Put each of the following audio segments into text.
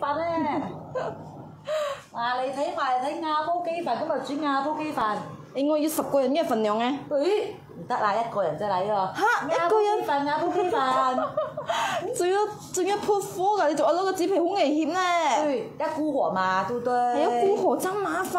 飯咧。嗱，你睇埋睇亞煲雞飯，今日煮亞煲雞飯。應該要十個人嘅份量嘅。誒，唔得啦，一個人啫啦呢個。嚇一個人亞煲雞飯，亞煲雞飯。仲要仲要潑火㗎，你做我攞個紙皮好危險咧。對，要顧火嘛，對不對？還要顧火真麻煩。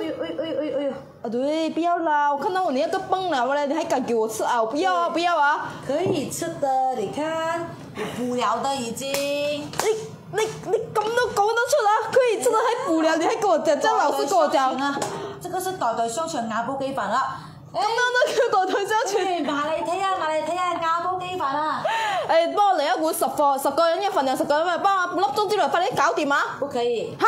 哎呦哎呦哎呦哎呦哎！啊對，不要啦！我看到我連一個崩了嘞，你還敢給我吃啊？我不要啊，不要啊！可以吃的，你看，有補了的已經。你你你咁都講得出啊？可以吃的還補了，你喺跟我講，這樣老师跟我講。啊，這個是代代相傳瓦煲雞飯啦。咁樣都叫代代相傳。對，埋嚟睇下，埋嚟睇下瓦煲雞飯啊！誒，幫我嚟一碗十個，十個人一份量，十個人份，幫我半粒鐘之內快啲搞掂啊！不可以。嚇！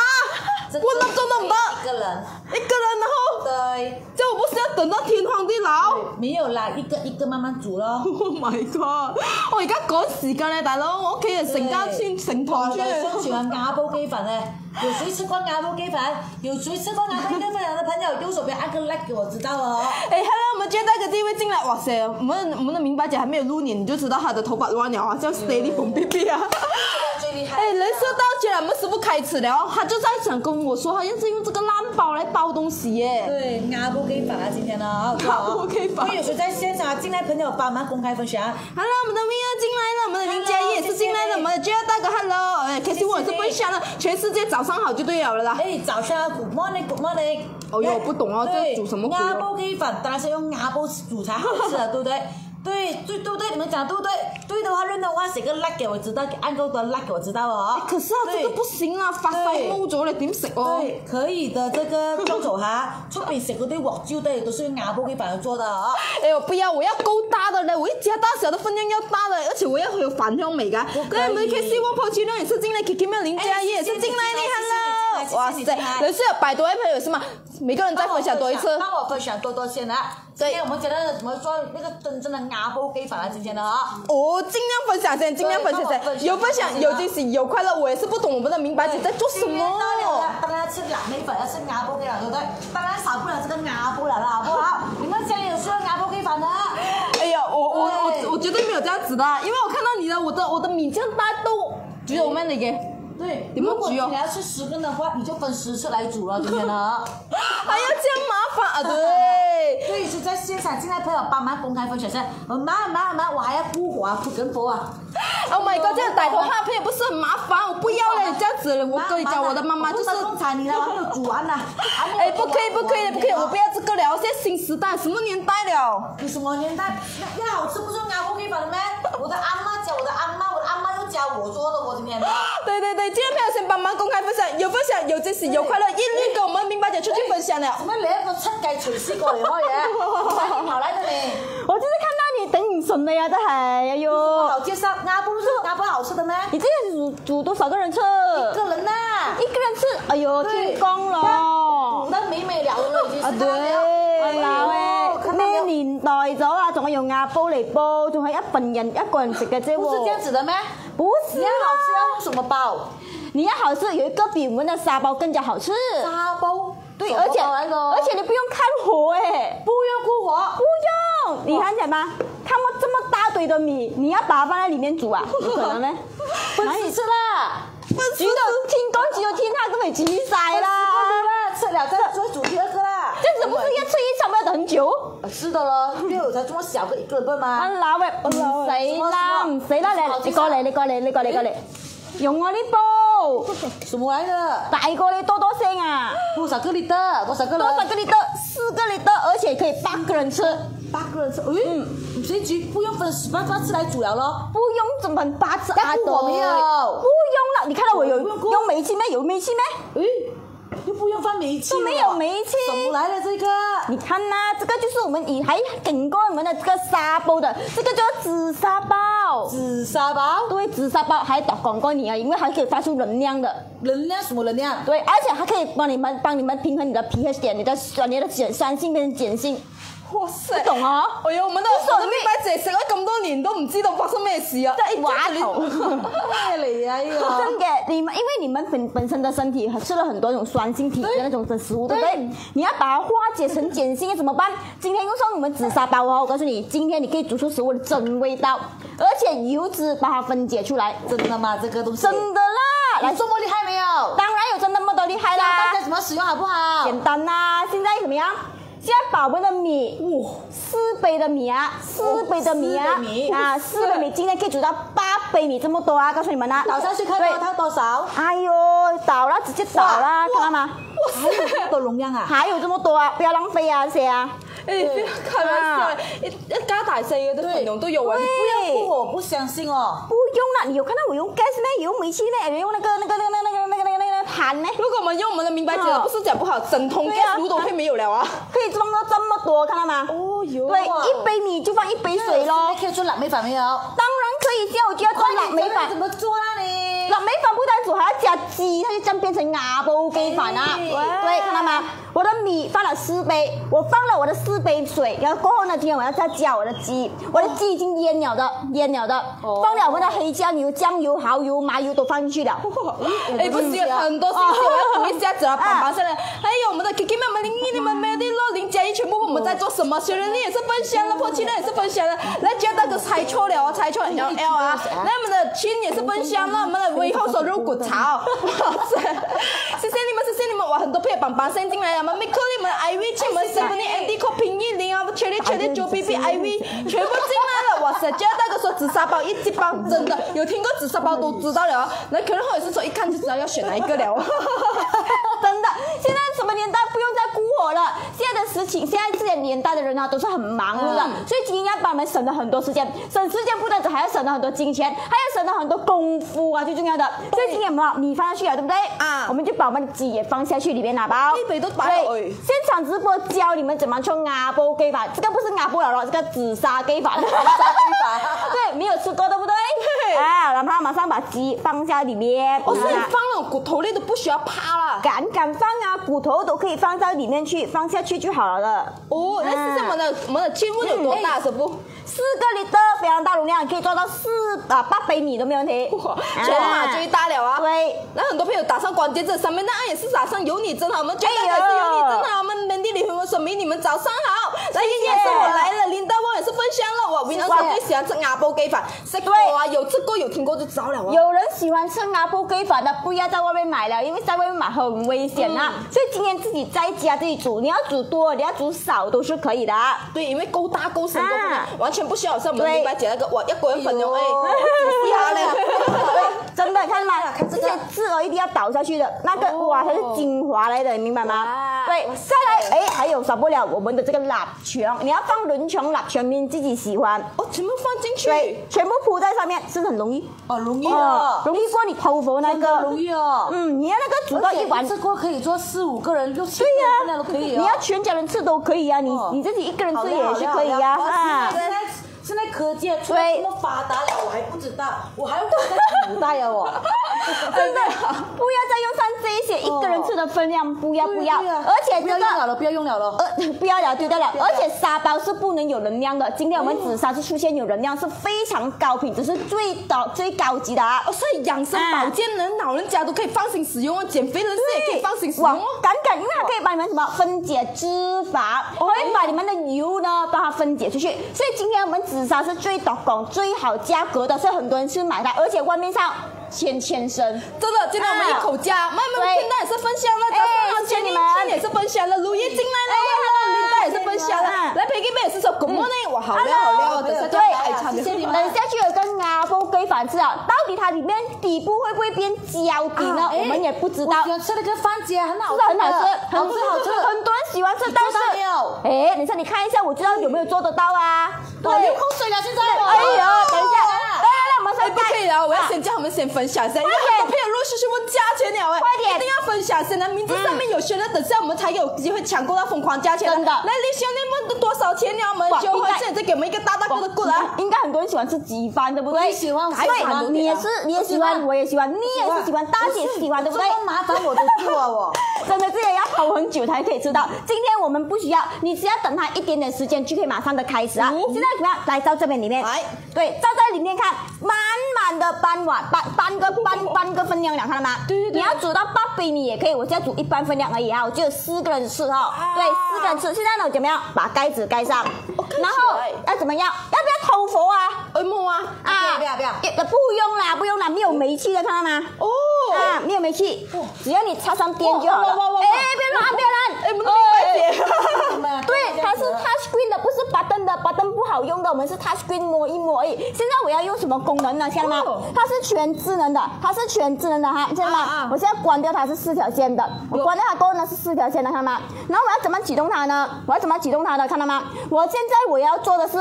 半粒鐘都唔得。一个人。一个人然后对，这我不是要等到天荒地老？没有啦，一个一个慢慢煮咯。Oh my god！我而家趕時間咧，大佬，我屋企人成家村成堂代代出相傳嘅亞煲雞飯咧，有谁吃過亞煲雞飯？有谁吃過亞煲雞飯的朋友，右手边按个 like 给我知道哦。哎，Hello，我們接待個這位进来，哇塞，我们我们的明白姐还没有露脸，你就知道她的头发乱了啊，叫 Steady 馮 B B 啊。最厲害。哎，人設到家了我们师傅开始了，他就在想跟我说，好像是用这个烂包来包东西耶。對，亞煲鸡饭啊，今天呢，亞煲雞飯我有谁在現場啊？进来朋友帮忙公开分享。Hello，我们的 Mia 进来了，我们的林佳怡也是进来了，我们的 Jia 大哥 Hello，哎，開心我也是分享了，全世界早上好就对了了啦。哎，早上 Good morning，Good morning。哦喲，我不懂哦，这煮什么鸭煲鸡粉，当然是用鸭煲煮才好吃啊，对不對？對對對不對？你们讲对不对？对的话，认的话，写个 like 给我知道，按個多 like 給我知道哦。可是啊，這個不行啊，發晒毛咗，你點食哦？對，可以的，這個幫手哈，出邊食嗰啲鑊椒都都是用亞煲雞飯做的哦。哎呦，不要，我要夠大的嘞，我一家大小的分量要大的，而且我要有飯香味噶。那我們可以希望拋棄量也是進來，K K 妹林佳怡也是進來，你 Hello，哇塞，人是有百多位朋友是吗？每个人再分享多一次。帮我分享多多先啦。今天我们讲到怎么说那个真正的亞煲雞飯啊，今天的啊。哦，尽量分享先，尽量分享先，有分享有惊喜有快乐，我也是不懂我们的明白姐在做什么。当然要吃藍米粉，要吃亞煲雞飯，對不对？当然少不了這個亞煲了啦，好不好？你们家里有需要亞煲雞飯的？哎呀，我我我我绝对没有这样子的，因为我看到你的我的我的米這樣大豆，只有我們那個。對，如果你要吃十個人的话，你就分十次来煮了，今天呢。还要这样麻烦啊？對。對，是在现场进来朋友帮忙公开分享先，我媽媽媽，我还要顧火啊，顧跟火啊。Oh my god，这样歹頭怕朋友不是很麻烦？我不要了，这样子，我跟你讲，我的妈妈就是。剛才你煮完呢。哎，不可以，不可以，不可以，我不要这个了，现在新时代，什么年代了？你什么年代？那那好吃不是亞煲雞飯的咩？我的阿妈教我的阿妈，我的阿媽又教我做的，我的天哪！对对对，今天朋友先帮忙公开分享，有分享有惊喜有快乐，一律跟我们明白姐出去分享了。怎麼你一個七計廚師過嚟開嘢？跑來的你？我就是看到你頂唔順了呀，真係，哎呦。好介绍，那不是那不好吃的咩？你這個煮煮多少个人吃？一个人呐。一个人吃，哎呦，天光了。煮得美美了了，已經。啊對，哇喂，咩年代咗啊？仲係用亞煲嚟煲，仲係一份人一個人食嘅啫喎。不是這樣子的咩？不是你要好吃要用什麼煲？你要好吃，有一個比我們的沙煲更加好吃。沙煲。對，而且而且你不用看火哎，不用顧火，不用。你看見嗎？看我這麼大堆的米，你要把它放在裡面煮啊？有可能咩？哪裡吃啦？煮到天光，煮到天黑都未煮晒啦。吃了再再煮第二個啦。這樣子不是要吃一餐要等很久？是的咯，因為我才这么小个一个人嘛。啊老喂，唔使啦，唔使啦，你你過嚟，你過嚟，你過嚟，過嚟，用我呢煲。什麼來的？大過你多多聲啊！多少個 liter？多少個人？多少個 liter？四個 liter，而且可以八個人吃。八个人吃？嗯，誰煮？不用分十八八次来煮了咯。不用怎麼八次啊？都没有。你看到我有用煤气咩？有煤气咩？誒。又不用放煤气，都没有煤气，怎么来的这个？你看呐、啊，這個就是我们以還頂過我们的这个沙包的，这个叫紫砂包。紫砂包？对，紫砂包还打广告你啊，因为还可以发出能量的。能量什么能量？对，而且还可以帮你们帮你们平衡你的 pH 点，你的酸你的碱酸性變成鹼性。哇塞！你懂啊？哎呦，我們都我的明白姐食咗咁多年都唔知道發生咩事啊！一挖頭，咩嚟啊？呢個真嘅，你們因為你們本本身的身體吃了很多種酸性體的那種的食物，對不對？你要把它化解成鹼性，怎麼辦？今天用上我們紫砂煲哦，我告訴你，今天你可以煮出食物的真味道，而且油脂把它分解出來。真的嗎？這個東西真的啦！來，這麼厲害沒有？当然有，真的那么多厉害啦大家。怎么使用好不好？简单啦、现在怎么样？现在宝贝的米，哇，四杯的米啊，四杯的米啊，啊，四杯米，今天可以煮到八杯米这么多啊！告诉你们啊，倒下去看对到它多少？哎呦，倒了，直接倒了，看到吗？还有这么多容量啊！还有这么多啊，不要浪费啊，这些啊。哎，不要开玩笑，一一家大細嘅都粉紅都有啊！不要不我不相信哦。不用了，你有看到我用 gas 咩？有用煤气咩？有用那个那个那个那个那个那个那个盘咩？如果我们用我们的明白姐的，不是讲不好，整桶對啊 gas 爐都会没有了啊！可以装到这么多，看到吗？哦哟对，一杯米就放一杯水咯。可以做腊梅粉没有？当然可以，这样我就要做腊梅粉怎。么做啊你？腊梅饭不单煮，还要加鸡，它就这样变成鸭煲鸡饭啊。哎对，看到吗？我的米放了四杯，我放了我的四杯水，然后过后呢，今天我要再加我的鸡，我的鸡已经腌了的，腌了的，哦放了我们的黑酱油、酱油、蚝油、麻油都放进去了。哎，不是很多事情，我要讀一下子啊，板板上来。还有我们的 Kiki 妹妹、林毅、你们 Melody 咯、林佳怡，全部问我们在做什么？雪人你也是分享了，破七呢也是分享了。来，觉得个猜错了啊，猜错了 L L 啊。那我们的亲也是分享了，我们的尾后手肉骨茶，哇塞！谢谢你们，谢谢你们，哇，很多朋友板板先进来了，我们 Miko 你们 Ivy，请我们 Stephanie、Andy、Co 平一零啊，Cherry、Cherry、九 B B、Ivy 全部进来了，哇塞！觉得个说紫砂包一级棒，真的 有听过紫砂包都知道了啊。那可能或者是说一看就知道要选哪一个了。真的，现在什么年代不用再顾我了。现在的事情，现在这些年代的人啊，都是很忙碌的，所以今天要帮我们省了很多时间，省时间不单止还要省了很多金钱，还要省了很多功夫啊，最重要的。所以今天我们把米放下去了，对不对？啊我们就把我们的鸡也放下去里面拿包。一杯都现场直播教你们怎么做鸭煲鸡法，这个不是鸭煲了咯，这个紫砂鸡法。紫砂鸡法 对，没有吃过，对不对？啊，然后马上把鸡放下里面。哦，所以啊放那种骨头类都不需要怕了。敢敢放啊，骨头都可以放到里面去，放下去就好了。哦，那是我们的我们的亲温有多大？是不？四个 liter 非常大容量，可以做到四啊八杯米都没问题。哇，全马最大了啊！对，那很多朋友打上关键字，上面那案也是打上有你真好，我们觉得有你真好。我们门地里朋友说明你们早上好，来今天是我来了，林大旺也是分享了，我 n 谢最喜欢吃鸭煲鸡饭，吃过啊，有吃过有听过就知道了啊。有人喜欢吃鸭煲鸡饭的，不要在外面买了，因为在外面买很危险啊。所以今天自己在家自己煮，你要煮多，你要煮少都是可以的。对，因为够大够深够啊完全不需要像我们对明白姐那个哇一个人粉了哎呦哎，一下嘞。真的，看到吗？看这个字哦，一定要倒下去的。那个哦哇，它是精华来的，你明白吗？对，再来，哎，还有少不了我们的这个腊肠，你要放轮肠、腊肠面，自己喜欢。哦，全部放进去。对，全部铺在上面，是不是很容易？哦，容易哦哦，，容易过你头佛那个。容易哦。嗯，你要那个煮到一碗，这锅可以做四五个人、六七对个人呀、分量都可以哦。你要全家人吃都可以呀、你哦你自己一个人吃也是可以呀、啊现在现在科技出来这么发达了，我还不知道，我还活在古代啊我。真的，不要再用上这一些一个人吃的分量，不要不要，而且不这个。要用了了，不要用了了。呃，不要了，丢掉了。而且沙包是不能有能量的。今天我们紫砂是出现有能量，是非常高品质，是最高最高级的啊哦，。所以养生保健人、老人家都可以放心使用哦，减肥人士也可以放心使用哇哦。，敢敢，因为它可以帮你们什么分解脂肪，可以把你们的油呢帮它分解出去。所以今天我们紫砂是最多工、最好价格的，所以很多人去买它，而且外面上千千声。真的，今天我们一口价，妈妈们对听到也是分享了，早哎谢谢你们亲也是分享了，如意进来了，哇，琳达也是分享了，嗯来 Peggy 妹也是说 Good morning，哇，好料好料，等下就对要餐的。谢谢你们等下去有个鸭煲鸡饭吃啊，到底它里面底部会不会变焦底呢？我们也不知道我。喜欢吃那个番茄，很好吃很好吃，好吃好吃。很多人喜欢吃，但是，哎，等一下你看一下，我知道有没有做得到啊？我流口水了，现在我。哎呦，等一下，哎，先不可以啊，我要啊先叫他们先分享一下，因为快点很多朋友陆续去问价钱了，哎，快点一定要分享，显然名字上面有选的，等下我们才有机会抢购到疯狂价钱。真的来，李兄弟们多少钱了？我们哇就会现在再给我们一个大大个的过来。应该很多人喜欢吃鸡饭，对不对？我也喜欢对你也是，你也喜欢，我也喜欢，你也是喜欢，大姐喜欢，对不对？麻烦我都做啊我。真的，这个要烤很久才可以吃到。今天我们不需要，你只要等它一点点时间就可以马上的开始啊。哦现在怎么样？来到这边里面，来，对，照在里面看，满满的半碗半半个半半个分量了，看到吗？对对对你要煮到八杯米也可以，我只要煮一半分量而已啊，我就有四个人吃哈。对，四个人吃。现在呢，怎么样？把盖子盖上，然后要怎么样？要不要偷佛啊？哎，木啊，啊，不要不要也不用啦，不用啦，没有煤气的，看到吗？哦，啊，没有煤气，只要你插上电就好了。哎，别乱按，别乱按。哎，我们都明白姐。对，它是 touch screen 的，不是 button 的，button 不好用的，我们是 touch screen 摸一摸而已。现在我要用什么功能呢？看到吗哦？它是全智能的，它是全智能的哈，看到啊吗啊？我现在关掉它是四条线的，我关掉它过后呢是四条线的，看到吗？然后我要怎么启动它呢？我要怎么启动它的？看到吗？我现在我要做的是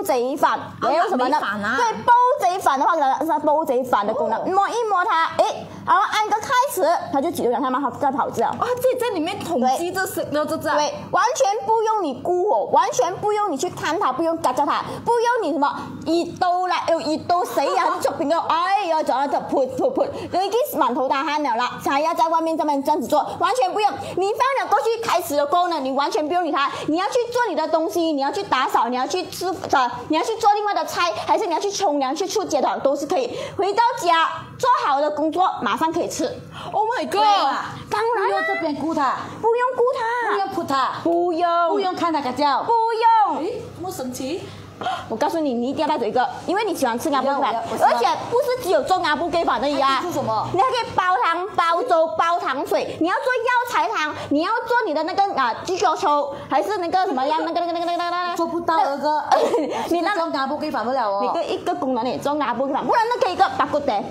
煲贼反，我要用什么呢？啊对，煲贼反的话，它是它煲贼反的功能，摸一摸它，哎，然后按个开始，它就启动了，看到吗？它在跑掉。啊，自己在里面统计这是，然后这这。对，完全不用你估我，完全不用你去看它，不用嘎着它，不用你什么熱到啦，又熱到死啊！出邊嗰度，哎呀，就喺度潑潑潑，你已經滿頭大汗了啦，才要在外面這麼這樣子做，完全不用。你放了過去開始了過後呢，你完全不用理它，你要去做你的東西，你要去打掃，你要去吃的，你要去做另外的菜，还是你要去冲凉去出街的，都是可以。回到家做好的工作，马上可以吃。Oh my god！啦，當然啦不用这边顾它，不用顾它，不用扑它，不用，不用看它個叫。不用。誒，這麼神奇？我告诉你，你一定要带走一个，因为你喜欢吃鴨煲雞我要我要，而且不是只有做阿布盖饭而已啊你还可以煲汤、煲粥、煲糖水，你要做药材汤，你要做你的那个啊鸡脚球，还是那个什么呀？那个那个那个那个那个做不到 那个，你那做阿布盖饭不了哦。你个一个功能你做鴨煲雞飯，不然那可以一个八骨碟。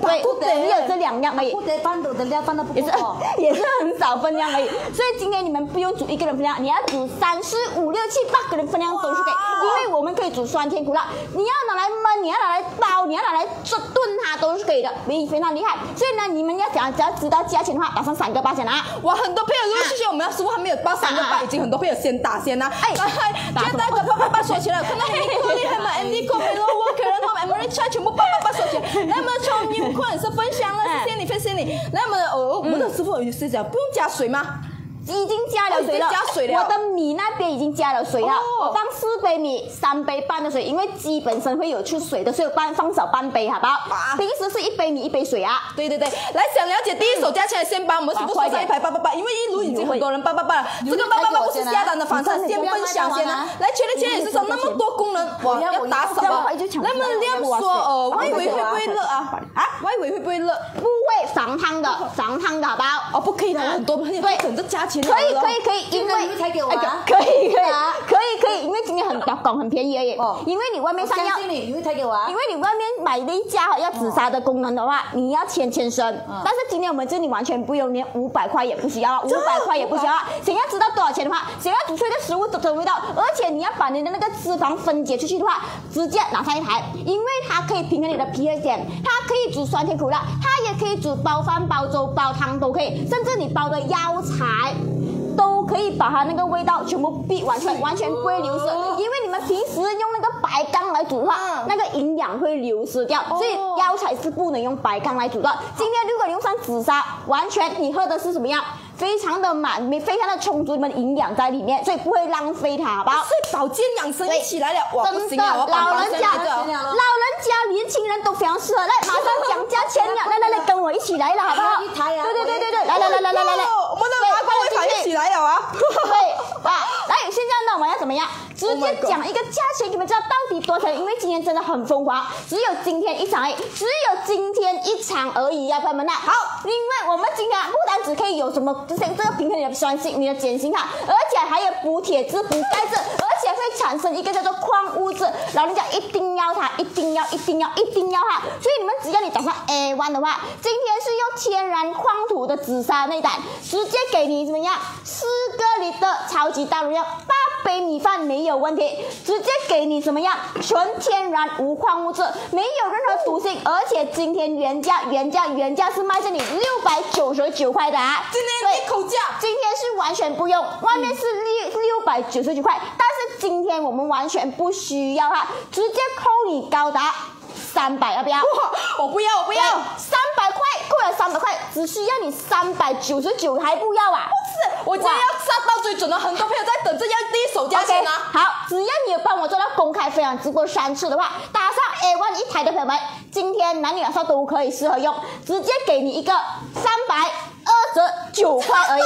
對，骨碟只有这两样而已。不得飯都的料放的不也是夠哦。也是很少分量而已，所以今天你们不用煮一个人分量，你要煮三四五六七八个人分量都是可以，因为我们可以煮酸甜苦辣，你要拿来焖，你要拿来煲，你要拿来做炖它都是可以的，非非常厉害。所以呢，你们要想只要知道价钱的话，打上三个八千啊。哇，很多朋友陆陆续续，我们的师傅还没有报三个八，已经很多朋友先打先啦。哎现在的八八八锁起来，看到你克厉害吗？Andy 克梅洛沃克人和 Emery Chan 全部八八八锁起来。来，我们的秋牛坤也是分享了，谢谢你，谢谢你。那，我们的哦，我们的师傅有是讲不用加水吗？已经加了水了，哦加水了我的米那边已经加了水了，哦我放四杯米，三杯半的水，因为鸡本身会有出水的，所以我半放少半杯，好不好？啊平时是一杯米一杯水啊。对对对，来想了解第一手价钱的，先帮我们师傅说上一排八八八，因为一路已经很多人八八八了，这个八八八不是下单的方式，先分享先啊。来，全的钱也是说那么多功能，我，要打什么？来，我们亮说，呃，外围会不会热啊？啊，外围会不会热？不会防烫的，防烫的好不好？哦，不可以的，很多朋友对等着加钱可以可以可以，因为啊哎 可以可以啊可以可以，因为今天很打工很便宜而已哦。因为你外面上要相信你，你会抬給我啊因。为你外面买的一家要紫砂的功能的话，你要千千升。嗯但是今天我们这里完全不用，连五百块也不需要，五百块也不需要。想要知道多少钱的话，想要煮出一个食物的的味道，而且你要把你的那个脂肪分解出去的话，直接拿上一台，因为它可以平衡你的 pH 点，它可以煮酸甜苦辣，它也可以煮煲饭、煲粥、煲汤都可以，甚至你煲的药材。都可以把它那个味道全部避完全完全不会流失，因为你们平时用那个白缸来煮的话，嗯那个营养会流失掉，所以药材是不能用白缸来煮的。今天如果你用上紫砂，完全你喝的是什么样？非常的满，非常的充足，你们营养在里面，所以不会浪费它，好不好？所以保健养生一起来了，真的，老人家、老。人家、年轻人都非常适合。来，马上讲价钱了，来来来，跟我一起来了，好不好？对对对对对，来来来来来来来，哦我们的麻瓜会反一起来了啊！对，哇，来，现在呢，我们要怎么样？直 Oh 接讲一个价钱，你们知道到底多少钱？因为今天真的很疯狂，只有今天一场只有今天一场而已啊、朋友们呐。好，因为我们今天不单只可以有什么这些这个平衡你的酸性、你的碱性哈，而且还有补铁质、补钙质，而且会产生一个叫做矿物质，老人家一定要它，一定要，一定要，一定要它。所以你们只要你打上 A one 的话，今天是用天然矿土的紫砂内胆，直接给你怎么样？四个里的超级大容量，八杯米饭没有问题，直接给你怎么样？纯天然无矿物质，没有任何毒性，而且今天原价原价原价是卖这里六百九十九块的啊！今天一口价今天是完全不用，外面是六六百九十九块，但是今天我们完全不需要它，直接扣你高达三百，要不要？哇，我不要，我不要。三百块扣了三百块，只需要你三百九十九，还不要啊？不是我今天要杀到最准了，很多朋友在等着要第一手价钱啊。好，只要你有帮我做到公开分享直播三次的话，打上 A one 一台的朋友们，今天男女老少都可以适合用，直接给你一个三百二十九块而已。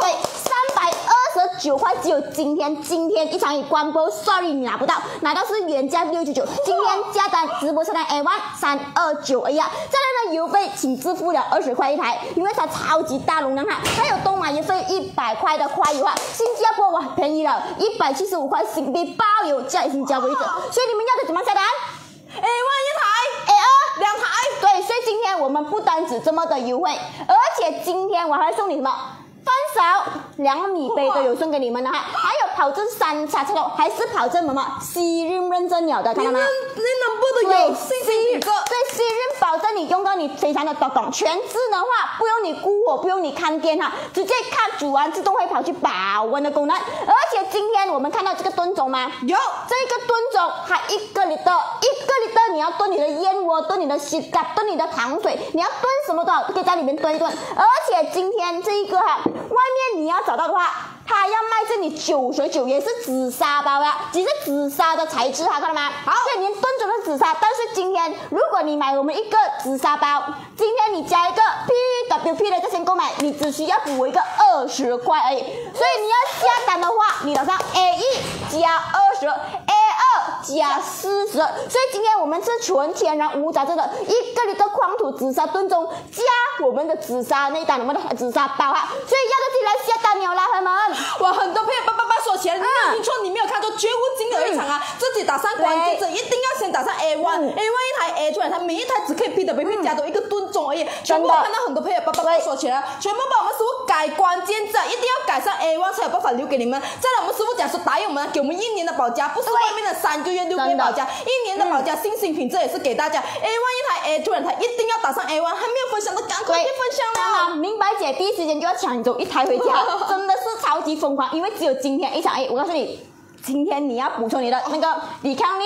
对，三百二十九块，只有今天今天一场已关播，sorry 你拿不到，拿到是原价六九九，今天下单直播下单 A one 三二九而已啊，再来呢邮费请支付了二十块一台，因为它超级大容量哈，还有东马邮费一百块的快邮啊，新加坡哇便宜了，一百七十五块新币包邮在新加坡为止，所以你们要的怎么下单？A one 一台 A 二。两台，对，所以今天我们不单只这么的优惠，而且今天我还送你什么？翻勺两米杯都有送给你们的哈，还有跑证三叉车头，还是跑证什么 C 润认证了的，看到吗？你能不能有信心品质？对 C 润保证你用到你非常的懂懂，全智能化，不用你估火，不用你看电哈，直接看煮完自动会跑去保温的功能。而且今天我们看到这个炖盅吗？有这个炖盅，它一个 liter，一个 liter 你要炖你的燕窝，炖你的西嘎，炖你的糖水，你要炖什么都好，都可以在里面炖一炖。而且今天这一个哈，外面你要找到的话。他要卖这里九十九，也是紫砂包呀，只是紫砂的材质哈，看到吗？好，这里面炖着的紫砂，但是今天如果你买我们一个紫砂包，今天你加一个 PWP 的在线购买，你只需要补我一个二十块而已。所以你要下单的话，你打上 A 一加二十加四十。所以今天我们是纯天然无杂质的一个里的矿土紫砂炖盅，加我们的紫砂内胆，我们的紫砂包哈。所以要的进来下单了啦，朋友们。哇，很多朋友叭叭叭说起来，你没有听错，你没有看错，绝无仅有一场啊！自己打上关键字，一定要先打上 A one，A one 一台 A 出来，它每一台只可以 PWP 加多一个炖盅而已。全部我看到很多朋友叭叭叭说起来，全部把我们师傅改关键字，一定要改上 A one 才有办法留给你们。再来，我们师傅讲说答应我们，给我们一年的保价，不是外面的三个月、六个月保价，一年的保价，信心品质也是给大家。A one 一台 A two 两台一定要打上 A one，还没有分享的赶快去分享啦！明白姐第一时间就要抢走一台回家，真的是超级疯狂，因为只有今天一场。A，，我告诉你，今天你要补充你的那个抵抗力。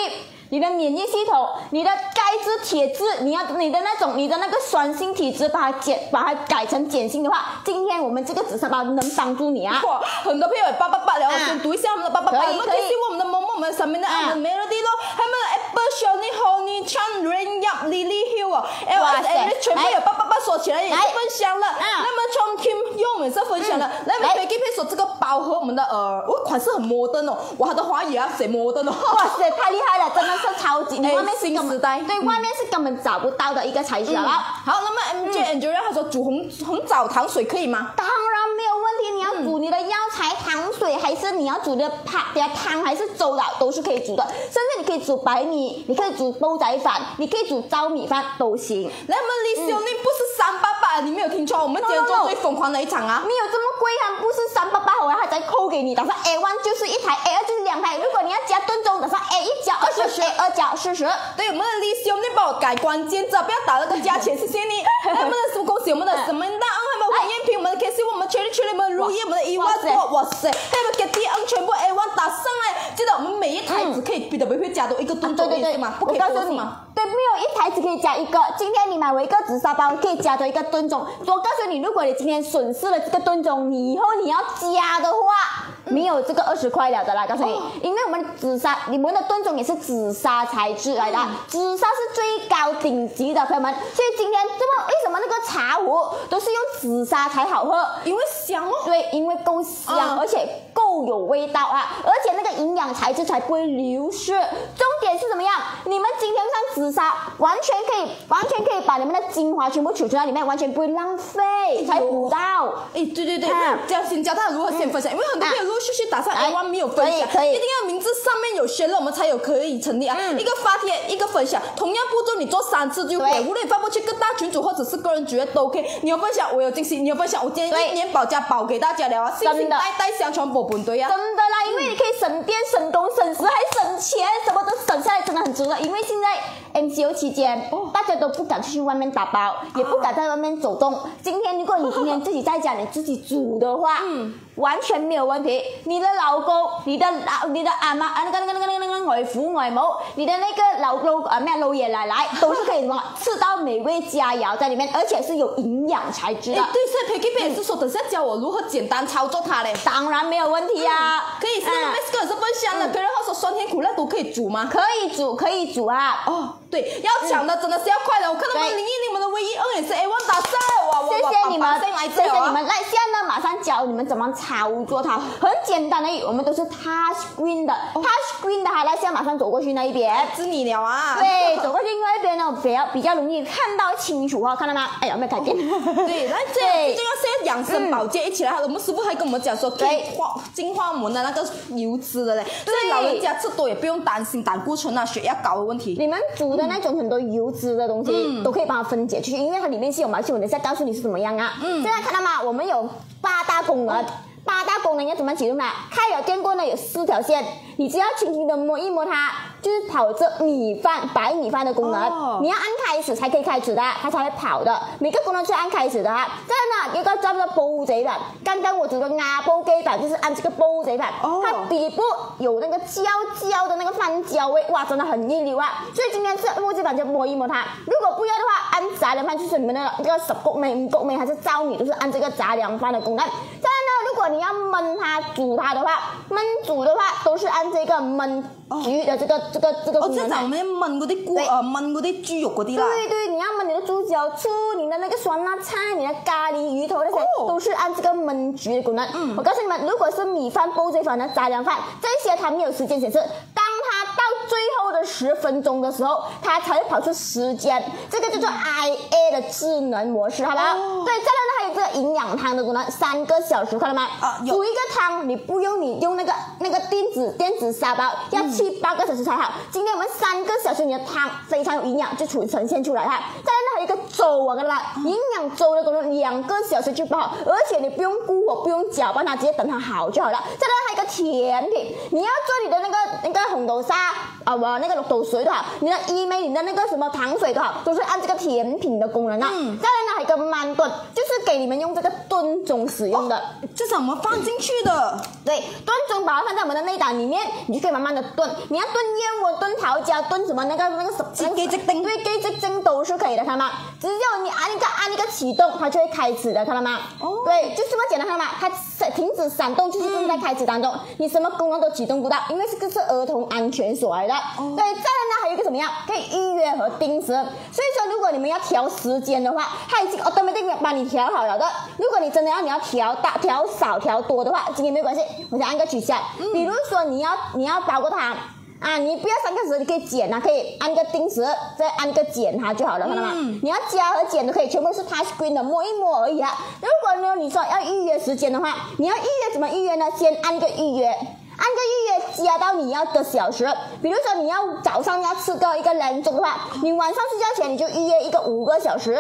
你的免疫系统，你的钙质、铁质，你要你的那种你的那个酸性体质，把它减，把它改成碱性的话，今天我们这个紫砂包能帮助你啊！哇，很多朋友八八八了，我先读一下我们的八八八，可以可以我们可以我们的某某，我们上面的 melody 咯，还有我们的 apple shiny honey chan rain up lily hill 哦，L S L 全部有八八八锁起来。也是分享了，那么 Chong Kim 用也是分享了，那么 Peggy 配说这个包和我们的呃，我款式很摩登哦，哇，它的华语也要写摩登哦，哇塞，太厉害了，真的是超级，你外面是新根本时代对，外面是根本找不到的一个材质，好不好？那么 M J Angela 他说煮红红枣糖水可以吗？当然没有问题，你要煮你的药材糖水，还是你要煮的汤的汤，还是粥的，都是可以煮的。甚至你可以煮白米，你可以煮煲仔饭，你可以煮糙米饭都行。那么李小宁不是三八八，你没有听错，我们今天做最疯狂的一场啊！没有这么贵啊，不是三八八，我还再扣给你，打上 A one 就是一台，A 就是两台。如果你要加炖盅，打上 A 一加二十，A 二加四十。对，我们的李兄，你帮我改关键字，不要打那个价钱，谢谢你。我们的什么恭喜我们的什么大恩，还有黄艳萍，我们的 K C，我们全力全力，我们的如意，我们的一万多，哇塞，还有 K D N 全部 A one 打上来，记得我们每一台只可以比的不会加多一个动作对对吗？不可以多是吗？，对，没有一台只可以加一个。今天你买我一个紫砂包，可以加多一个炖盅。我告诉你，如果你今天损失了这个炖盅，你以后你要加的话，没有这个二十块了的啦。告诉你，因为我们紫砂，你们的炖盅也是紫砂材质来的，紫砂是最高顶级的，朋友们。所以今天这么为什么那个茶壶都是用紫砂才好喝？因为香哦。对，因为够香，嗯而且够有味道啊，而且那个营养材质才不会流失。重点是怎么样？你们今天上紫砂，完全可以，完全可以把你们的精华全部储存在里面，完全不会浪费，才补到。哎，对对对嗯，教先教大家如何先分享，因为很多朋友陆陆续续打上哎 A one 没有分享，可以可以一定要名字上面有宣了，我们才有可以成立啊。嗯一个发帖，一个分享，同样步骤你做三次就可以，对无论你发布去各大群组或者是个人主页都 OK。你有分享，我有惊喜；你有分享，我今天一年保价保给大家了啊，信心代代相传，波本对啊。真的啦，因为你可以省电、省工、省时，还省钱，什么都省下来，真的很值得。因为现在 MCO 期间，大家都不敢出去外面打包，也不敢在外面走动。今天如果你今天自己在家，你自己煮的话，嗯，完全没有问题。你的老公、你的老、你的阿妈、啊那个那个那个那个那个外父外母、你的那个老老啊咩老爷奶奶，都是可以什么吃到美味佳肴在里面，而且是有营养材质的哎，。对，所以 Peggy 也是说，等下教我如何简单操作它嘞。当然没有问题啊，可以，是那个嗯 Max 哥也是不香的，别人话说酸甜苦辣都可以煮吗？可以煮，可以煮啊。哦，对，要抢的真的是要快的。我看到零一零，我们的唯一二也是 A one 打上了，哇哇哇，谢谢你们谢谢你们。来，现在呢，马上教你们怎么操作它，很简单的，我们都是 touch screen 的、t o u c h screen 的哈，来，现在马上走过去那一边。是你了啊！对，走过去另外一边呢，比较比较容易看到清楚哈，看到吗？哎，有没有改变？对，那这 这个现在养生保健一起来，我们师傅还跟我们讲说，可以对化净化我们的那个油脂的嘞，所以老人家吃多也不用担心胆固醇啊、血压高的问题。你们煮的那种很多油脂的东西，都可以帮它分解出去，因为它里面是有毛细孔。等一下告诉你是怎么样啊。嗯。现在看到吗？我们有八大功能，八大功能要怎么启动呢？开了电过呢，有四条线，你只要轻轻的摸一摸它，就是跑这米饭、白米饭的功能。哦你要按开始才可以开始的，它才会跑的。每个功能是按开始的哈。再呢，一个叫做煲仔饭，刚刚我煮的鸭煲鸡饭就是按这个煲仔饭，哦它底部有那个焦焦的那个饭焦味，哇，真的很一流啊！所以今天吃煲仔飯就摸一摸它，如果不要的话，按杂粮饭就是你们的那个十穀米、五穀米还是糙米，都是按这个杂粮饭的功能。再來呢，如果你要焖它、煮它的话，焖煮的话都是按這個燜焗的这个这个这个哦，功能的。即係就我們燜嗰啲菇對啊，焖嗰啲猪肉嗰啲啦。对对，你要焖你的猪脚醋、你的那个酸辣菜、你的咖喱鱼头那些，哦都是按这个焖焗的功能。嗯我告诉你们，如果是米饭、煲仔饭呢、雜糧飯，這些它没有时间显示。當它到最后的十分钟的时候，它才会跑出时间，这个叫做 IA 的智能模式，好不好？哦對，再来呢还有这个营养汤的功能，三个小时，看到吗？啊煮一个汤，你不用你用那个那个电子电子沙包，要七八个小时才好。今天我们三个小时，你的汤非常有营养，就出呈现出来哈。再来呢还有一个粥啊，看到嗎？營養粥的功能，两个小时就包好，而且你不用顧火，不用搅拌它，直接等它好就好了。再来还有一个甜品，你要做你的那个那个红豆沙啊，我那個綠豆水都好，你的伊美，你的那个什么糖水都好，都是按这个甜品的功能啊。嗯再来呢还有一个慢炖，就是给你们用这个炖盅使用的。這是我們放进去的。对，炖盅把它放在我们的内胆里面，你就可以慢慢的炖。你要炖燕窝、炖桃胶、炖什么那个那个什么鸡鸡丁对，鸡鸡丁都是可以的，看到吗？只要你按一个按一个启动，它就会开始的，看到吗？哦对，就这么简单，看到吗？它闪停止闪动就是正在开始当中，你什么功能都启动不到，因为这个是儿童安全锁来的。对，再来呢还有一个怎么样？可以预约和定时。所以说，如果你们要调时间的话，它已经 automatic 帮你调好了的。如果你真的要你要调大、调少、调多的话，今天没有关系，我先按个取消。比如说你要你要包个它。啊，你不要三个小时，你可以减啊，可以按个定时，再按个减它就好了，看到吗？嗯你要加和减都可以，全部是 touch screen 的，摸一摸而已啊。如果呢，你说要预约时间的话，你要预约怎么预约呢？先按个预约。按个预约加到你要的小时，比如说你要早上要吃个一个两钟的话，你晚上睡觉前你就预约一个五个小时，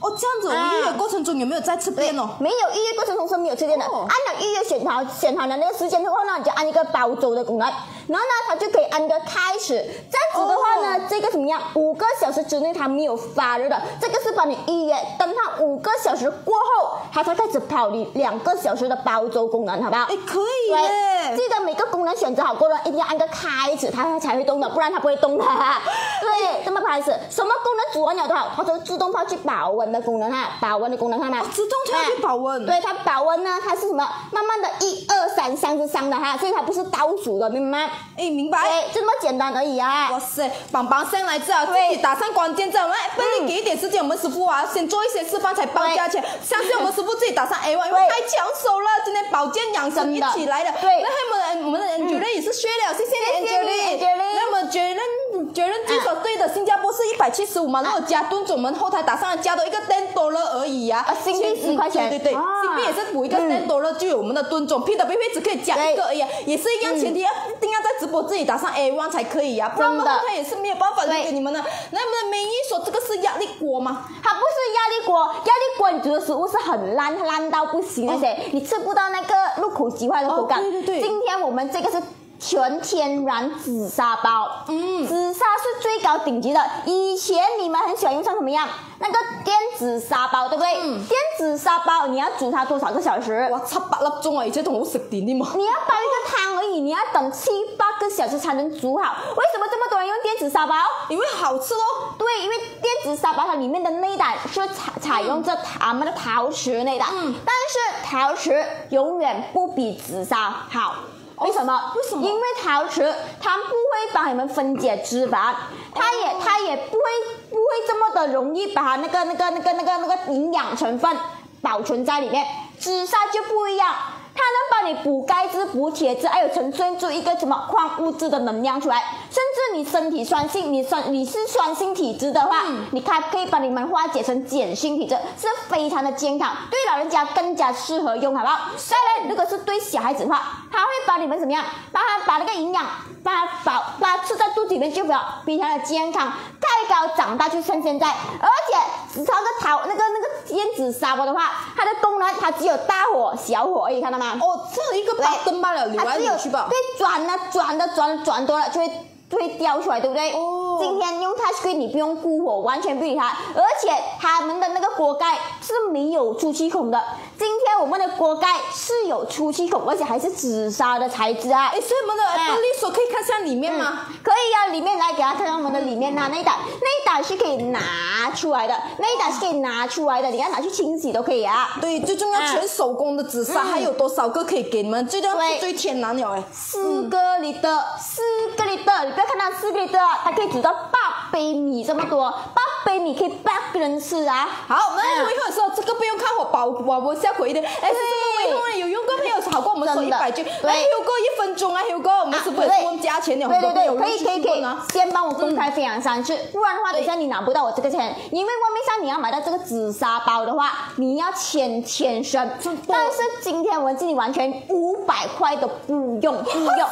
哦，这样子，我們預約過程中有没有在吃电哦？没有预约过程中是没有吃电的。哦按了预约选好选好了那个时间之后呢，你就按一个煲粥的功能，然后呢，它就可以按个开始。这样子的话呢，这个怎么样？五个小时之内它没有发热的，这个是帮你预约，等它五个小时过后，它才开始跑你两个小时的煲粥功能，好不好？哎，可以对，耶！记得每个功能选择好过了，一定要按个开始，它才会动的，不然它不会动的。对，这么开始，什么功能组完了都好，它都自动跑去保温的功能哈，保温的功能看到吗？哦自动跳去保温对，它保温呢，它是什么？慢慢的一二三三是三的哈，所以它不是倒数的，明白吗？哎，明白。对，就这么简单而已啊。哇塞，棒棒上来这啊，自己打上关键字，我們哎分你給一点时间，我们师傅啊，先做一些示范才报价钱。相信我们师傅自己打上 A one，因为太抢手了，今天保健养生一起来的。对。那我们我们的 Angeline 也是學了，谢谢你謝謝你 Angeline。Angeline 那么 Jalen Jalen 據所對的，新加坡是一百七十五嘛，如果加噸總，我们后台打上加多一个 ten dollar 而已啊。啊，新幣10塊錢對對對，啊。新币也是补一个 ten dollar 就有我们的噸總，PWP 只可以加一个而已啊，也是一样，前提要一定要在直播自己打上 A one 才可以呀，不然的话他也是没有办法留给你们的。那我们的美女说这个是压力锅吗？它不是压力锅，压力锅你煮的食物是很烂，烂到不行那些，你吃不到那个入口即化的口感。哦對對對今天我们这个是全天然紫砂包，嗯紫砂是最高顶级的。以前你们很喜欢用上什么样？那个电子砂包，对不对？嗯电子砂包你要煮它多少个小时？哇，七八粒钟啊，而且都好食電添嘛。你要煲一个汤而已，你要等七八个小时才能煮好。为什么这么多人用电子砂包？因为好吃咯。对，因为电子沙包它里面的内胆是采采用这他们的陶瓷内胆，嗯但是陶瓷永远不比紫砂好。为什么？为什么因为陶瓷它不会帮你们分解脂肪，它也、它也不会不会这么的容易把它那个那个那个那个那个营养成分保存在里面。紫砂就不一样。它能帮你补钙质、补铁质，还有呈现出一个什么矿物质的能量出来。甚至你身体酸性，你酸你是酸性体质的话，你它可以帮你们化解成碱性体质，是非常的健康，对老人家更加适合用，好不好？再来，如果是对小孩子的话，它会把你们怎么样？把它把那个营养，把它饱把它吃在肚子里面就比较非常的健康，太高长大就像现在，而且紫砂的草那个那个电子砂锅的话，它的功能它只有大火小火而已，看到吗？哦，这一个把灯罢了，扭来它只有扭去吧。对转了转的转转多了就会会掉出来，对不对？哦今天用 touchscreen 你不用顾火，完全不理它，而且他们的那个锅盖是没有出气孔的。今天我们的锅盖是有出气孔，而且还是紫砂的材质啊。哎，所以我们的哎 Apple 手可以看下里面吗？可以啊，里面来给他看看我们的里面呐、那一档那一档是可以拿出来的，那一档是可以拿出来的，你要拿去清洗都可以啊。对，最重要啊全手工的紫砂，还有多少个可以给你们？最重要是最天然了哎。四个里的，四个里的，你不要看它四个里的啊，它可以煮到八杯米这么多，八杯米可以八个人吃啊。好，我们嗯微后的时候，这个不用看我保保我下回的。哎，是不是微后呢？有用过没有好过我们说一百句，对哎，有过一分钟啊，有过我们是不是对问价钱了？对对对，可以可以可以呢。，先帮我公开分享三次，不然的话，等一下你拿不到我这个钱，因为外面上你要买到这个紫砂包的话，你要千千升，但是今天我们这里完全五百块都不用不用。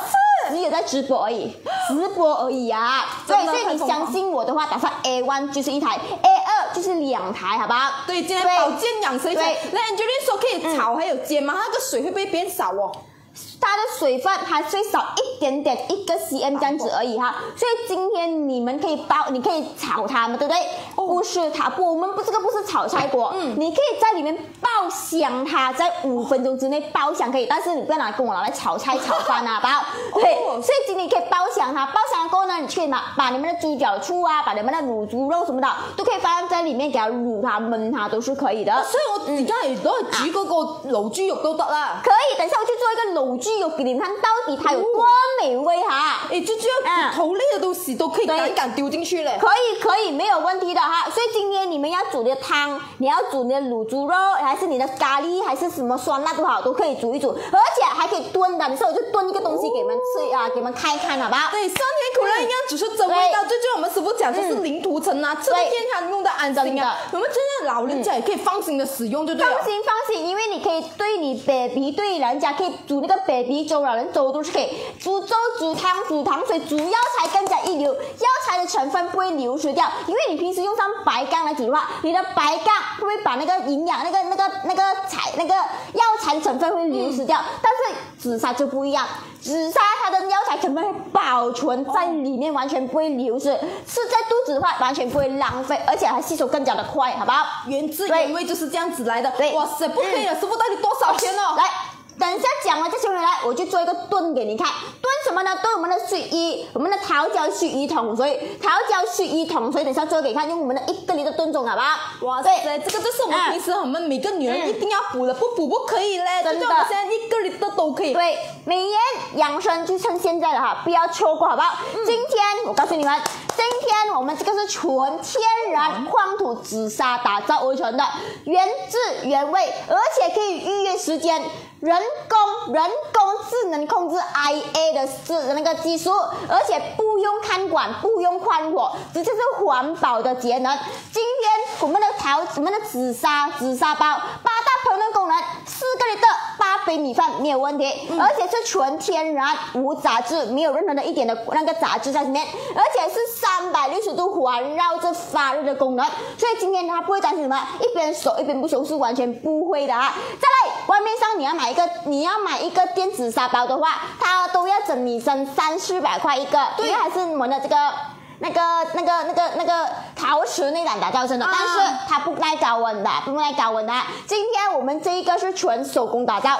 只有在直播而已，直播而已啊！对，真的所以你相信我的话，打算 A one 就是一台，A 二就是两台，好不好？对，今天保健养生一下。对那 Angelina 说可以炒还有煎吗？它那个水会不会变少哦？它的水分它最少一点点，一个 cm 这样子而已哈。所以今天你们可以包，你可以炒它们，对不对？不是它不，我们不这个不是炒菜锅，嗯，你可以在里面爆香它，在五分钟之内爆香可以，但是你不要拿跟我拿来炒菜炒饭啊，好不好？对，哦所以今天你可以爆香它，爆香过后呢，你可以拿把你们的猪脚醋啊，把你们的卤猪肉什么的都可以放在里面给它卤它焖它都是可以的。所以我而家係都係煮嗰个卤猪肉都得啦。可以，等一下我去做一个卤猪肉给你看，到底它有多美味哈。哎，最主要骨头类的东西都可以對趕趕丟進去嘞。可以可以，没有问题的哈。所以今天你们要煮的汤，你要煮你的卤猪肉，还是你的咖喱，还是什么酸辣都好，都可以煮一煮，而且还可以炖的。你说我就炖一个东西给你们吃啊，给你们看一看，好不好？对，酸甜苦辣应该只是真味道。最重要，我们师傅讲就是零涂层啊，吃的天堂用的安心啊。我们真的老人家也可以放心的使用，就对了放。心放心，因为你可以对你 baby 对人家可以煮那个 baby 粥、老人粥都是可以煮粥、煮汤、煮糖水、煮药材更加一流，药材的成分不会流失掉，因为你平时用上白干来煮的话，你的白干不会把那个营养、那个、那个、那个材、那个药材的成分会流失掉，但是紫砂就不一样。紫砂它的药材成分会保存在里面，完全不会流失。吃在肚子的话，完全不会浪费，而且还吸收更加的快，好不好？原汁对原味就是这样子来的。对哇塞，不可以了，师傅到底多少钱哦？来，等一下讲完这些回来，我就做一个炖给你看。炖什么呢？炖我们的水衣，我们的桃胶水衣桶所以，桃胶水衣桶所以，等一下做给你看，用我们的一个 little 炖盅，好不好？哇对塞，这个就是我们嗯平时我们每个女人嗯一定要补的，不补不可以嘞。真的现在一个 liter 都可以。对，美颜养生就趁现在了哈，不要错过，好不好？嗯今天我告诉你们，今天我们这个是纯天然矿土紫砂打造而成的，原汁原味，而且可以预约时间。人工人工智能控制 IA 的是那个技术，而且不用看管，不用宽火，直接是环保的节能。今天我们的陶，我们的紫砂紫砂包八大烹饪功能，四个 l 的八杯米饭没有问题，而且是纯天然无杂质，没有任何的一点的那个杂质在里面，而且是三百六十度环绕着发热的功能，所以今天它不会担心什么一边熟一边不熟，是完全不会的啊。再来，外面上你要买一个，你要买一个电子沙包的话，它都要整理成三四百块一个，因为还是我们的这个。那个、那个、那个、那个陶瓷内胆打造成的，啊但是它不耐高温的，不耐高温的。今天我们这一个是纯手工打造。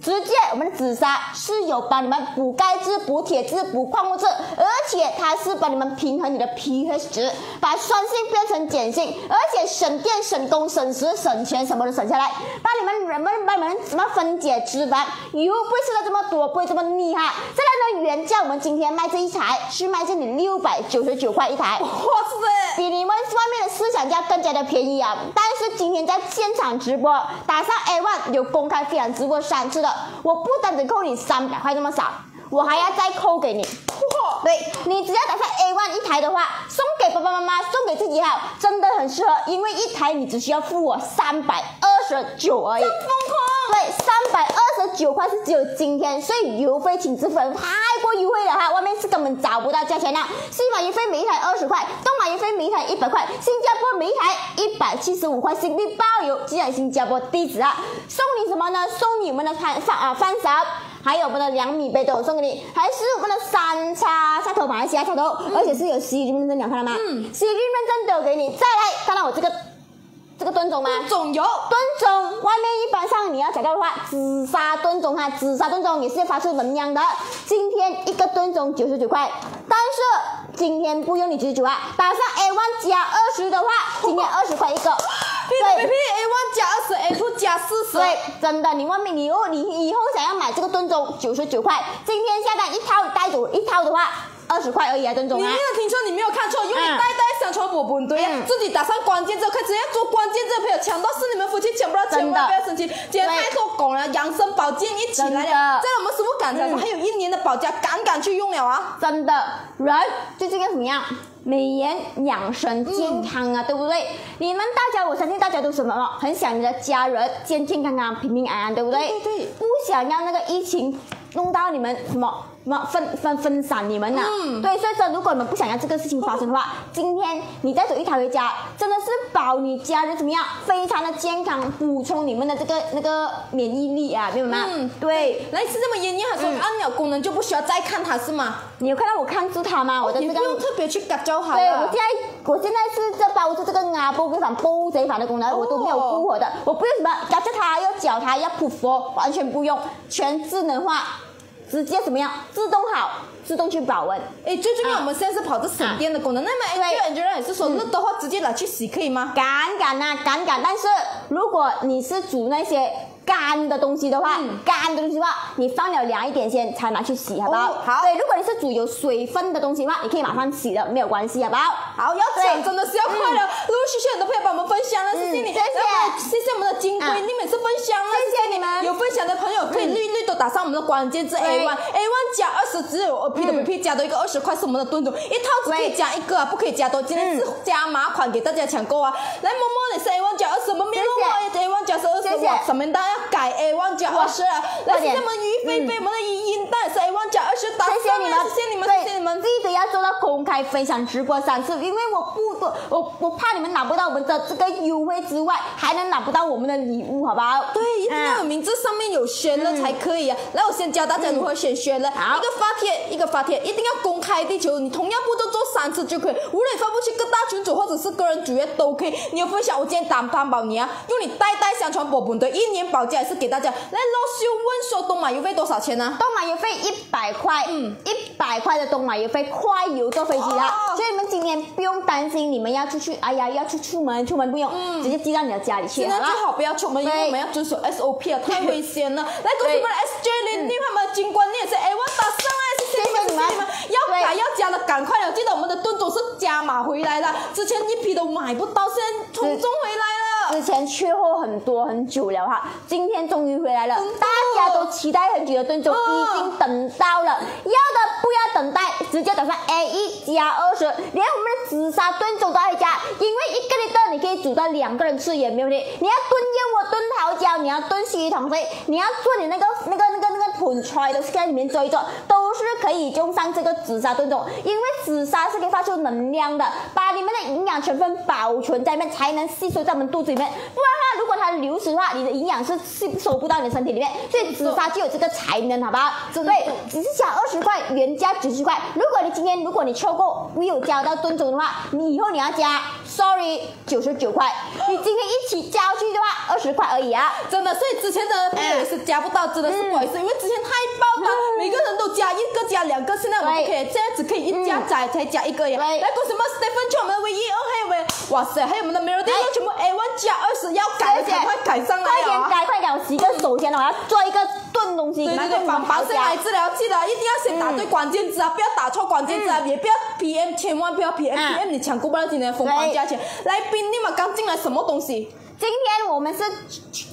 直接我们的紫砂是有帮你们补钙质、补铁质、补矿物质，而且它是帮你们平衡你的 pH 值，把酸性变成碱性，而且省电、省工、省时、省钱，什么都省下来，帮你们人们帮你们怎么分解脂肪，油不会吃的这么多，不会这么腻哈。再来呢，原价我们今天卖这一台是卖这里六百九十九块一台。哇塞！比你们外面的市场价更加的便宜啊！但是今天在现场直播，打上 A one 有公开分享直播三次的，我不单只扣你三百块这么少，我还要再扣给你。哇！对你只要打上 A one 一台的话，送给爸爸妈妈，送给自己哈，真的很适合，因为一台你只需要付我三百二十九而已。疯狂！对，三百二十九块是只有今天，所以邮费请支付太过优惠了哈，外面是根本找不到价钱的。西马邮费每一台二十块，东马邮费每一台一百块，新加坡每一台一百七十五块，新币包邮，寄在新加坡地址啊。送你什么呢？送你们的饭饭啊饭勺。还有我们的两米杯都有送给你，还是我们的三叉下头马来西亚下头，而且是有 C 认证，你看到吗？嗯，C 认证都有给你。再来，看到我这个这个炖盅吗？炖盅外面一般上你要找到的话，紫砂炖盅哈，紫砂炖盅也是发出能量的。今天一个炖盅九十九块，但是今天不用你九十九啊，打上 A one 加二十的话，今天二十块一个。P A one 加二十 A two 加四十。对，真的，你外面你以后你以后想要买这个炖盅九十九块，今天下单一套带走一套的话，二十块而已啊，吨种啊你没。有听错，你没有看错，因为嗯代代相传我本对呀嗯，自己打上关键字，可以直接做关键字，朋友抢到是你们夫妻抢不到，千万不要生气。今天太多狗了，养生保健一起来了，在我们师傅刚才说嗯还有一年的保价，赶赶去用了啊！真的，人最近要怎么样？美颜、养生、健康啊，对不对？你们大家，我相信大家都什么了？很想你的家人健健康康、平平安安，对不对？对对对不想让那个疫情弄到你们什么分分分散你们呐、嗯对，所以说如果你们不想要这个事情发生的话，今天你再走一台回家，真的是保你家人怎么样？非常的健康，补充你们的这个那个免疫力啊，明白吗？嗯对。来是这么严，还说嗯按了功能就不需要再看它是吗？你有看到我看住它吗？我的这个你不用特别去改就好对，我现。在我现在是这包着这个啊波跟反波贼反的功能，我都没有顾我的，我不用什么夹着它，要搅它，要普佛，完全不用，全智能化，直接怎么样，自动好，自动去保温。哎，最重要，我们现在是跑着省电的功能。那么对 Angel Angel 也是说，热的话直接拿去洗可以吗？敢敢啊，敢敢！但是如果你是煮那些干的东西的话，嗯。干的东西的话，你放了凉一点先，才拿去洗，好不好？哦好。对，如果你是煮有水分的东西的话，你可以马上洗的，没有关系，好不好？好，要讲真的是要快了，陆陆续续很多朋友帮我们分享了，谢谢你，嗯谢谢。谢谢我们的金龟，啊。你每次分享了，谢谢你们。有分享的朋友可以嗯。绿绿都打上我们的关键字 A 对。One A one 加二十，只有 P W P 加多一个二十块是我们的吨种，一套只可以加一个啊，不可以加多，今天是加码款给大家抢购啊，来摸摸你是 A one 加二十，我们没有摸 A one 加是二十，谢谢。哇，什么大家要改 A one 加二十啊，来快点谢谢我们于菲菲，我们的语音带是 A one 加二十，打谢谢你们，谢谢你们，谢谢你们。记得要做到公开分享直播三次，因为我不我我怕你们拿不到我们的这个优惠之外，还能拿不到我们的礼物，好不好？对，一定要有嗯名字上面有选了才可以啊！来，我先教大家如何选选了。一个发帖，一个发帖，一定要公开地球，你同样步骤做三次就可以。无论你发布去各大群组或者是个人主页都可以。你有分享，我今天担担保你啊，用你代代相传我本的一年保价也是给大家。来，老师问说东马邮费多少钱呢、东马邮费一百块，嗯一百块的东马邮费，快邮坐飞机啦，哦所以你们今天不用担心你们要出去，哎呀要出出门，出门不用，直接寄到你的家里去，现在？最好不要出门，因为我们要遵守 SOP 啊，太危险了。来，恭喜我们的 SJ 零六他们的金冠，你也是 A one 打上来，谢谢你们，你们。要改要加的赶快了，记得我们的盾总是加码回来了，之前一批都买不到，现在冲中回来了。之前缺货很多很久了哈，今天终于回来了，大家都期待很久的炖粥嗯已经等到了，要的不要等待，直接打上 A 一加二十，连我们的紫砂炖盅都可以加，因为一个 liter 你可以煮到两个人吃也没问题。你要炖燕窝、炖桃胶，你要炖西塘水，你要做你那个那个那个那个盆菜都是在里面做一做，都是可以用上这个紫砂炖盅，因为紫砂是可以发出能量的，把里面的营养成分保存在里面，才能吸收在我们肚子里面。不然的话，如果它流失的话，你的营养是吸收不到你的身体里面，所以紫砂就有这个才能，好不好？真的对，只是加二十块，原价九十块。如果你今天如果你抽过没有加到吨重的话，你以后你要加，sorry，九十九块。你今天一起加去的话，二十块而已啊。真的，所以之前的朋友也是加不到，真的是不好意思，因为之前太爆了，每个人都加一个加两个，现在我们不可以，现在只可以一加仔才加一个呀。对来过什么 Stephen 就我们的唯一，哦还有没？哇塞，还有我们的 Melody 又全部 A one 加二十，要改的赶快改上来啊！快点改，快点！我洗个手先了，我要做一个炖东西。对对对，防防生癌治疗，记得一定要先打对关键字啊，不要打错关键字啊，也不要 PM，千万不要 PM，PM 你抢购不到今天的疯狂价钱。来宾，你们刚进来什么东西？今天我们是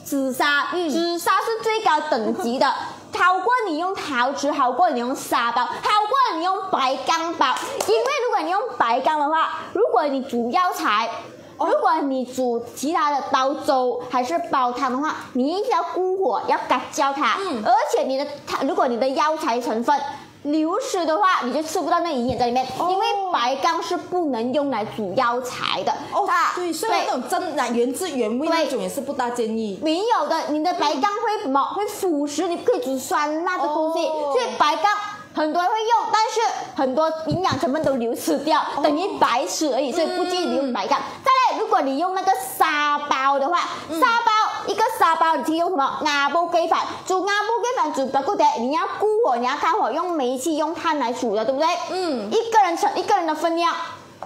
紫砂，嗯紫砂是最高等级的，好过你用陶瓷，好过你用沙包，好过你用白钢包。因为如果你用白钢的话，如果你煮药材。哦如果你煮其他的煲粥还是煲汤的话，你一定要顾火，要嘎焦它，嗯而且你的它，如果你的药材成分流失的话，你就吃不到那营养在里面，哦因为白钢是不能用来煮药材的。哦啊，对，所以那种真奶原汁原味对那种也是不大建议。没有的，你的白钢会什么？会腐蚀，你不可以煮酸辣的东西，哦所以白钢。很多人会用，但是很多营养成分都流失掉，等于白吃而已，所以不建议你用白干。再来，如果你用那个沙包的话，沙包一个沙包，你可以用什么？鸭煲鸡饭，煮鸭煲鸡饭煮不够的，你要顾火，你要开火，用煤气、用炭来煮的，对不对？嗯一个人盛一个人的分量。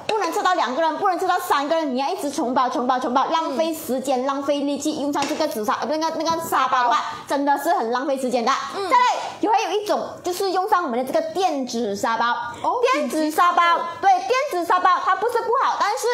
不能测到两个人，不能测到三个人，你要一直重包、重包、重包，浪费时间、浪费力气，用上这个紫砂呃那个那个沙包的话，真的是很浪费时间的。再来，也还有一种就是用上我们的这个电子沙包，哦电子沙包，对，电子沙包它不是不好，但是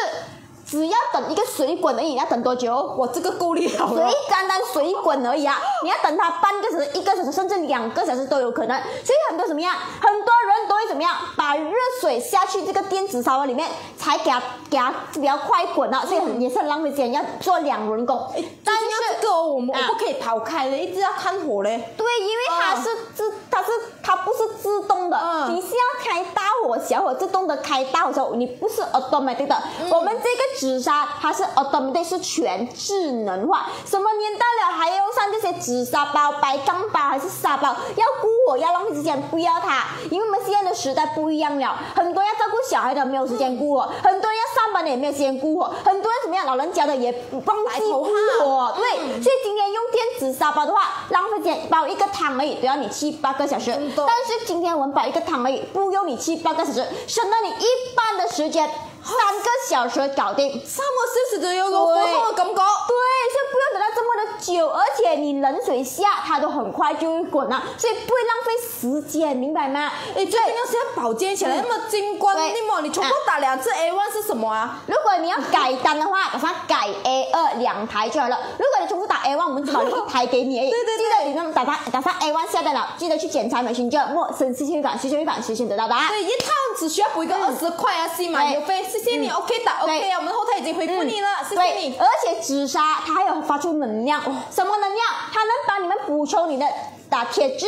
只要等一个水滚而已，你要等多久？我这个够力了水单单水滚而已啊！你要等它半个小时、一个小时，甚至两个小时都有可能。所以很多怎么样？很多人都会怎么样？把热水下去这个电子烧碗里面，才给它给它比较快滚啊！所以很也是很浪费时间，要做两轮工。但是这个哦我们啊我不可以跑开的，一直要看火嘞。对，因为它是自，它是它不是自动的，嗯你是要开大火、小火自动的开大火的时候，你不是 automatic 的。我们这个紫砂它是 automatic，是全智能化。什么年代了还要用上这些紫砂包、白钢包还是砂包？要顾我，要浪费时间，不要它，因为我们现在的时代不一样了，很多要照顾小孩的没有时间顾我，很多人要上班的也没有时间顾我，很多人怎么样，老人家的也忘白记顾头汗火，对，所以今天用电子砂包的话，浪费时间，煲一个汤而已，都要你七八个小时。但是今天我们煲一个汤而已，不用你七八个小时，省了你一半的时间，三个小时搞定。三个小时就有个火候的感觉。对，所以不用等到这么的久，而且你冷水下它都很快就会滚了，所以不会浪费时间，明白吗？你，最近那些保健起来那么精光，对你么你重复打两次 A one 是什么啊？如果你要改单的话，打算改 A 二两台就好了。如果你重复打 A one，我们只保留一台给你而已。对对对记得你们打算打算 A one 下单了，记得去检查美心就莫生私信版、私信版实现得到答案。对，一趟只需要补一个二十块啊，新买邮费，谢谢你，OK 的 OK 啊，我们后台已经回复你了，谢谢，你。而且紫砂它还有发出能量，什么能量？它能帮你们补充你的打铁质。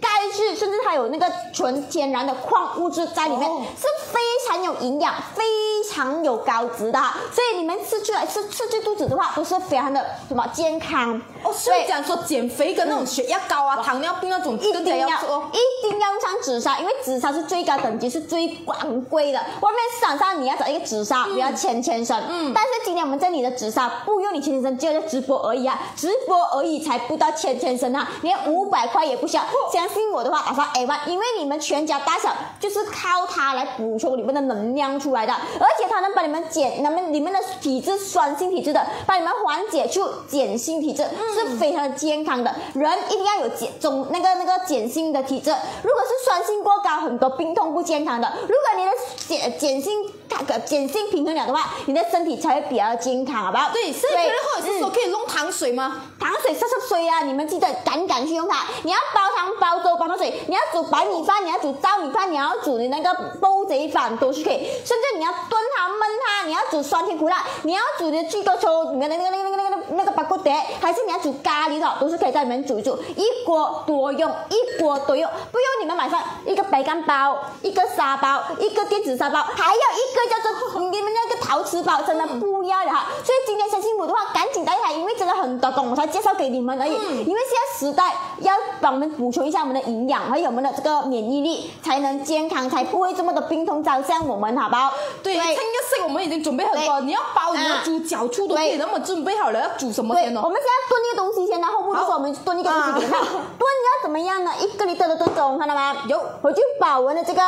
钙质，甚至它有那个纯天然的矿物质在里面，哦是非常有营养、非常有高值的。所以你们吃出来吃吃进肚子的话，都是非常的什么健康。哦，所以讲说减肥跟那种血压高啊、糖尿病那种一定要。一定要用上紫砂，因为紫砂是最高等级，是最昂贵的。外面市场上你要找一个紫砂，不要千千升。嗯但是今天我们这里的紫砂不用你千千升，只有在直播而已啊，直播而已才不到千千升啊，连五百块也不需要。相信我的话，打上 A one，因为你们全家大小就是靠它来补充你们的能量出来的，而且它能帮你们减，那么你们的体质酸性体质的，帮你们缓解出碱性体质，是非常的健康的。人一定要有碱中那个那个碱性的体质，如果是酸性过高，很多病痛不健康的。如果你的碱碱性那个碱性平衡了的话，你的身体才会比较健康，好不好？对，是对然后是说可以弄糖水吗？糖水湿湿水啊，你们记得敢敢去用它。你要煲汤、煲粥、煲汤水，你要煮白米饭，你要煮糙米饭，你要煮你那个煲仔饭都是可以。甚至你要炖它、焖它，你要煮酸甜苦辣，你要煮的巨多粥里面的那个那个那个那个那个巴锅碟，还是你要煮咖喱的，都是可以在里面煮一煮，一锅多用，一锅多用，不用你们买上一个白干包，一个沙包，一个电子沙包，还有一个叫做你们那个陶瓷包，真的不要了哈。所以今天相信我的话，赶紧带一台，因为真的很多工，我才介绍给你们而已。因为现在时代要帮我们补充一下我们的营养，还有我们的这个免疫力，才能健康，才不会这么的病痛找向我们，好不好？对，趁个色我们已经准备很多，你要包你要煮饺醋都可以，那么准备好了，要煮什么我？们现在炖一个东西先，然后不是说我们炖一个东西给你看，炖要怎么样呢？一个 liter 的炖盅，看到吗？有。我就把我的这个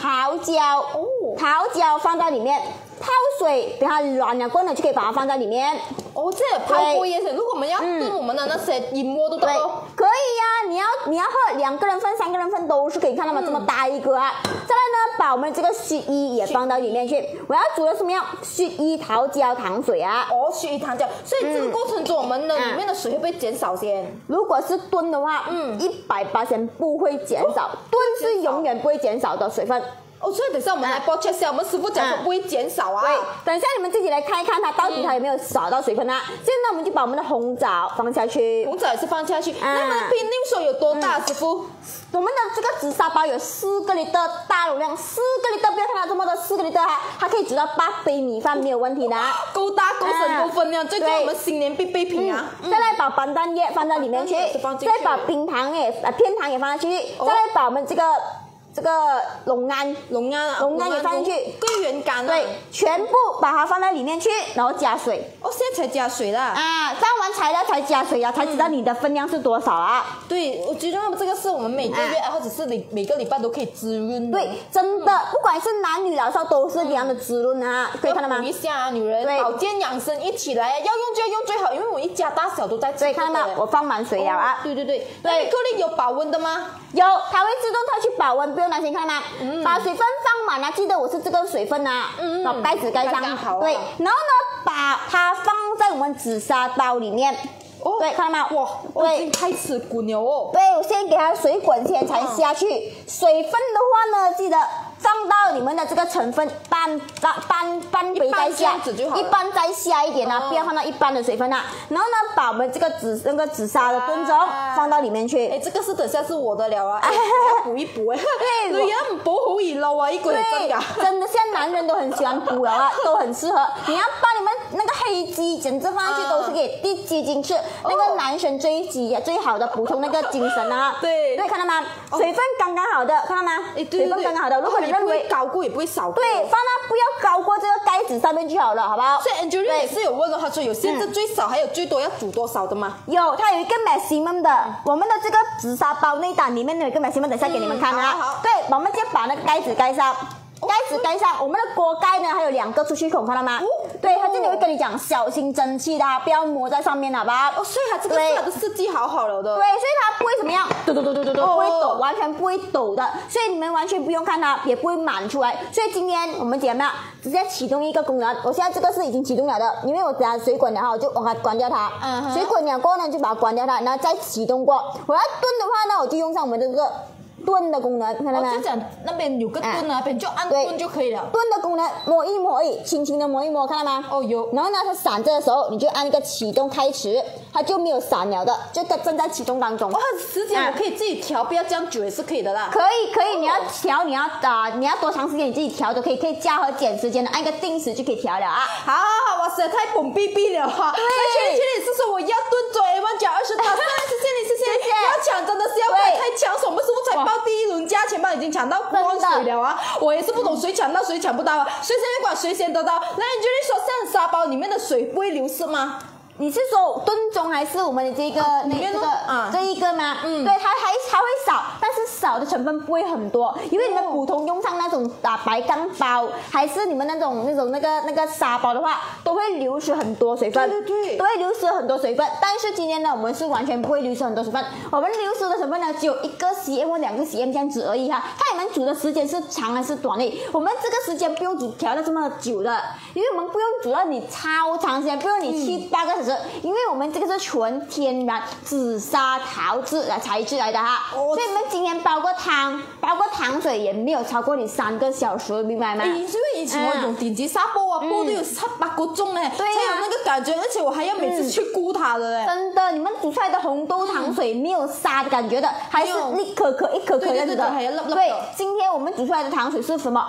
桃胶，哦。桃胶放到里面，泡水，等它软了过后呢，就可以把它放在里面。哦，这泡过也行。如果我们要炖我们的那些银锅都得对哦。，可以呀、你要你要喝两个人份、三个人份都是可以，看到吗？这么大一个啊！再来呢，把我们这个雪衣也放到里面去。我要煮的什么样？雪衣桃胶糖水啊。哦，血糖胶，所以这个过程中，我们的里面的水会不会减少先？如果是炖的话，嗯，一百八先不会减少，炖是永远不会减少的水分。哦，所以等一下我们来包 check 下，我们师傅讲说嗯不会减少啊。对，等一下你们自己来看一看它到底它有没有少到水分啊。现在我们就把我们的红枣放下去。红枣也是放下去。啊那么拼令手有多大，师傅？我们的这个紫砂包有四个 liter 大容量，四个 liter 不要看它这么多，四个 liter 哈，它可以煮到八杯米饭没有问题的啊。够大够深啊够分量，最重要对我们新年必备品啊。再来把板蛋液放到里面去再把冰糖也呃片糖也放进去，哦再来把我们这个这个龙安龙安啊，龙安也放进去桂圆干啊。对，全部把它放在里面去，然后加水哦，现在才加水啦。啊，放完材料才加水啊，才知道你的分量是多少啊。对，我觉得这个是我们每个月或者是每每个礼拜都可以滋润的。对，真的，不管是男女老少都是一样的滋润啊，可以看到吗补？一下啊，女人保健养生一起来啊，要用就要用最好，因为我一家大小都在吃对，这个的。看到吗？我放满水了啊。对对对，那你克力有保温的吗？有，它会自动它去保温，不用担心，看到吗？嗯把水分放满啊，记得我是这个水分啊，嗯把盖子盖上，刚刚啊对，然后呢，把它放在我们紫砂包里面，哦对，看到吗？哇，我已经对。开始滚了哦。对，我先给它水滚先才下去。水分的话呢，记得放到你们的这个成分半半半半杯一半这再下一般再下一点啊，哦不要放到一般的水分啊。然后呢，把我们这个紫那个紫砂的炖盅啊放到里面去。哎，这个是等下是我的了啊，哎补一补哎。对女人唔補好易漏啊，一個人真对㗎。，真的，现在男人都很喜欢补了啊，都很适合。你要把你们那个黑鸡整只放上去，啊都是给地鸡精吃，那个男生追鸡最好的补充那个精神啊。对对，看到吗？水分刚刚好的，看到吗？哎，水分刚刚好的。如果你也不会高过，也不会少过。对，放到不要高过这个盖子上面就好了，好不好？所以 Angelina 也是有问的，他说有限制最少还有最多要煮多少的吗？有，它有一个 maximum 的，我们的这个紫砂包内胆里面有一个 maximum，等一下给你们看啊。嗯好好对，我们就把那个盖子盖上。盖子盖上，我们的锅盖呢还有两个出气孔，看到吗？对，它这里会跟你讲小心蒸汽的啊，不要摸在上面，好不好？哦，所以它这个是它的设计好好了的。对，所以它不会怎么样，抖抖抖抖抖抖，哦不会抖，完全不会抖的，所以你们完全不用看它，也不会满出来。所以今天我们怎么样，直接启动一个功能，我现在这个是已经启动了的，因为我等下水滚了哈，我就把它关掉它。嗯哼水滚了过后呢，就把它关掉它，然后再启动过。我要炖的话呢，我就用上我们的这个炖的功能，看到哦，没有就？讲那边有个炖啊，那边就按对炖就可以了。炖的功能摸一摸轻轻的摸一摸，看到吗？哦有然后呢，它闪着的时候，你就按一个启动开始，它就没有闪了的，就它正在启动当中。哇，时间我可以自己调，不要这样久也是可以的啦。可以可以，你要调，你要啊、你要多长时间你自己调都可以，可以加和减时间的，按一个定时就可以调了啊。好好好，哇塞，太蹦逼逼了哈！对那确确实是说我要炖做 A 万加二十打算，谢谢你，谢谢你。谢谢要抢真的是要对快太抢手，我们师傅才报第一轮价钱吧，已经抢到光水了啊！我也是不懂谁抢到谁抢不到啊，谁先管谁先得到。那你觉得说像沙包里面的水不会流失吗？你是说炖盅还是我们的这个那里面的这个啊这一个吗？嗯对，它还它会少，但是少的成分不会很多，因为你们普通用上那种啊白钢包，还是你们那种那种那个那个沙包的话，都会流失很多水分，对对对都会流失很多水分。但是今天呢，我们是完全不会流失很多水分，我们流失的成分呢只有一个 cm 或两个 cm 这样子而已哈。看你们煮的时间是长还是短嘞。我们这个时间不用煮调到这么久的，因为我们不用煮到你超长时间，不用你七八个小时子，因为我们这个是纯天然紫砂陶制来材质来的哈，哦所以我们今天煲个汤，煲个糖水也没有超过你三个小时，明白吗？哎，因为以前我用电子砂煲啊，煲都有七八个钟嘞，对呀才有那个感觉，而且我还要每次去估它的嘞。真的，你们煮出来的红豆糖水没有沙的感觉的，还是一颗颗一颗颗样子的。还有粒粒的对，今天我们煮出来的糖水是什么？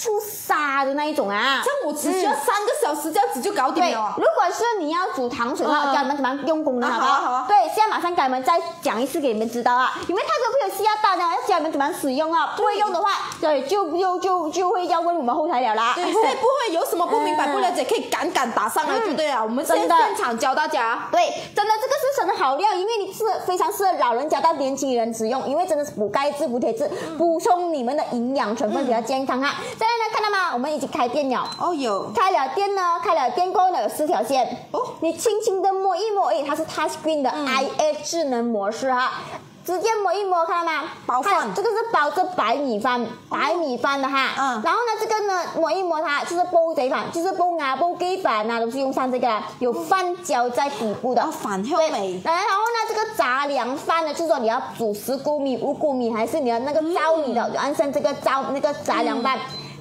出沙的那一种啊。像我只需要三个小时这样子就搞定对，了啊。如果是你要煮糖水的话，嗯我教你们怎么样用功能，啊好不好啊好啊对，现在马上给你们再讲一次给你们知道啊，因为太多朋友需要大家要教你们怎么样使用啊，不会用的话，对，就就就就会要问我们后台了啦。对，所以不会有什么不明白、嗯不了解，可以赶赶打上来就对了。我们现在现场教大家。对，真的这个是真的好料，因为你是非常适合老人家到年轻人使用，因为真的是补钙质、补铁质，补充你们的营养成分比较健康啊。再来呢，看到吗？我们已经开店了。哦，有开了店呢，开了店过后呢，有四条线。哦你轻轻的摸一摸，诶，它是 Touch Screen 的 IA 智能模式哈。直接摸一摸，看到吗？包饭它这个是包着白米饭，白米饭的哈。嗯然后呢，这个呢摸一摸它，就是煲仔饭，就是煲鸭、煲鸡饭啊，都是用上这个啊，有饭焦在底部的。哦饭香对味然后呢，这个杂粮饭呢，就是说你要煮十谷米、五谷米，还是你要那个糙米的，就按上这个糙那个杂粮饭。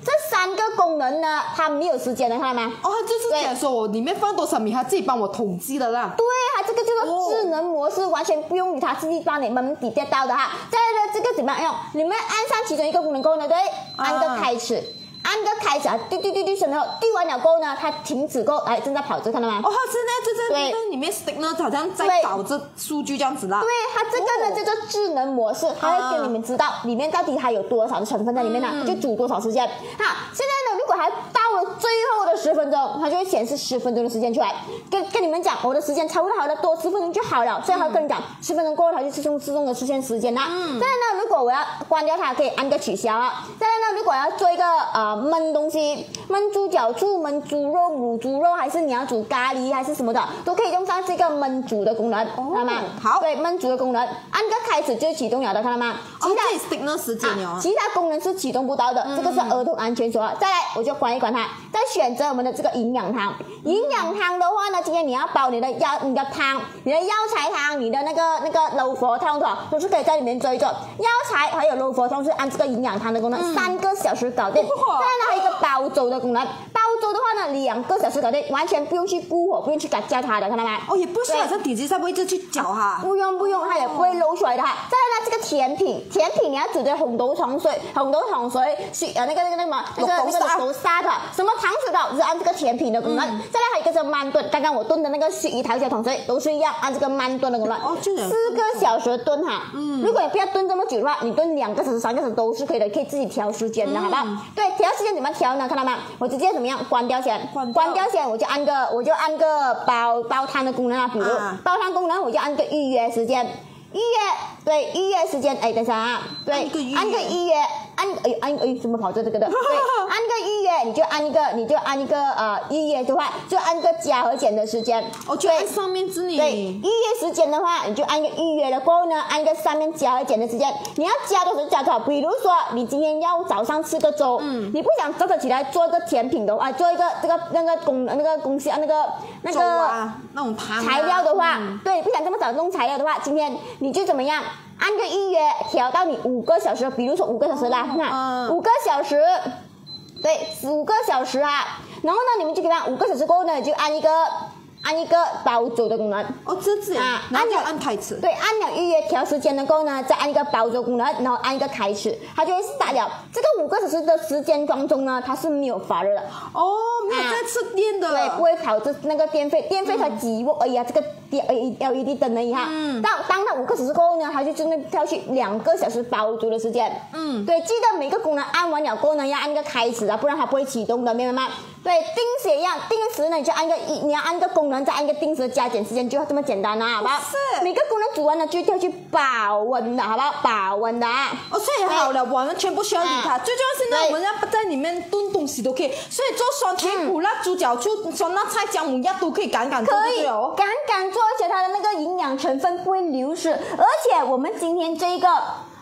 这三个功能呢，它没有时间的，看到吗？哦，它就是对讲说我里面放多少米，它自己帮我统计的啦。对，它这个就是智能模式，完全不用你它，自己帮你们抵接到的哈。再来呢，这个怎么样用？你们按上其中一个功能功能，对，按个开始。按个开始啊，滴滴滴滴声后，滴完了过后呢，它停止过后，哎，正在跑着，看到吗？哦，它现在就在对那里面 stick 呢，好像在对导着数据这样子啦。对，它这个呢叫做智能模式，它会跟你们知道里面到底它有多少的成分在里面呢，就煮多少时间。好，现在呢，如果还到了最后的十分钟，它就会显示十分钟的时间出来，跟跟你们讲，我的时间差不多好了，多十分钟就好了，所以它会跟你讲，十分钟过后它就自动自动的出现时间啦。嗯再来呢，如果我要关掉它，可以按个取消啊。再来呢，如果要做一个呃焖东西，焖猪脚醋、焖猪肉、卤猪肉，还是你要煮咖喱还是什么的，都可以用上这个焖煮的功能，看到吗？好对，焖煮的功能，按个开始就启动了的，看到吗？哦，其他时间了啊啊。其他功能是启动不到的，这个是儿童安全锁。再来，我就关一关它，再选择我们的这个营养汤。营养汤的话呢，今天你要煲你的药、你的汤、你的药材汤、你的那个那个肉佛汤的，都是可以在里面做一做。药材还有肉佛汤是按这个营养汤的功能，三个小时搞定。再哇来呢，还有一个煲粥的功能，煲粥的话呢，两个小时搞定，完全不用去顾火，不用去改加它的，看到没？哦，也不需要像点击上会一直去搅哈。不用不用，它也不会漏出来的哈。再来呢，这个甜品，甜品你要煮的红豆糖水，红豆糖水是呃那个那个那个什么，那个那个绿豆沙的，什么糖水的，是按这个甜品的功能。再来还有一个是慢炖，刚刚我炖的那个雪姨桃小糖水都是一样，按这个慢炖的功能。哦这样四个小时炖哈。嗯。如果你不要炖这么久的话，你炖两个小时、三个小时都是可以的，可以自己调时间的，好不好？对，调时间怎么调呢？看到吗？我直接怎么样？关掉先，关掉关掉先，我就按个我就按个煲煲汤的功能啊，比如。啊煲汤功能我就按个预约时间，预约对预约时间，哎，等一下啊，对，按个预约按哎按哎怎么跑这这个的？对，按个预约你就按一个你就按一个呃预约的话，就按个加和减的时间，哦，就按上面这对，预约时间的话，你就按一个预约了过后呢，按一个上面加和减的时间，你要加多少就加多少。比如说你今天要早上吃个粥，嗯，你不想早早起来做一个甜品的话，做一个这个那个公那个公司啊那个那个啊，那种材料的话，嗯对，不想这么早弄材料的话，今天你就怎么样？按个预约调到你五个小时，比如说五个小时啦，那、嗯五个小时，对，五个小时啊。然后呢，你们就给他五个小时过后呢，就按一个按一个煲粥的功能。哦，这子啊然后就按了按开始。对，按了预约调时间的过后呢，再按一个煲粥功能，然后按一个开始，它就会 start 了。这个五个小时的时间当中呢，它是没有发热的。哦，没有啊在吃电的。对，不会跑这那个电费，电费才几沃而已啊，这个电 L E D 灯而已哈。嗯到当它五个小时过后呢，它就真的跳去两个小时包足的时间。嗯对，记得每个功能按完了过后呢，要按个开始啊，不然它不会启动的，明白吗？对，定时一样，定时呢你就按个一，你要按个功能，再按个定时的加减时间，就这么简单了，好不好？是每个功能煮完了就要去保温的，好不好？保温的啊。哦，所以好了，我们全部需要理它。啊最重要是呢，我们要在里面炖东西都可以，所以做酸甜苦辣猪脚醋、酸辣菜、姜母鸭都可以赶赶做，可以对哦？赶赶做，而且它的那个营养成分不会流失，而且我们今天这个。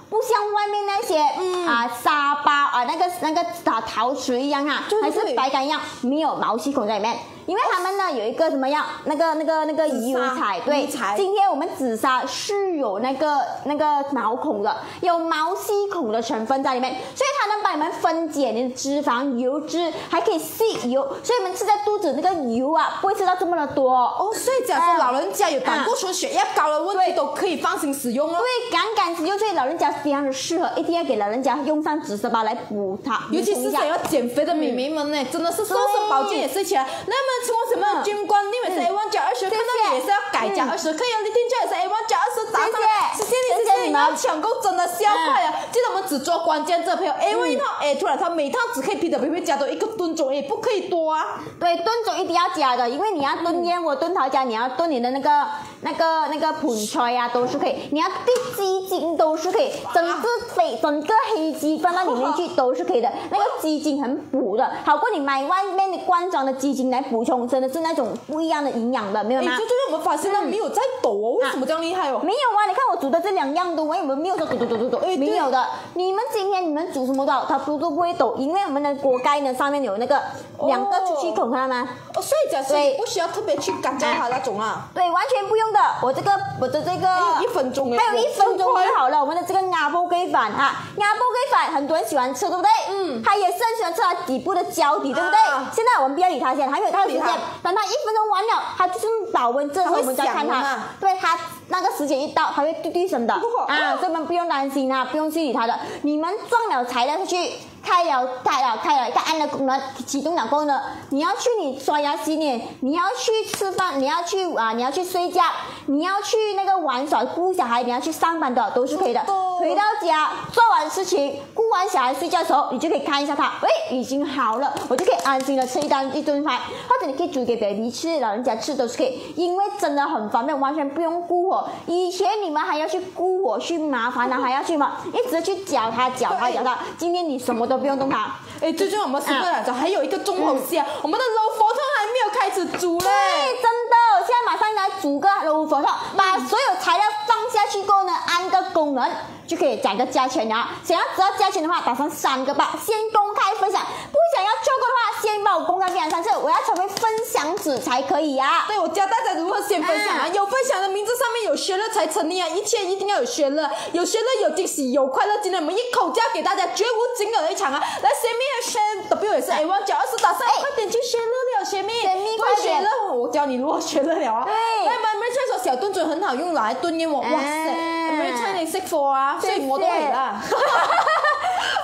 不像外面那些、嗯啊沙包啊那个那个打陶瓷一样啊，对对对还是白干一样，没有毛细孔在里面。因为他们呢有一个怎么样，那个那个那个油彩，对，今天我们紫砂是有那个那个毛孔的，有毛细孔的成分在里面，所以它能帮你们分解你的脂肪、油脂，还可以吸油，所以你们吃在肚子那个油啊，不会吃到这么的多。哦，所以假设老人家有胆固醇、血压高的问题，都可以放心使用哦。对，杆杆子就对老人家非常的适合，一定要给老人家用上紫砂包来补它，尤其是想要减肥的美眉们呢，真的是瘦身保健也是起来。那么请问什么？军官，你们是 A one 加二十，看到你也是要改加二十，可以啊，你听见也是 A one 加二十，打上来，谢谢。你，谢谢你，你要抢购真的是要快啊！记得我们只做关键这票，A one 一套，哎，突然它每套只可以 P W 会加多一个吨种，也不可以多啊。对，吨种一定要加的，因为你要吨燕窝、吨桃加，你要炖你的那个、那个、那个盆菜呀、都是可以。你要炖鸡精都是可以，整个肥、整个黑鸡放到里面去都是可以的。那个鸡精很补的，好过你买外面的罐装的鸡精来补充，真的是那种不一样的营养的，没有哎，吗就？就是我们发现它没有在抖哦，为什么这样厉害哦？没有啊，你看我煮的这两样都，我们没有说抖抖抖抖抖，没有的。你们今天你们煮什么都好，它都都不会抖，因为我们的锅盖呢上面有那个两个出气孔，看到吗？哦，所以假设对不需要特别去干燥它那种啊。对，完全不用的。我这个我的这个还有一分钟哎还有一分钟就好了。我们的这个鸭煲盖饭啊，鸭煲盖饭很多人喜欢吃，对不对？嗯他也是很喜欢吃它底部的胶底，对不对？啊现在我们不要理它先，还没有它的时间。等它一分钟完了，它就是保温，这时候我们再看它。对它那个时间一到，它会滴滴声的啊，所以们不用担心啊，不用去理它的。你们装了材料下去。开了，开了，开了，一个按的功能，启动了功能，你要去你刷牙洗脸，你要去吃饭，你要去啊，你要去睡觉，你要去那个玩耍顾小孩，你要去上班的都是可以的。哦回到家做完事情，顾完小孩睡觉的时候，你就可以看一下它，喂，已经好了，我就可以安心的吃一单一顿饭，或者你可以煮给 baby 吃，老人家吃都是可以，因为真的很方便，完全不用顾我。以前你们还要去雇我，去麻烦他，还要去嘛，一直去搅他，搅他，搅他。今天你什么都不用动它。哎，最重要我们四个来着，还有一个重头戏啊，我们的老佛汤还没有开始煮嘞。对，真的，现在马上来煮个老佛汤，把所有材料放下去过后呢，按个功能就可以讲个价钱了。想要知道价钱的话，打上三个八，先公开分享。不想要错过的话，先帮我公开分享三次，我要成为分享者才可以呀、对，我教大家如何先分享啊！嗯有分享的名字上面有学乐才成立啊！一切一定要有学乐，有学乐有惊喜有快乐。今天我们一口就要给大家绝无仅有的一场啊！来，学蜜和学 W 也是 A one 九二十打上，快点去学乐了，学妹，学蜜快选了，我教你如何学乐了啊！对来，我们劝说小炖嘴很好用来炖燕窝，哇塞嗯 a m e r i c a 你识貨啊，所以我都會啦。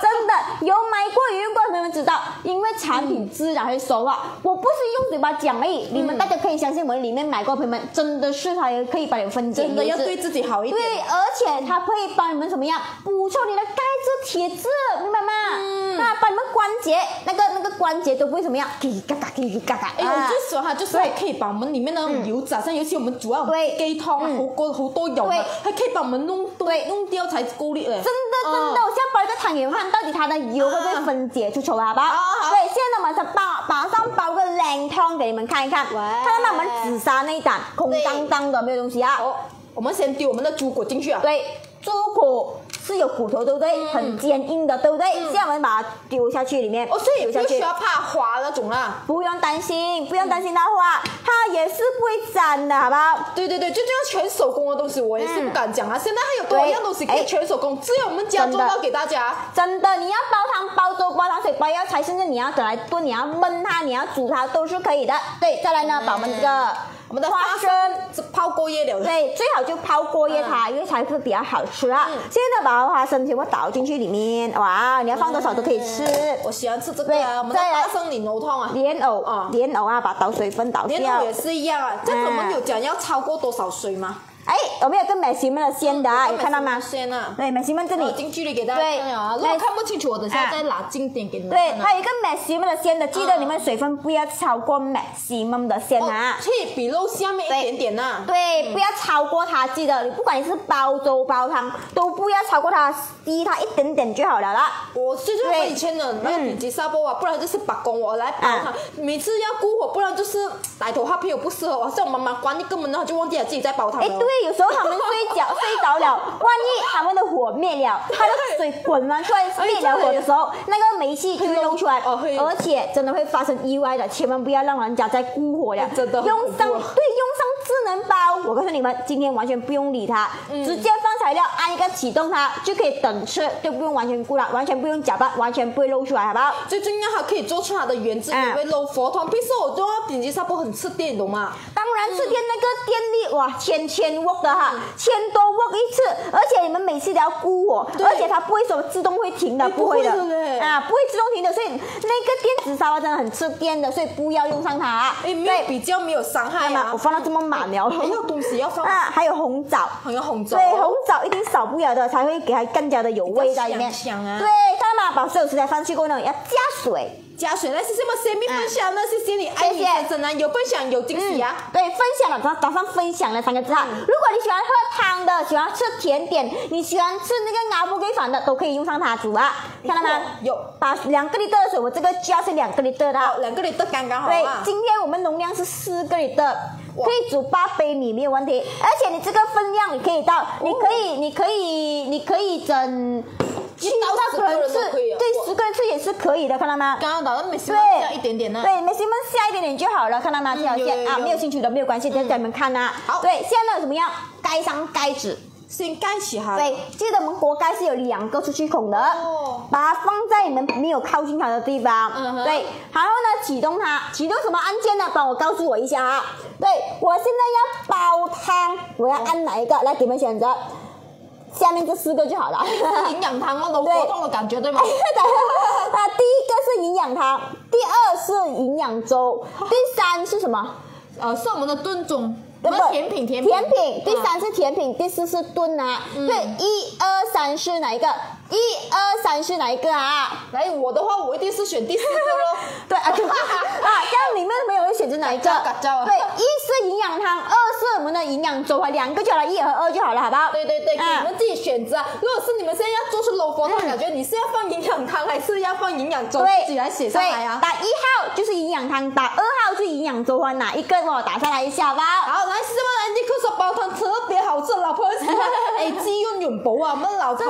真的有买过有用过的朋友们知道，因为产品自然会熟啊。我不是用嘴巴讲而已，你们大家可以相信我们里面买过的朋友们，真的是它也可以帮你分解真的要对自己好一点。对，而且它可以帮你们怎么样补充你的钙质、铁质，明白吗？嗯，那节那个那个关节都不会怎么样，叽叽嘎嘎，叽叽嘎嘎。哎，我最喜欢它就是還可以把我们里面那種油脂啊，像尤其我们煮那種對雞湯啊，嗯好多好多油啊對，還可以把我们弄對弄掉才夠力嘞。真的真的，我现在包一个汤给你们看，到底它的油会不会分解出丑，好不好？对，现在，我们再包马上煲个靓汤给你们看一看，看到吗？我们紫砂那一档空荡荡的，没有东西啊。好，我们先丢我们的猪骨进去啊。对，猪骨是有骨头，对不对？很坚硬的，对不对？现在我们把它丢下去里面，哦，所以。不需要怕滑那种啦。不用担心，不用担心它滑，它也是不会粘的，好不好？对对对，最重要全手工的东西，我也是不敢讲啊。现在还有多少樣東西可以哎全手工，只有我们家做到给大家。真的，你要煲汤、煲粥、煲糖水、煲药材，甚至你要等来炖，你要焖它，你要煮它，都是可以的。对，再来呢，把我们这个我们的花花生生是泡过夜了的。对，最好就泡过夜它，因为才是比较好吃啊。嗯现在，把花生全部倒进去里面，哇，你要放多少都可以吃。我喜欢吃这个啊，我们的花生莲藕汤啊。莲藕啊，莲藕啊，把倒水分倒掉莲藕。也是一样啊，這樣我们有讲要超过多少水嗎？哎，有没有个美西们的鲜的啊？嗯有看到吗？先啊。对，美西们这里近距离给大家对看了啊，如果看不清楚，我等下啊再拿近点给你们对，看啊。它有一个 maximum 的鲜的，记得嗯你们水分不要超过 maximum 的鲜啊。哦比肉下面一点点呐。对，不要超过它，记得，你不管你是煲粥煲汤，都不要超过它，低它一点点就好了啦。我就是我对以前的那个顶级沙煲啊，不然就是把工我来煲它啊，每次要顾火，不然就是奶头它朋友不适合我，像我妈妈关一个门，然后就忘记了自己在煲汤哎，了。对，有时候他们睡觉睡着了，万一他们的火灭了，它的水滚完出来灭了火的时候，那个煤气就会漏出来，而且真的会发生意外的，千万不要让人家再顾火了。真的用上对用上智能包，我告诉你们，今天完全不用理它，嗯直接放材料，按一个启动它就可以等吃，就不用完全顾了，完全不用搅拌，完全不会漏出来，好不好？最重要，它可以做出它的原汁嗯原味漏佛汤。平时我做点击沙波很吃电，你懂吗？当然，吃电那个电力哇，千千瓦的哈，千多瓦一次，而且你们每次都要估我，而且它不会说自动会停的，哎不会的啊，不会自动停的，所以那个电子烧啊真的很吃电的，所以不要用上它啊。哎，没有比较没有伤害嘛，啊我。放到这么满了，还有东西要放，啊，还有红枣。还有红枣。对，红枣一定少不了的，才会给它更加的有味在里面。香香啊对，看到吗？把所有食材放进去过后呢，要加水。加水来，谢谢我 Sammy 分享呢，谢谢你，爱你谢谢先生啊，有分享有惊喜啊。对，分享了，打打上分享了三个字哈。如果你喜欢喝汤的，喜欢吃甜点，你喜欢吃那个阿布给饭的，都可以用上它煮啊。看到吗？有把两个 liter 的水，我这个加是两个 liter 的。好，两个人都刚刚好对啊，。今天我们容量是四个 liter，可以煮八杯米没有问题。而且你这个分量你可以到，你可以，你可以，你可以整。十个人都是可以啊对十个人吃也是可以的，看到吗？刚刚打到美心对，下一点点呢。对，没新闻下一点点就好了，看到吗？这条有线啊，没有兴趣的没有关系，等下你们看啊。好对，现在呢怎么样？盖上盖子。先盖起哈。对，记得我们锅盖是有两个出气孔的，哦把它放在你们没有靠近它的地方。嗯哼对，然后呢，启动它，启动什么按键呢？帮我告诉我一下啊。对，我现在要煲汤，我要按哪一个？来，给你们选择，下面这四个就好了。营养汤哦，柔 对活动的感觉对吗？啊，第一个是营养汤，第二是营养粥，第三是什么？呃，是我们的炖盅，我对不们的甜品甜品甜品，第三啊是甜品，第四是炖啊。对，一二三是哪一个？一二三是哪一个啊？来我的话，我一定是选第四个喽。对啊，对 啊，这样里面没有人选择哪一个？对，一是营养汤，二是我们的营养粥啊，两个就好了，一和二就好了，好不好？对对对，你们自己选择啊。如果是你们现在要做出柔佛汤，感觉你是要放营养汤还是要放营养粥？对，自己来写上来啊。打一号就是营养汤，打二号是营养粥啊，哪一个帮我打下来一下，好不好？好，来，希望来尼克说煲汤特别好吃，老婆喜欢。哎，鸡用永薄啊，我们老头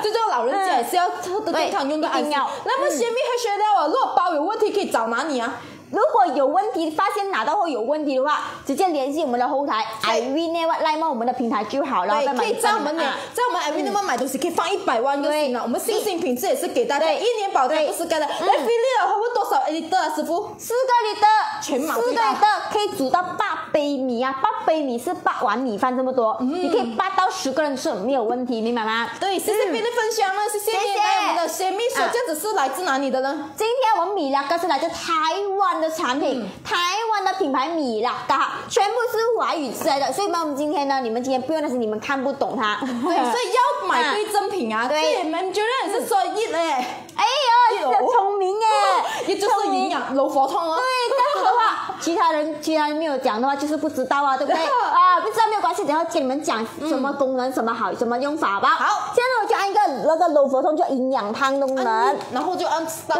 最重要老人家也是要喝的健康，用的安心一定要。那么先秘和学料啊，如果包有问题可以找哪里啊？如果有问题，发现拿到后有问题的话，直接联系我们的后台 i v n e w 我们的平台就好了。可以在我们啊在我们 i v 那么买东西，可以放一百万就行了。我们信心品质也是给大家对一年保障，不是盖的。来，菲利尔会问多少啊，师傅？四个里的全马四个里最大的可以煮到八杯米啊，八杯米是八碗米饭这么多，嗯你可以八到十个人吃没有问题，明白吗？对，谢谢别的分享了，谢谢我们的鲜蜜手啊这样子是来自哪里的呢？今天我们米拉嘎是来自台湾的产品，嗯台湾的品牌米拉嘎，全部是华语字来的，所以呢，我们今天呢，你们今天不用担心你们看不懂它。对，所以要买 对正品啊。对对，你们觉得你是说一嘞，哎呦，聪明哎，也就是营养柔佛通哦。对，这样子的话，其他人其他人没有讲的话，就是不知道啊，对不对？啊，不知道没有关系，等下给你们讲什么功能、什么好、什么用法吧。好现在我就按一个那个柔佛通，就营养汤功能。然后就按。对，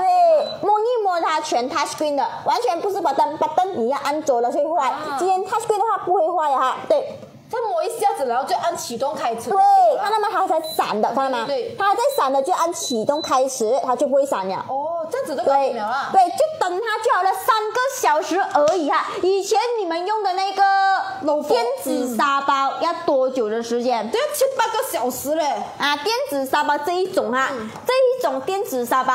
摸一摸它全 touch screen 的，完全不是把灯把灯你要按走了所以会坏。啊今天 touch screen 的话不会坏哈，对。再摸一下子，然后就按启动开始。对，看到吗？它才闪的，看到吗？它在闪的就按启动开始，它就不会闪了。哦，这样子就搞对定了啊。对，就等它就好了，三个小时而已哈。以前你们用的那个电子沙包要多久的时间？都要七八个小时嘞。啊，电子沙包这一种哈，嗯这一种电子沙包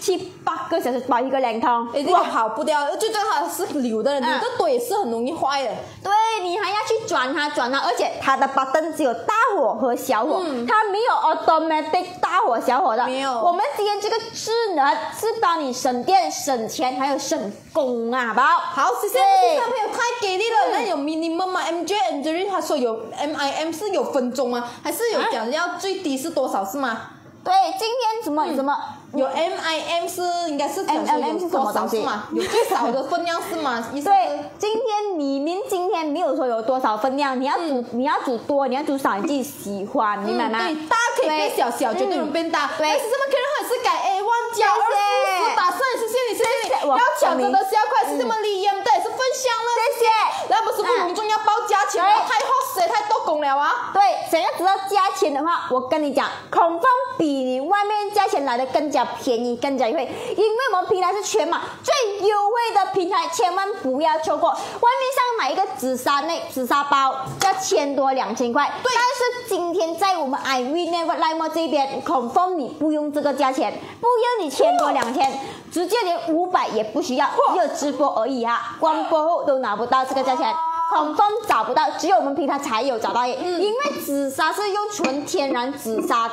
七八个小时煲一个两桶，一定跑不掉，最重要它是流的，嗯流的多也是很容易坏的。对你还要去转它转它，而且它的 button 只有大火和小火，嗯它没有 automatic 大火小火的。没有我们今天这个智能是帮你省电省钱还有省工啊，好不好？好，谢谢对小朋友太给力了。那有 minimum 吗？MJ Angeline 他说有 MIM 是有分钟吗？还是有讲要最低是多少是吗？对，今天怎么、怎么？有 MIM 是应该是讲说 MIM 有是什么多少东西是吗？有最少的分量是吗？对，今天你您今天没有说有多少分量，你要煮、你要煮多，你要煮少，你自己喜欢，明白吗？嗯对，大可以变小小，绝对能变大。对但是这么客人也是改 A one 加二谢谢十打胜，谢谢你，谢谢你。谢谢哇要抢着的是要快，嗯是这么厉害对，是分享了。谢谢。那不是不隆重要报价钱吗？对太 hot 谁太多工了啊！对，想要知道价钱的话，我跟你讲，孔凤比你外面价钱来的更加便宜，更加优惠，因为我们平台是全马最优惠的平台，千万不要错过。外面上买一个紫砂内紫砂包要千多两千块，但是今天在我们 i v n e v e r Limo 这边，孔凤你不用这个价钱，不用你千多两千，直接连五百也不需要，只有直播而已啊，关播后都拿不到这个加钱。孔凤找不到，只有我们平台才有找到耶。因为紫砂是用纯天然紫砂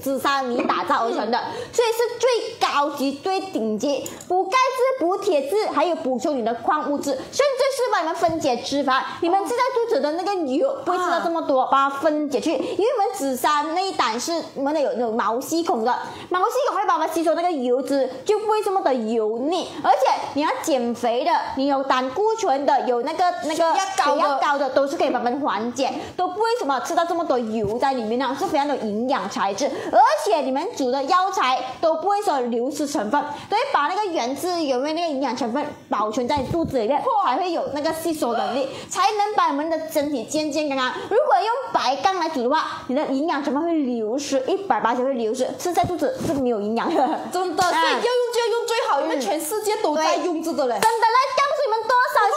紫砂泥打造而成的，所以是最高级、最顶级，补钙质、补铁质，还有补充你的矿物质，甚至是帮你们分解脂肪。你们吃在肚子的那个油不会吃到这么多，把它分解去。因为我们紫砂那一胆是我们的有有毛细孔的，毛细孔会帮我们吸收那个油脂，就不会这么的油腻。而且你要减肥的，你有胆固醇的，有那个那个。高高的都是可以慢慢缓解，都不会什么吃到这么多油在里面呢，是非常的营养材质，而且你们煮的药材都不会说流失成分，所以把那个原汁原味那个营养成分保存在肚子里面，才会有那个吸收能力，才能把我们的身体健健康康。如果用白干来煮的话，你的营养成分会流失，一百八十会流失，吃在肚子是没有营养的。真的，所以要用就要用最好，因为全世界都在用这个嘞。真的来告诉你们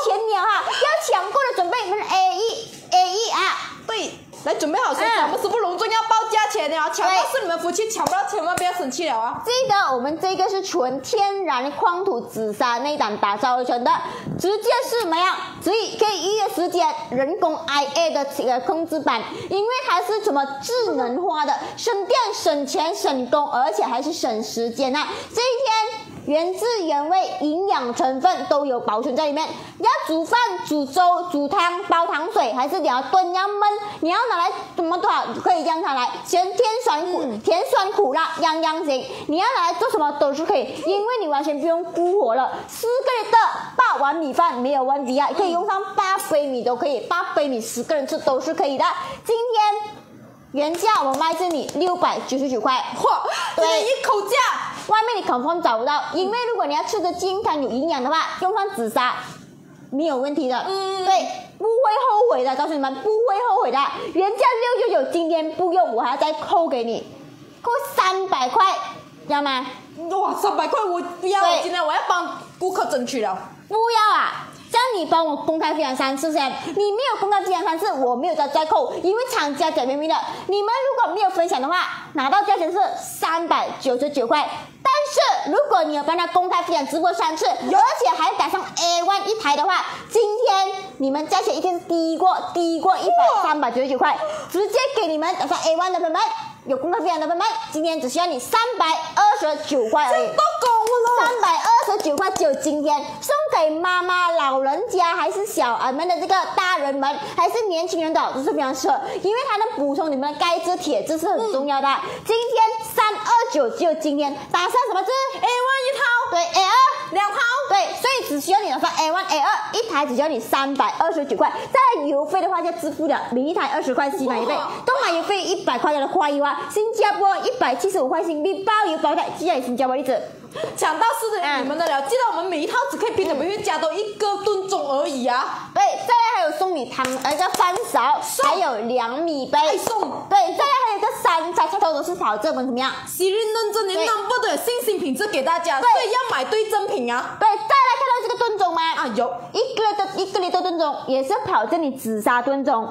多少钱了哈，要抢购的准备，你们 A 一 A 一啊，对，来准备好身材，我们师傅隆重要报价钱的啊，抢到是你们福气，抢不到千万不要生气了啊！这个我们这个是纯天然矿土紫砂内胆打造而成的，直接是什么样？所以可以预约时间，人工 IA 的这个控制版，因为它是什么智能化的，省电、省钱、省工，而且还是省时间啊！这一天。原汁原味，营养成分都有保存在里面。你要煮饭、煮粥、煮汤、煲糖水，还是你要炖、要焖？你要拿来怎么多少可以让它来，咸甜酸苦，甜酸苦辣样样行。你要拿来做什么都是可以，因为你完全不用顾火了。四个人的八碗米饭没有问题啊，可以用上八杯米都可以，八杯米十个人吃都是可以的。今天原价我卖这里六百九十九块，嚯，对，一口价。外面你肯定找不到，因为如果你要吃的健康有营养的话，用上紫砂没有问题的，嗯，对，不会后悔的，告诉你们不会后悔的。原价六九九，今天不用我还要再扣给你，扣三百块，要吗？哇，三百块我不要，今天我要帮顾客争取了，不要啊。叫你帮我公开分享三次先，你没有公开分享三次，我没有在再扣，因为厂家讲明明的，你们如果没有分享的话，拿到价钱是三百九十九块。但是如果你有帮他公开分享直播三次，而且还打上 A one 一台的话，今天你们价钱一定是低过低过一百三百九十九块，直接给你们打上 A one 的朋友们，有公开分享的朋友们，今天只需要你三百二十九块而已。三百二十九块九，今天送给妈妈、老人家，还是小儿们的这个大人们，还是年轻人的，都是非常适合，因为它能补充你们的钙质、铁质是很重要的。今天三二九，只有今天打上什么字？A one 一套，对，A 二两套，对，所以只需要你打上 A one A 二一台，只需要你三百二十九块。再邮费的话就支付了，每一台二十块，新买一倍，东买邮费一百块钱的花一万，新加坡一百七十五块新币包邮包袋，寄在新加坡例子。抢到是的，你们的了。记得我们每一套只可以拼的，不去加多一个炖盅而已啊。对，再来还有送你汤，呃，个饭勺，还有两米杯送。对，再来还有一个三叉插头，都是保证怎么样？喜运认证，你 number 的信心品质给大家，所以要买对正品啊。对，再来看到这个炖盅吗？啊，有一个的一个里的炖盅，也是保证你紫砂吨重。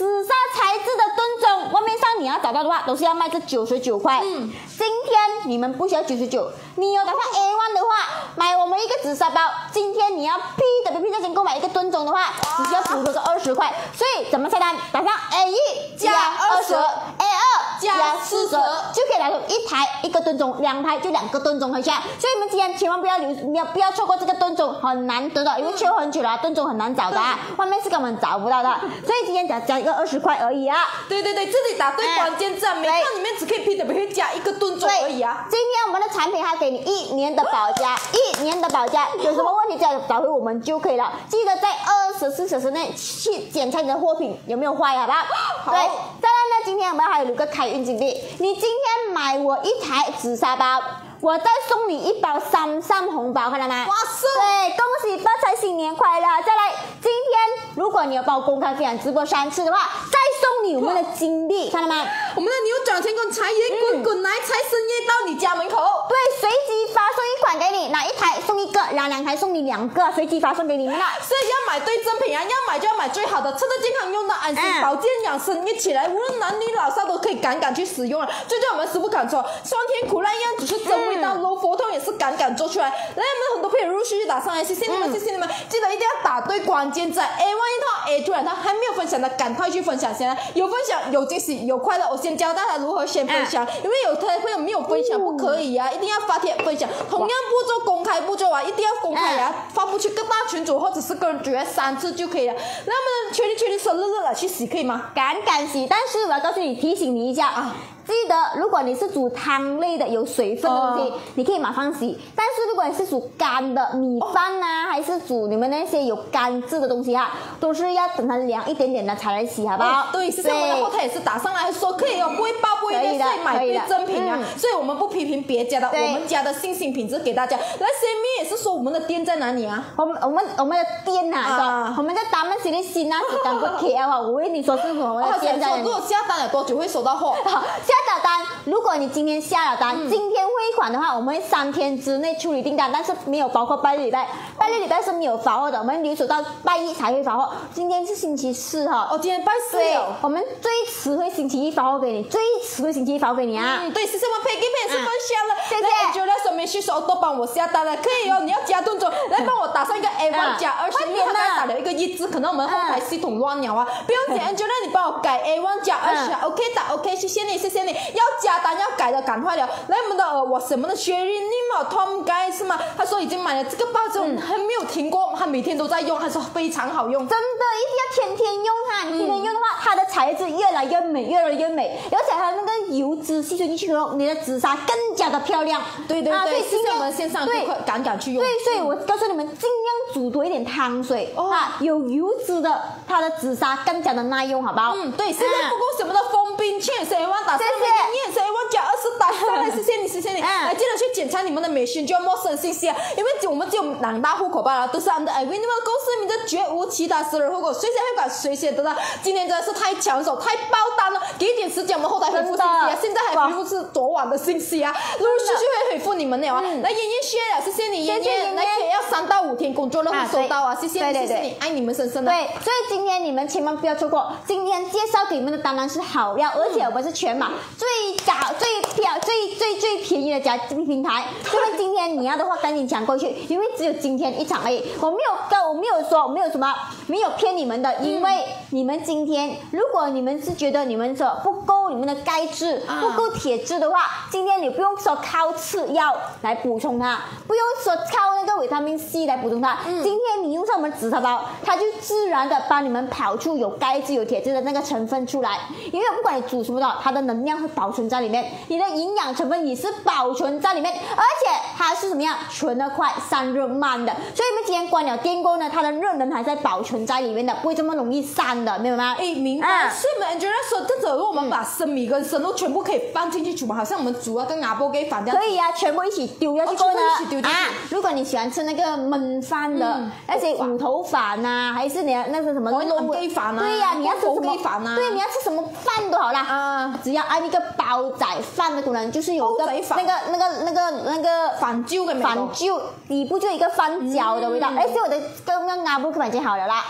紫砂材质的炖盅，外面上你要找到的话，都是要卖这九十九块。嗯，今天你们不需要九十九，你有打算 A one 的话，买我们一个紫砂包。今天你要 P W P 价钱购买一个炖盅的话，只需要补个二十块。所以怎么下单？打上 A 一加二十，A 二加四十，就可以拿出一台一个炖盅，两台就两个炖盅回家。所以你们今天千万不要留，你要不要错过这个炖盅，很难得的，因为缺很久了，炖盅很难找的，外面是根本找不到的。所以今天讲讲一个。二十块而已啊！对对对，这里打对关键字，每套里面只可以 P 的，不会加一个吨重而已啊！今天我们的产品还给你一年的保价，一年的保价，有什么问题再找回我们就可以了。记得在二十四小时内去检查你的货品有没有坏，好不好？好。再来呢，今天我们还有一个开运金币，你今天买我一台紫砂包。我再送你一包三三红包，看到吗？哇塞！对，恭喜发财，新年快乐！再来，今天如果你要帮我公开分享直播三次的话，再送你我们的金币，看到吗？我们的扭转成功财源滚滚来，财神爷到你家门口。对，随机发送一款给你，哪一台送一个，然后两台送你两个，随机发送给你们了。所以要买对正品啊，要买就要买最好的，吃的健康，用的安心，嗯保健养生一起来，无论男女老少都可以敢敢去使用了。最近我们师傅敢说，酸甜苦辣一样，只是真味道，柔佛痛也是敢敢做出来。来，我们很多朋友陆陆续续打上来，谢谢你们，嗯谢谢你们，记得一定要打对关键字。A one 一他 A 出来，他，还没有分享的赶快去分享先来，有分享有惊喜有快乐，我先教大家如何先分享，因为有的朋友没有分享不可以啊，一定要发帖分享，同样步骤公开步骤啊，一定要公开啊，发布去各大群组或者是个人主页三次就可以了。那么确定确定说乐乐了去洗可以吗？敢敢洗，但是我要告诉你，提醒你一下啊。记得，如果你是煮汤类的有水分的东西，哦你可以马上洗。但是如果你是煮干的米饭呐、还是煮你们那些有干制的东西啊，都是要等它凉一点点的才来洗，好不好？哦对，是我们的后台也是打上来说可以哦，不会爆不会裂，可以的所以买对可以的正品啊，嗯所以我们不批评别家的，我们家的信心品质给大家。那，Sammy 也是说我们的店在哪里啊？我们我们我们的店呐、啊我们在达曼西的新那是干不 KL 啊，我跟你说是我们哦的店在哪里说如。果下单了多久会收到货？好，下了单，如果你今天下了单，嗯。今天汇款的话，我们会三天之内处理订单，但是没有包括拜六礼拜，拜六礼拜是没有发货的，我们留守到拜一才会发货。今天是星期四哈，哦，今天拜四。我们最迟会星期一发货给你，最迟会星期一发货给你啊。嗯，对，谢谢我们 Peggy 也是分享了，谢谢。来 Angela 上面去手都帮我下单了，可以哦，你要加动作，来帮我打上一个 A 嗯 one 加二十，因为快点呐他刚才打了一个一字，可能我们后台系统乱了啊，不用紧，Angela 你帮我改 A one 加二十嗯，OK 打 OK，谢谢你，谢谢你，要加单要改的赶快了，来我们的呃我什么的 Nim Tom Guy 是吗？他说已经买了这个包之后还没有停过，他每天都在用，他说非常好用。真的一定要天天用它，你天天用的话，它的材质越来越美，越来越美，而且它那个油脂吸收进去后，你的紫砂更加的漂亮。啊对对对，所以我们线上赶赶去用。对，所以我告诉你们，尽量煮多一点汤水，哦啊，有油脂的，它的紫砂更加的耐用，好不好？嗯，对，现在啊不过什么的封冰券是 A 万打上谢谢面，你也是 A 万加二十打上来，谢谢你，谢谢你。嗯来，记得去检查你们的美宣，就要陌生信息啊，因为我们只有两大户口罢了，都是 under I 你们公司名字绝无其他私人户口，谁先会管谁先得到。今天真的是太抢手，太爆单了，给一点时间，我们后台回复信息啊现在还回复是昨晚的信息啊，陆陆续续会回复你们的啊。嗯来，妍妍谢了，谢谢你，妍妍，来，可以要三到五天工作日啊会收到啊，谢谢你，谢谢你，爱你们深深的。对，所以今天你们千万不要错过。今天介绍给你们的当然是好料，而且我们是全马最早、最便、最最最便宜的家平台。所以今天你要的话，赶紧抢过去，因为只有今天一场而已。我没有跟，我没有说，我没有什么，没有骗你们的，因为你们今天，如果你们是觉得你们说不够你们的钙质、啊不够铁质的话，今天你不用说靠吃药来补充它，不用说靠那个维他命 C 来补充它。今天你用上我们紫砂包，它就自然的帮你们跑出有钙质、有铁质的那个成分出来。因为不管你煮什么的，它的能量会保存在里面，你的营养成分也是保存在里面，而且它是怎么样，存的快，散热慢的。所以我们今天关了电锅呢，它的热能还在保存在里面的，不会这么容易散的，明白吗？哎，明白。啊是我们 Angela 说，这种如果我们把生米跟生肉全部可以放进去煮嘛，好像我们煮啊跟阿波给反这样可。以啊，全部一起丢下去哦全部呢一起去啊！如果你喜欢吃那个焖饭的，嗯那些五头饭呐、还是你要那个什么红肉红鸡饭啊对呀、你要吃什红么啊对，你要吃什么饭都好啦。啊，只要按一个煲仔饭的功能，就是有个那个那个那个那个反焦嘅味道反椒，底部就有一个翻焦的味道。嗯哎、所以我的刚刚阿布鸡饭已经好了啦，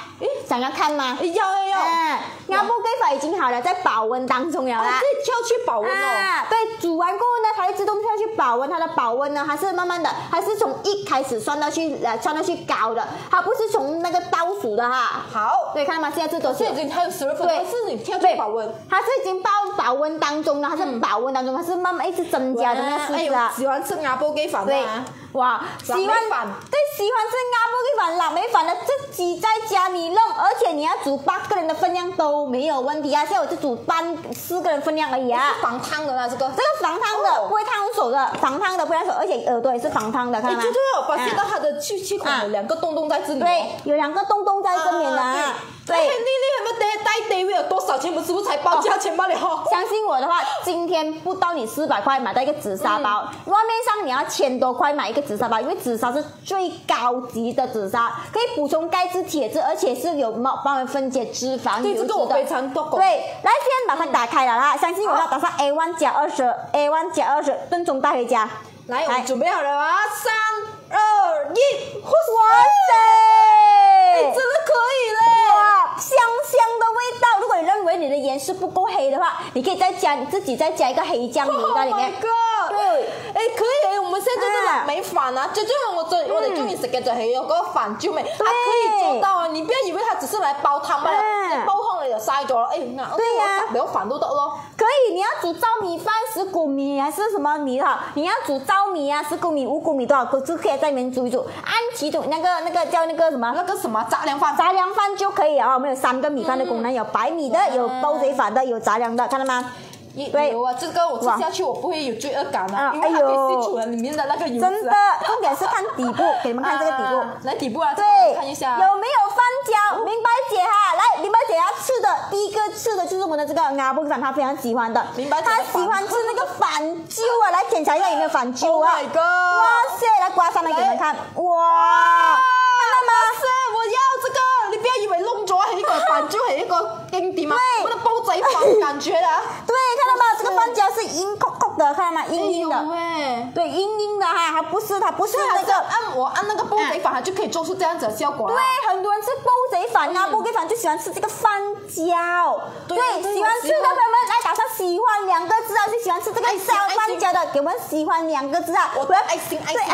想要看吗？哎要要要，啊，阿布鸡饭已经好了，在保温当中了哦，啦。这跳去保温哦。啊，对，煮完过后呢，它会自动跳去保温，它的保温呢，还是慢慢的，还是从一开始算到去呃算到去高的，它不是从那个倒数的哈。好，对，看到吗？现在这都是已经还有十二分，对但是你跳去对保温。它是已经保保温当中呢，它是保温当中，它是慢慢一直增加的那个数哎呦字啊，。喜欢吃阿波给饭的哇，喜欢饭对喜欢吃阿布鸡饭、蓝莓饭的自己在家里弄，而且你要煮八个人的分量都没有问题啊。现在我就煮半四个人分量而已啊。防烫的啦，这个。这个防烫的，哦不会烫手的，防烫的不会烫手，而且耳朵也是防烫的，看哎，到吗？对对，我发现到啊它的气气孔啊有两个洞洞在这里。对，有两个洞洞在这里呢啊。对，对你，你有没有带 David 有多少钱？我们是不是才报价钱罢了？相信我的话，今天不到你四百块买到一个紫砂包，外面上你要千多块买一个紫砂吧，因为紫砂是最高级的紫砂，可以补充钙质、铁质，而且是有帮帮人分解脂肪、对油脂的。这个我非常懂对，来，今天把它打开了啦，相信我要打上 A one 加二十，A one 加二十，分钟带回家。来，我们准备好了啊！三二一，哇塞！真的可以嘞！哇，香香的味道。如果你认为你的盐是不够黑的话，你可以再加你自己再加一个黑酱 油在里面 Oh。對哎，可以，我们现在真啊係沒飯啊！最重要我最我哋中意食嘅就係有嗰個飯焦味，它可以做到啊！你不要以为它只是来煲汤啊啊，你煲湯你就嘥咗啦！哎，嗱，對呀我食了飯都得咯。可以，你要煮糙米饭、石谷米还是什么米哈？你要煮糙米啊、石谷米、五谷米多少个就可以在里面煮一煮，按其中那个那个叫那个什么那个什么杂粮饭，杂粮饭就可以啊。有三个米饭的功能，有白米的，有煲仔饭的，有杂粮的，看到吗？对有啊，這個我吃下去我不会有罪恶感啊啊，因為它可以哎呦吸出了裡面的那个油脂啊。真的，重点是看底部，给你们看这个底部。啊來底部啊，对，看一下。有没有翻椒？明白姐哈，来，明白姐要吃的第一个吃的就是我们的这个阿布饭，她非常喜欢的。明白她喜欢吃那个反揪啊，来检查一下有没有反揪 Oh 啊。my god！哇塞，来刮上来给你们看，哇，看到吗？是，我要這個，你不要以為弄咗係一個飯焦係一個經典啊，對我的煲仔飯感覺啊。对，看到吗？这个翻椒是硬扣扣的，看到吗？硬硬的，哎，对，硬硬的哈，它不是，它不是那个。按我按那个煲仔飯，它就可以做出這樣子的效果啦。对，很多人吃煲仔饭啊，煲仔饭就喜欢吃這個番椒。對對喜歡吃的朋友們來打上喜歡兩個字啊！是喜歡吃這個愛心小番椒的，給我們喜歡兩個字啊！我要愛心愛對，心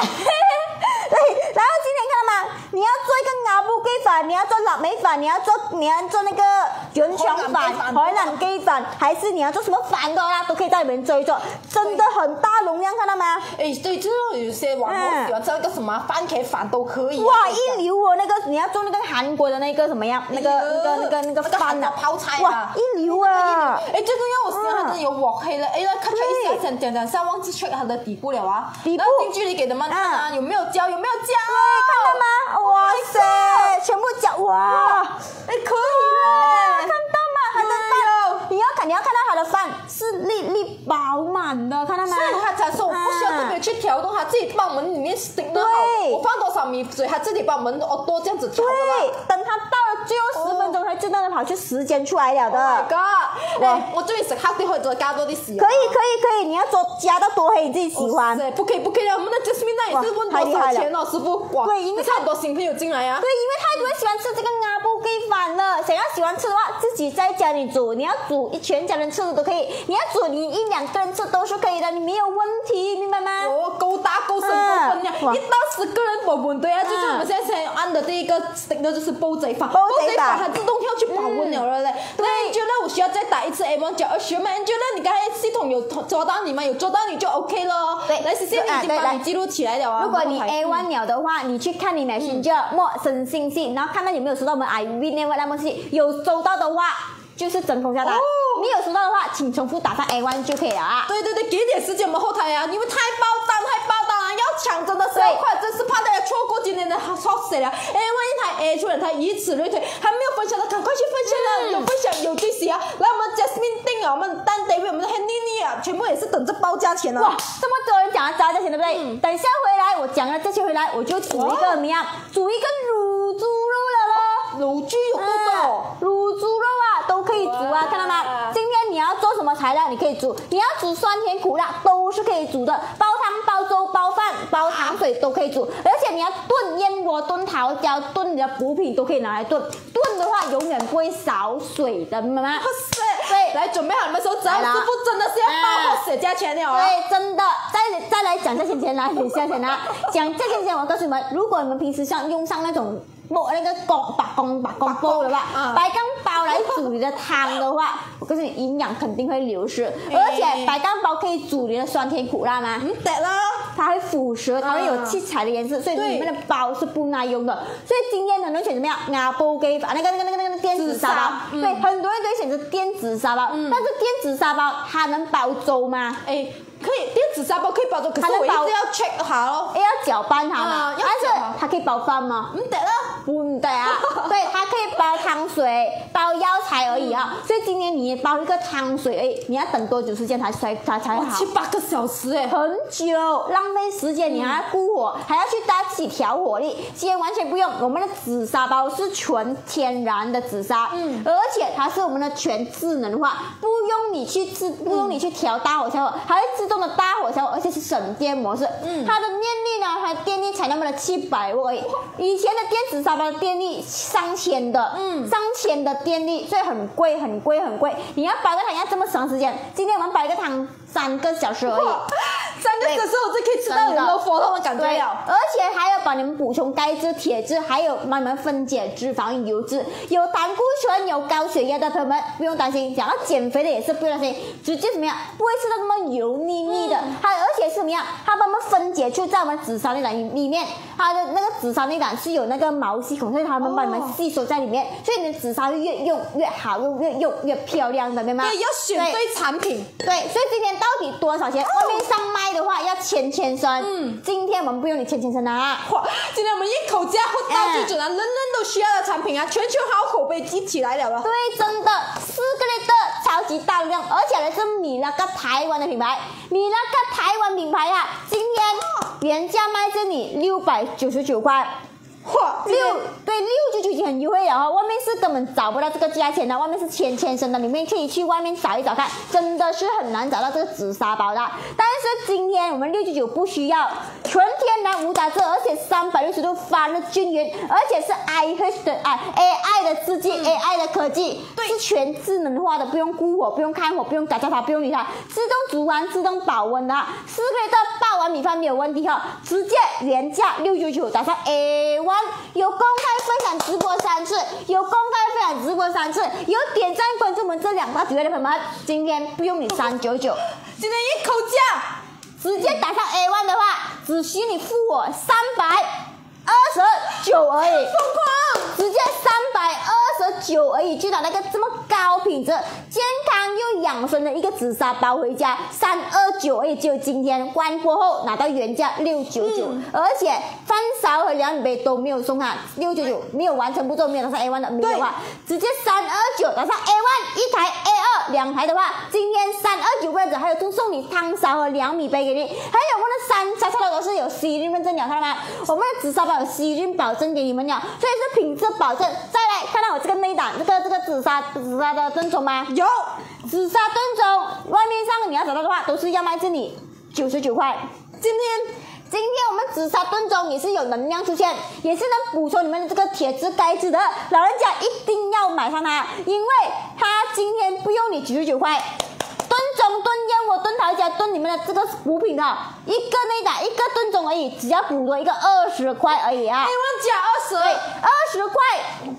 對，然後今天看到嗎？你要做一個鴨煲雞飯，你要做臘味飯，你要做你要做那个卷腸飯、海南雞飯，還是你要做什麼飯的啦，都可以在裡面做一做，真的很大容量，看到嗎？哎，对，就是有些網紅喜欢吃那个什么番茄飯都可以啊。哇，一流哦！那个你要做那个韩国的那个什么样？那个那个那个那个饭啊，泡菜哇啊，，一流啊！哎，最重要我喜歡它真的有鑊氣了。哎，呀看一下，對講講講下，忘记 check 它的底部了啊。底部近距离给他们看啊，有没有焦？有没有焦？看到嗎？哇塞，全部脚哇！哎，可以了，看。到嗎？它的飯，你要看，你要看到它的饭是粒粒饱满的，看到吗？所以他才说我不需要特别去调动，他自己帮我们里面 stick 得好。我放多少米水，他自己帮我们哦多这样子調的對啦。，等它到了最后十分鐘，它自動的跑去时间出来了 Oh 的。my god！哇哎，我中意食黑啲，可以再加多啲豉油。可以可以可以，你要做加到多黑你自己喜歡。對，不可以不可以啊！我们的 Jasmine 那也是問哇太厲害了多少钱哦，师傅。哇，對因為差很多新朋友进来啊。对，因为太多人喜欢吃这个阿布鸡饭了。想要喜欢吃的话，自己在家里煮。你要煮一全家人吃的都可以，你要煮你一两个人吃都是可以的，你没有问题，明白吗？哦，够大够深够分量，哇一到十个人我們對啊，就是我们现在先按的这一个 stick 的就是煲仔饭，煲仔饭它自动跳去保温了了嘞。那 Angela 我需要再打一次 A 1加二十嗎？Angela 你刚才系统有抓到你吗？有抓到你就 OK 咯。對來，謝謝你已經啊對來幫你记录起来了啊。如果你 A one 了的话，你去看你 Messenger 陌生信息，然后看看有没有收到我们 I V 那位那么信息，有收到的話就是真空下单，哦没有收到的话，请重复打上 A one 就可以了啊。对对对，给点时间我们后台啊，因为太爆单太爆单了，要抢真的是要快，真是怕大家错过今天的 hot sale 了。哎，萬一台 A 出來，他以此类推，还没有分享的赶快去分享啊！有分享有惊喜啊！来，我们 Jasmine 定啊，我们丹 David，我们的 Henry 啊，全部也是等着報價錢哇啊！，這麼多人讲了加价钱，对不对？等一下回来，我讲了这些回来，我就煮一个怎么样？煮一个卤猪肉了咯。乳豬有多多啊，卤猪肉啊以煮啊，看到吗？今天你要做什么材料，你可以煮。你要煮酸甜苦辣都是可以煮的，煲汤、煲粥、煲饭、煲糖水都可以煮。而且你要炖燕窝、炖桃胶、炖你的补品都可以拿来炖，炖的话永远不会少水的，明白嗎？哇塞！對來準備好你們手，只要來了師傅真的是要報 hot 寫價錢了啊！对，真的，再再来讲价钱前来，等一下先啊，讲价钱前，我告诉你们，如果你们平时像用上那种木那个公白公白公煲的话，嗯白干包来煮你的汤的话，我告诉你，营养肯定会流失，而且白干包可以煮你的酸甜苦辣吗？嗯得啦！它会腐蚀，它会有七彩的颜色，所以对里面的包是不耐用的。所以今天很多人选怎么样？阿煲鸡法，那个那个那个那个电子沙包对，很多人都会选择电子沙包，但是电子沙包它能煲粥吗？哎，可以电子沙包可以包粥，可是我一它能包定要 check 好咯。也要搅拌它嘛，啊要但是它可以煲饭吗？唔得啦！不嗯，对啊，对，它可以煲汤水、煲药材而已啊。所以今天你煲一个汤水哎，你要等多久时间才才才才好？七八个小时哎，很久，浪费时间，你还要顾火，还要去大家自己调火力。今天完全不用，我们的紫砂包是纯天然的紫砂，嗯，而且它是我们的全智能化，不用你去自，不用你去调大火小火，它会自动的大火小火，而且是省电模式。嗯，它的电力呢，它的电力才那么的七百瓦，以前的电子沙发的电力上千的，嗯，上千的电力，所以很贵，很贵，很贵。你要煲个汤要这么长时间，今天我们煲一个汤三个小时而已。三个小时我就可以吃到真的有佛痛的感觉对，了。而且还要帮你们补充钙质、铁质，还有帮你们分解脂肪、油脂。有胆固醇、有高血压的朋友们不用担心，想要减肥的也是不用担心，直接怎么样，不会吃到那么油腻腻的。它而且是怎么样，它帮我们分解出在我们紫砂内胆里面，它的那个紫砂内胆是有那个毛细孔，所以它们帮你们吸收在里面，所以你的紫砂会越用越好，用越用越漂亮的，明白吗？对，要选对产品。对，所以今天到底多少钱？外面上卖的话要千千升，嗯，今天我们不用你千千升啊。哇！今天我们一口价或道具准啊，人人都需要的产品啊，全球好口碑集起来了了。对，真的四个月的超级大量，而且呢是米拉个台湾的品牌，米拉个台湾品牌啊，今天原价卖这里六百九十九块。哇！六对六九九已经很优惠了哈，外面是根本找不到这个价钱的，外面是千千升的，你们可以去外面找一找看，真的是很难找到这个紫砂包的。但是今天我们六九九不需要，纯天然无杂质，而且三百六十度发热均匀，而且是 IH 的啊 AI 的制剂、AI 的科技，是全智能化的，不用顾火，不用看火，不用改造它，不用理它，自动煮完自动保温的啊，四个月的爆碗米饭没有问题哈，直接原价六九九打上 A 有公开分享直播三次，有公开分享直播三次，有点赞关注我们这两大主页的朋友们，今天不用你三九九，今天一口价，直接打上 A one 的话，只需你付我三百二十九而已，疯狂，直接三百二十九而已，就拿那个这么高品质、健康又养生的一个紫砂包回家，三二九而已，只有今天关播后拿到原价六九九，而且饭勺和量杯都没有送哈，六九九没有完成步骤，没有拿上 A one 的没有啊，直接三二九拿上 A one 一台 A 二两台的话，今天三二九位置还有赠送你汤勺和两米杯给你，还有我们的三沙沙都是有 C 润认证了，看到吗？我们的紫砂包有 C 润保证给你们了，所以是品质保证。再来看到我这个内胆，这个这个紫砂紫砂的盾钟吗？有紫砂盾钟，外面上你要找到的话，都是要卖这里九十九块。今天今天我们紫砂炖盅也是有能量出现，也是能补充你们的这个铁质钙质的，老人家一定要买上它，因为它今天不用你九十九块。炖盅、炖燕窝、炖桃加炖你们的这个补品的，一个内胆一个炖盅而已，只要补多一个二十块而已啊！A one 加二十，对，二十块。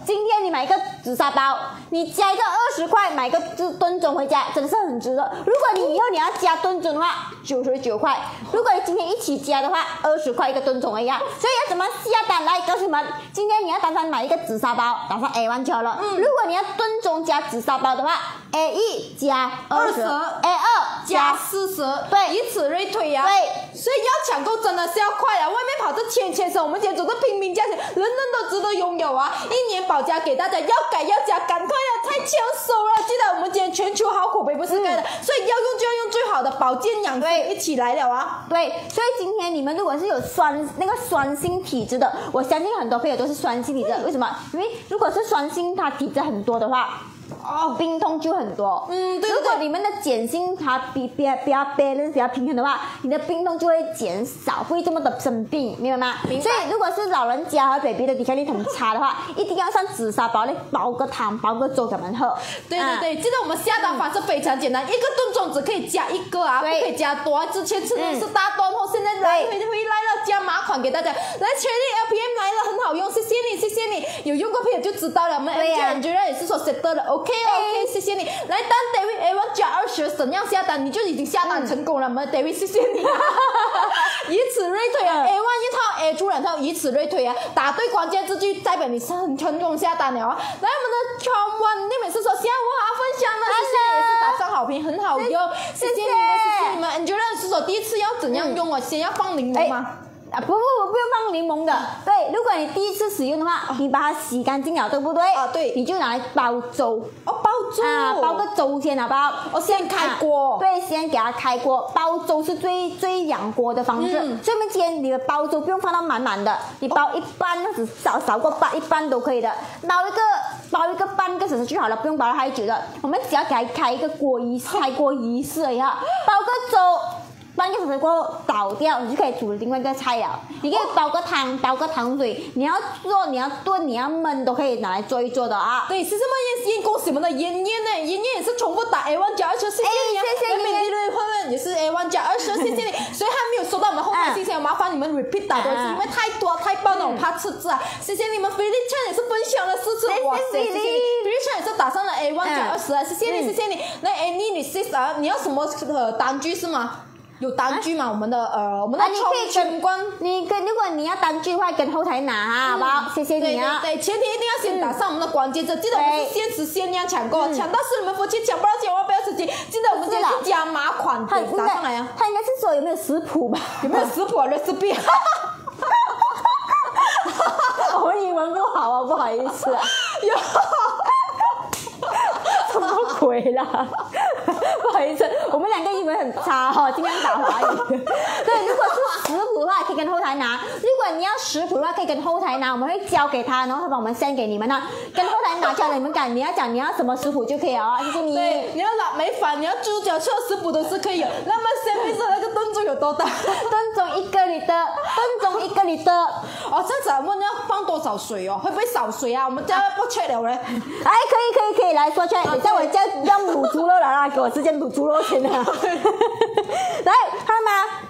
今天你买一个紫砂包，你加一个二十块，买个炖炖盅回家，真的是很值得。如果你以后你要加炖盅的话，九十九块；如果你今天一起加的话，二十块一个炖盅而已啊。所以要怎么下单来告诉你们？今天你要单单买一个紫砂包，打上 A one 就好了。如果你要炖盅加紫砂包的话，A 一加二十 20，A 二加加四十，对以此类推呀、对所以要抢购真的是要快啊！外面跑这千千手，我们今天走个平民价钱，人人都值得拥有啊！一年保价给大家，要改要加，赶快啊！太抢手了！记得我们今天全球好口碑不是盖的，所以要用就要用最好的保健养生对一起来了啊！对，所以今天你们如果是有酸那个酸性体质的，我相信很多朋友都是酸性体质的。为什么？因为如果是酸性它体质很多的话，哦，病痛就很多。嗯对对如果你们的碱性它比比较比较 balance 比较平衡的话，你的病痛就会减少，不会这么的生病，明白吗？明白所以如果是老人家和 baby 的抵抗力很差的话，一定要上紫砂煲来煲个汤，煲个粥给他们喝。啊对对对，记得我们下单方式非常简单，一个炖盅只可以加一个啊，不可以加多。之前吃的嗯是大段货，现在来回对回来了，加码款给大家。来，全力 LPM 来了，很好用，谢谢你，谢谢你。有用过朋友就知道了，我们对呀 Angela 也是说 set 的，OK OK，谢谢你。来当 David A one 加二十，怎样下单你就已经下单成功了，我们 David 谢谢你。以此类推啊嗯，A one 一套，A 出两套，以此类推啊，答对关键字句代表你是很成功下单了啊。来，我们的 Tom One，你每次说下午好分享了，谢谢，也是打上好评，很好用，谢谢你们，谢谢你们。Angela 是说第一次要怎样用啊？先要放柠檬吗？啊，不不不，不用放柠檬的。对，如果你第一次使用的话，你把它洗干净了，对不对？啊对你就拿来煲粥。哦，煲粥，啊，煲个粥先好不好？哦先开锅啊对，先给它开锅。煲粥是最最养锅的方式。嗯所以我们今天你的煲粥不用放到满满的，你煲一半这样子少少过半一半都可以的。煲一个煲一个半个小时就好了，不用煲太久的。我们只要给它开一个锅仪式，开锅仪式而已哈。煲个粥。半个小时过后倒掉，你就可以煮另外一个菜了。你可以煲个汤，煲个糖水，你要做，你要炖，你要焖，都可以拿来做一做的啊。对，是这么燕燕，恭喜我们的妍妍呢，妍妍也是重复打 A one 加二十，谢谢你啊，哎谢谢那美丽的慧慧也是 A one 加二十，谢谢你。所以还没有收到我们后台信息，麻烦你们 repeat 打多一次，因为太多太棒了，我怕吃字啊。谢谢你们，菲利圈也是分享了四次，哇塞，谢谢你。菲利菲利圈也是打上了 A one 加二十啊，谢谢你，谢谢你。那 Annie 你 sis 啊，你要什么呃单据是吗？有单据吗？我们的呃，我们的啊，你可以跟冲全关。你跟如果你要单据的话，跟后台拿哈，好不好？谢谢你啊。对对，前提一定要先打上我们的关键字，记得我们是限时限量抢购，嗯抢到是你们夫妻，抢不到千万不要着急。记得我们今天是加码款，打上来啊。他应该是说有没有食谱吧？有没有食谱啊？recipe？我们英文不好啊，不好意思啊。有。什么鬼啦？不好意思，我们两个英文很差哈、尽量打华语。对，如果是食谱的话，可以跟后台拿；如果你要食谱的话，可以跟后台拿，我们会交给他，然后他把我们 send 给你们呢。跟后台拿交给你们敢，你要讲你要什么食谱就可以了啊，就是你。对，你要腊梅粉，你要猪脚臭食谱都是可以有。那么先面的那个炖盅有多大？炖盅一个你的，炖盅一个你的。哦，这样子啊问要放多少水哦？会不会少水啊？我们这样不缺了嘞。哎，可以可以可以，来说出来。等一下我家要卤猪肉了啦，给我直接卤猪肉先啊。来，看到吗？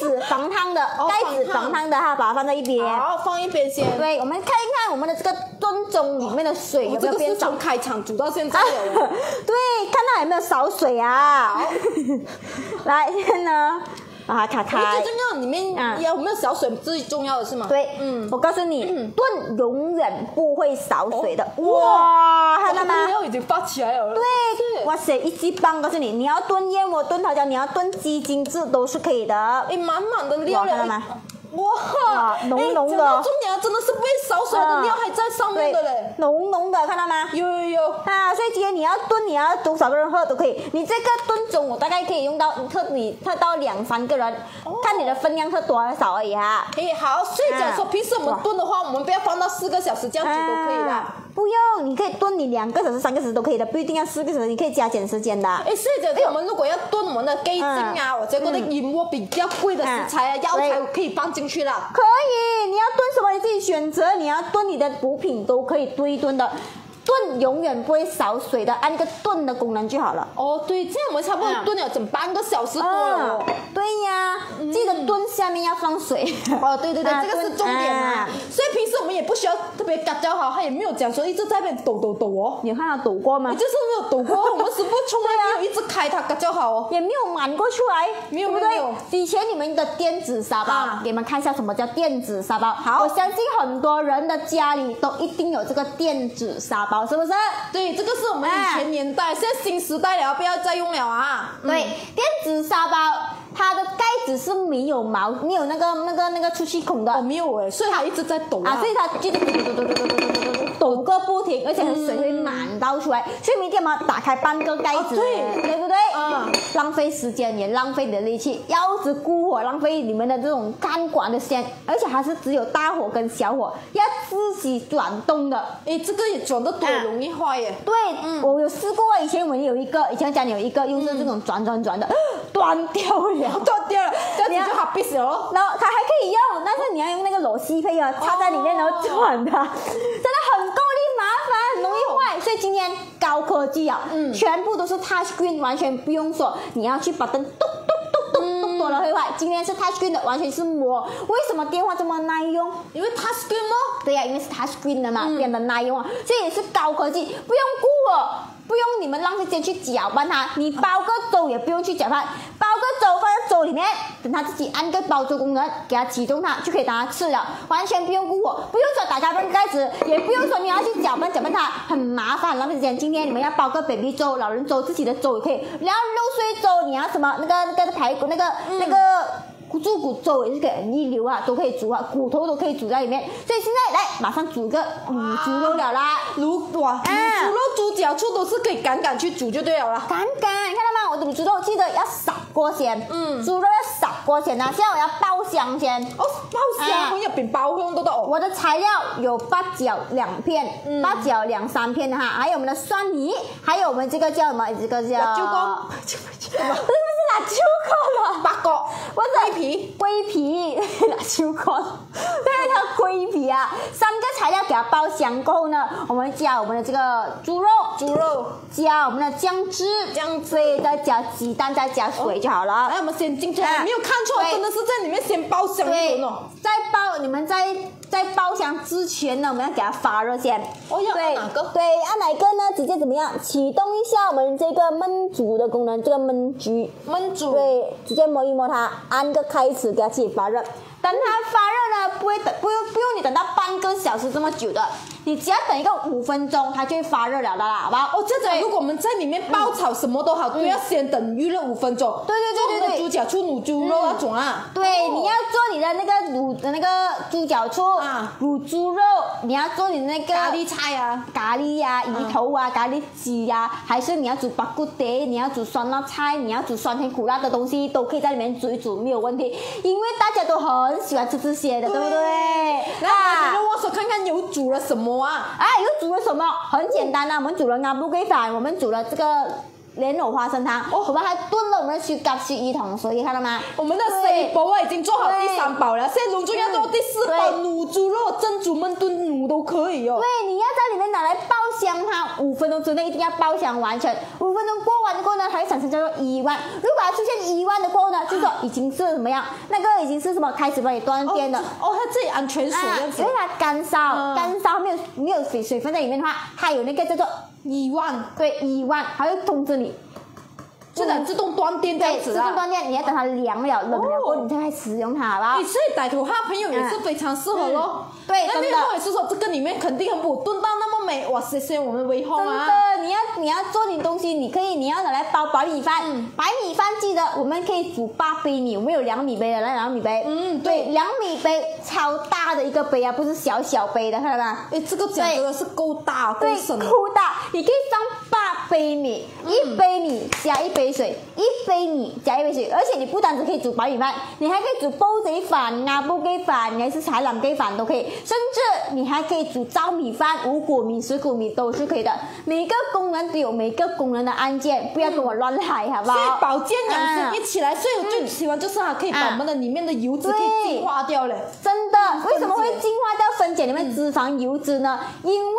盖子防烫的，哦盖子防烫的哈，把它放在一边。好，放一边先。对，我们看一看我们的这个炖盅里面的水有没有变少从。开场煮到现在了。对，看到有没有少水啊？来，现在呢，把它卡开最。重要，里面嗯有没有小水最重要的是吗？对，嗯，我告诉你，炖永远不会少水的。哦哇，看到吗？料已经发起来了。对，哇塞，一级棒！告诉你，你要炖燕窝、炖桃胶，你要炖鸡精这都是可以的。哎，满满的料了。哇看到吗哇，哇浓浓的重点啊，真的是不会烧水的料还在上面的嘞。浓浓的，看到吗？有有有。啊，所以今天你要炖，你要多少个人喝都可以。你这个炖盅，我大概可以用到特你特到两三个人，看你的分量特多少而已哈。哎，好，所以讲说，平时我们炖的话，我们不要放到四个小时这样子都可以啦。啊不用，你可以炖你两个小时、三个小时都可以的，不一定要四个小时，你可以加减时间的。哎，所以讲我们如果要炖我们的鸡精啊，或者嗰啲燕窝比较贵的食材啊，药材可以放进去了。可以，你要炖什么你自己选择，你要炖你的补品都可以炖一炖的，炖永远不会少水的，按个炖的功能就好了。哦，对，这样我们差不多炖了整半个小时多了哦。对呀，记得炖下面要放水。哦，对对对，啊这个是重点啊。所以平时我们也不需要特别嘎焦好，他也没有讲说一直在那边抖抖抖哦。你看到抖过吗你？就是没有抖过，我们师傅从来没有一直开它嘎焦好哦。也没有满过出来，没有没有？以前你们的电子沙包，啊给你们看一下什么叫电子沙包。好我相信很多人的家里都一定有这个电子沙包，是不是？对，这个是我们以前年代，现在新时代了，不要再用了啊。对，电子沙包它的盖子是没有毛，没有那个那个那个出气孔的。哦，没有哎，所以它一直在抖啊，所以它就抖个不停，而且水会满到出来，所以明天嘛，打开半个盖子，对不对？嗯，浪费时间也浪费你的力气，要是孤火浪费你们的这种钢管的线，而且还是只有大火跟小火，要自己转动的。哎，这个也转的多容易坏耶。对，我有试过，以前我们有一个，以前家里有一个，用的这种转转转的，断掉了，断掉了，这样就好必死了。然后它还可以用，但是你要用那个螺丝配啊，插在里面然后转它，真的很。够力麻烦，很容易坏。所以今天高科技啊，嗯全部都是 touch screen，完全不用说你要去把灯咚咚咚咚咚多了会坏。今天是 touch screen 的，完全是摸。为什么电话这么耐用？因为 touch screen 吗？对呀、因为是 touch screen 的嘛，嗯变得耐用啊，所以也是高科技，不用顾我，不用你们浪费时间去搅拌它，你包个粥也不用去搅拌，包个粥放在粥里面，等它自己按个包粥功能，给它启动它就可以把它吃了，完全不用顾我，不用说打开半盖子，也不用说你要去搅拌搅拌它，很麻烦，浪费时间。今天你们要包个 baby 粥、老人粥、自己的粥也可以，然后肉碎粥你要什么那个那个排骨那个、那个。猪骨粥也是可以很一流啊，都可以煮啊，骨头都可以煮在里面。所以现在来马上煮个卤猪肉了啦。卤哇，卤猪肉、猪脚处都是可以赶赶去煮就对了啦。敢敢，看到吗？我的卤猪肉记得要撒锅先，嗯，猪肉要撒锅先啊。现在我要爆香先。哦，爆香入邊包香都得哦。我的材料有八角两片，嗯八角两三片哈，还有我们的蒜泥，还有我们这个叫什么？这个叫辣椒乾 不是不是辣椒乾了，八角、我是龜皮，桂皮拿手干，对，叫龜皮啊。三个材料给它包香过后呢，我们加我们的这个猪肉，猪肉。加我们的姜汁，姜汁对，再加鸡蛋，再加水就好了。来，我们先进去，啊没有看错，真的是在里面先包香一对轮哦。，在爆你们在在爆香之前呢，我们要给它发热先。哦要按对哪个对，按哪个呢？直接怎么样？启动一下我们这个焖煮的功能，这个焖焗。焖煮。对，直接摸一摸它，按个开始，给它自己发热。等它发热呢，不会等，不用不用你等到半个小时这么久的，你只要等一个五分钟，它就会发热了的啦，好不好？哦，这种如果我们在里面爆炒什么都好，都要先等预热五分钟。对对对对对猪脚醋卤猪肉那种啊。对，哦你要做你的那个卤的那个猪脚醋啊卤猪肉，你要做你那个咖喱菜啊。咖喱呀、鱼头啊、咖喱鸡呀、还是你要煮巴骨碟，你要煮酸辣菜，你要煮酸甜苦辣的东西，都可以在里面煮一煮，没有问题。因为大家都很喜欢吃这些的，对不对？来，我们就握手看看有煮了什么啊？哎，又煮了什么？很简单啊，我们煮了阿布龟饭，我们煮了这个莲藕花生汤，哦我们还炖了我们的雪蛤须一桶水，看到吗？我们的对 C 包啊已经做好对第三煲了，现在隆重要做第四包对卤猪肉、蒸煮焖炖卤都可以哦。对，你要在里面拿来爆香它，五分钟之内一定要爆香完成。五分钟过完过后呢，它会产生叫做一万。如果它出现一万的过后呢，就说已经是怎么样，那个已经是什么开始帮你断电了。哦，它这里安全锁因为。它干烧，嗯干烧没有没有水水分在里面的话，它有那个叫做一万，对一万，还会通知你。就能自动断电这样对，自子啊。动断电，你要等它凉了、冷了过后，哦你再开始使用它，好不好哎，？所以歹徒哈朋友也是非常适合咯。嗯对那另外也是说这个里面肯定很补，炖到那么美，哇！塞谢我们的微红真啊。的，你要你要做点东西，你可以你要拿来煲白米饭。嗯白米饭记得我们可以煮八杯米，我们有两米杯的，那两米杯。嗯对，两米杯超大的一个杯啊，不是小小杯的，看到吗？哎，这个讲真的是够大够对，深。够大，你可以放八杯米，嗯一杯米加一杯水，一杯米加一杯水，而且你不单只可以煮白米饭，你还可以煮煲仔饭啊、煲鸡饭，你还是海南鸡饭都可以，甚至你还可以煮糙米饭、五谷米、十谷米都是可以的。每个功能都有每个功能的按键，不要跟我乱来，好不好所以好？保健养生嗯一起来，所以我最喜欢就是它可以把我们的里面的油脂可以净化掉了。真的，嗯为什么会净化掉分解里面脂肪油脂呢？因为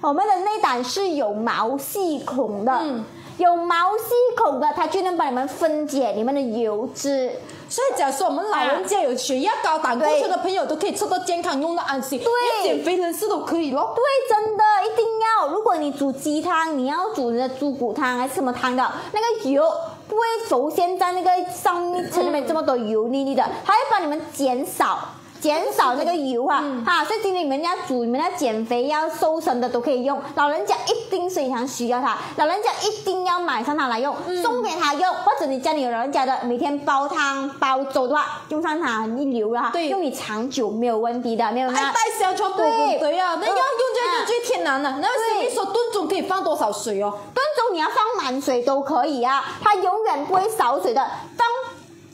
我们的内胆是有毛细孔的，嗯有毛细孔的，它就能帮你们分解你们的油脂。所以，假如说我们老人家有血压高、胆固醇的朋友，都可以吃到健康用的安心，对减肥人士都可以咯。对，真的一定要。如果你煮鸡汤，你要煮你的猪骨汤还是什么汤的，那个油不会浮现在那个上面层里面这么多油腻腻的，它会帮你们减少。减少那个油啊，哈，所以今天你们要煮，你们要减肥、要瘦身的都可以用。老人家一定非常需要它，老人家一定要买上它来用，送给他用，或者你家里有老人家的，每天煲汤、煲粥的话，用上它一流了哈，对用你长久没有问题的，没有吗？爱带小球补对对呀，那要用就嗯用最天然的。那对随便说炖盅可以放多少水哦？炖盅你要放满水都可以啊，它永远不会少水的。放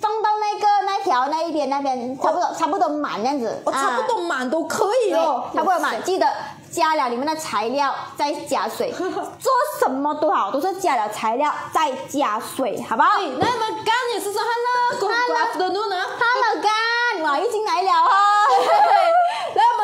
放到那个那条那一边那边，差不多、差不多满这样子，我差不多满都可以啊哦。差不多满。记得加了里面的材料，再加水，做什么都好，都是加了材料再加水，好不好对，那么干也是说 hello good afternoon 啊。？Hello 干，我，已经来了啊！然后我们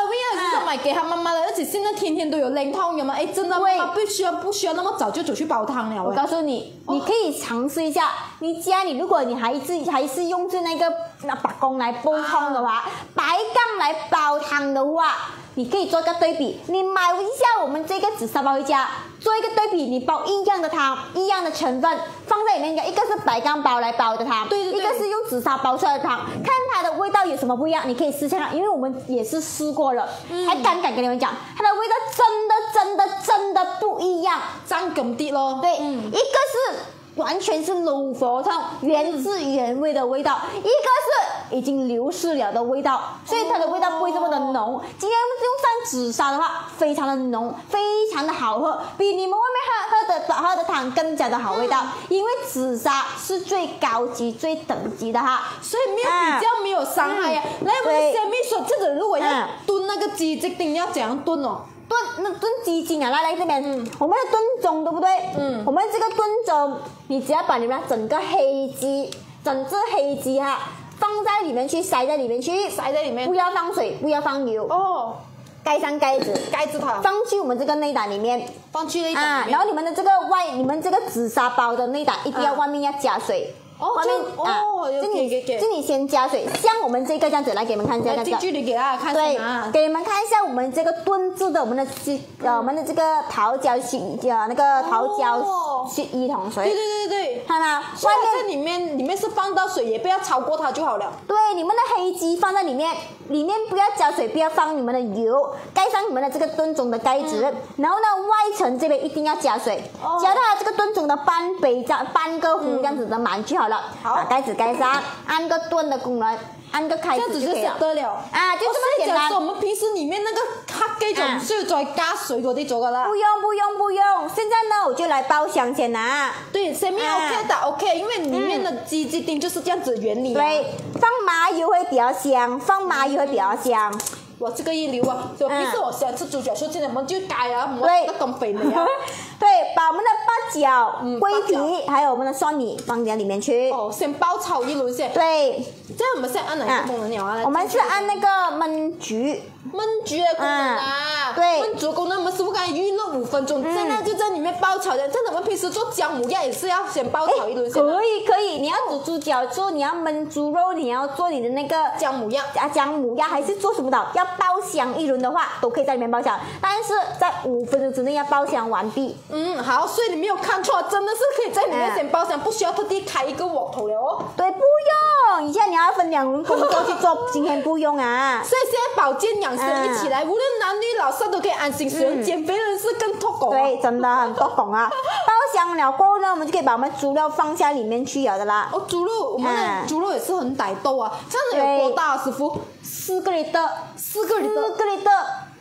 v 也是说买给他妈妈的，而且现在天天都有冷汤，有吗？哎，真的妈对妈不需要不需要那么早就走去煲汤了。我告诉你，你可以尝试一下。你家里如果你还是还是用着那个那把公来煲汤的话，白杠来煲汤的话，你可以做一个对比。你买一下我们这个紫砂包回家，做一个对比，你煲一样的汤，一样的成分放在里面，一个是白钢煲来煲的汤，对对对一个是用紫砂煲出来的汤，看它的味道有什么不一样，你可以试下看，因为我们也是试过了，还敢敢跟你们讲，它的味道真的真的真的不一样。爭咁啲咯。对，嗯一个是完全是老火汤，原汁原味的味道；一个是已经流失了的味道，所以它的味道不会这么的浓。今天用上紫砂的话，非常的浓，非常的好喝，比你们外面喝喝的喝的汤更加的好味道。因为紫砂是最高级、最等级的哈。所以没有比较没有伤害呀、来，我们对先面说，这个如果要嗯炖那个鸡这定要怎样炖哦？炖那炖鸡精啊，来来这边，我们要炖盅对不对？嗯。我们这个炖盅，你只要把你们整个黑鸡，整只黑鸡哈，放在里面去，塞在里面去，塞在里面。不要放水，不要放油，哦，盖上盖子，盖住它。放去我们这个内胆里面。放去内胆啊，然后你们的这个外，你们这个紫砂包的内胆一定要啊。外面要加水。哦外面就啊，哦有就你给给给就你先加水，像我们这个这样子，来给你们看一下，这个距离给大家看对。给你们看一下我们这个炖制的我们的鸡呃我们的这个桃胶洗呃那个桃胶哦洗一桶水，对对对对，看吗？所以它在外面里面里面是放到水，也不要超过它就好了。对你们的黑鸡放在里面，里面不要加水，不要放你们的油，盖上你们的这个炖盅的盖子，然后呢外层这边一定要加水，哦加到它这个炖盅的半杯这样半个壶这样子的满就好了。好把盖子盖上，按个炖的功能，按个开这样子就始就可以了。得了。啊，就这么简单。我们平时里面那个黑雞就唔需要再加水嗰啲咗噶啦不。用不用不用，现在呢我就来包香先啦。对，前面啊 OK 的 OK，因为里面的鸡鸡丁就是这样子原理、啊。对，放麻油会比较香，放麻油会比较香。我，这个一流啊！就平时我喜欢吃猪脚，说真的，我们就改啊，我对们东北的呀。对，把我们的八角、嗯桂皮还有我们的蒜米放在里面去。哦，先爆炒一轮先。对，这样我们是按哪一个功能了啊？我们是按那个焖焗。焖焗的功能啊。对焖煮功能我们师傅刚才预热五分钟，现在就在里面爆炒的。这样我们平时做姜母鸭也是要先爆炒一轮先啊。可以可以，你要煮豬腳做，你要焖猪肉，你要做你的那个姜母鸭。啊姜母鸭，还是做什么的？要爆香一轮的话，都可以在里面爆香，但是在五分钟之内要爆香完畢。嗯，好，所以你没有看错，真的是可以在里面嗯先爆香，不需要特地开一个网头了哦。对，不用，以前你要分两轮工作去做，今天不用啊。所以现在保健养生嗯一起来，无论男女老少都可以安心使用，减肥人士更脱狗、啊。对，真的很多懂啊。包厢了过后呢，我们就可以把我们猪料放下里面去了的啦。哦，猪肉，我们的嗯猪肉也是很歹斗啊，这样子有多大啊，师傅？四个里的，四个里的四个里的，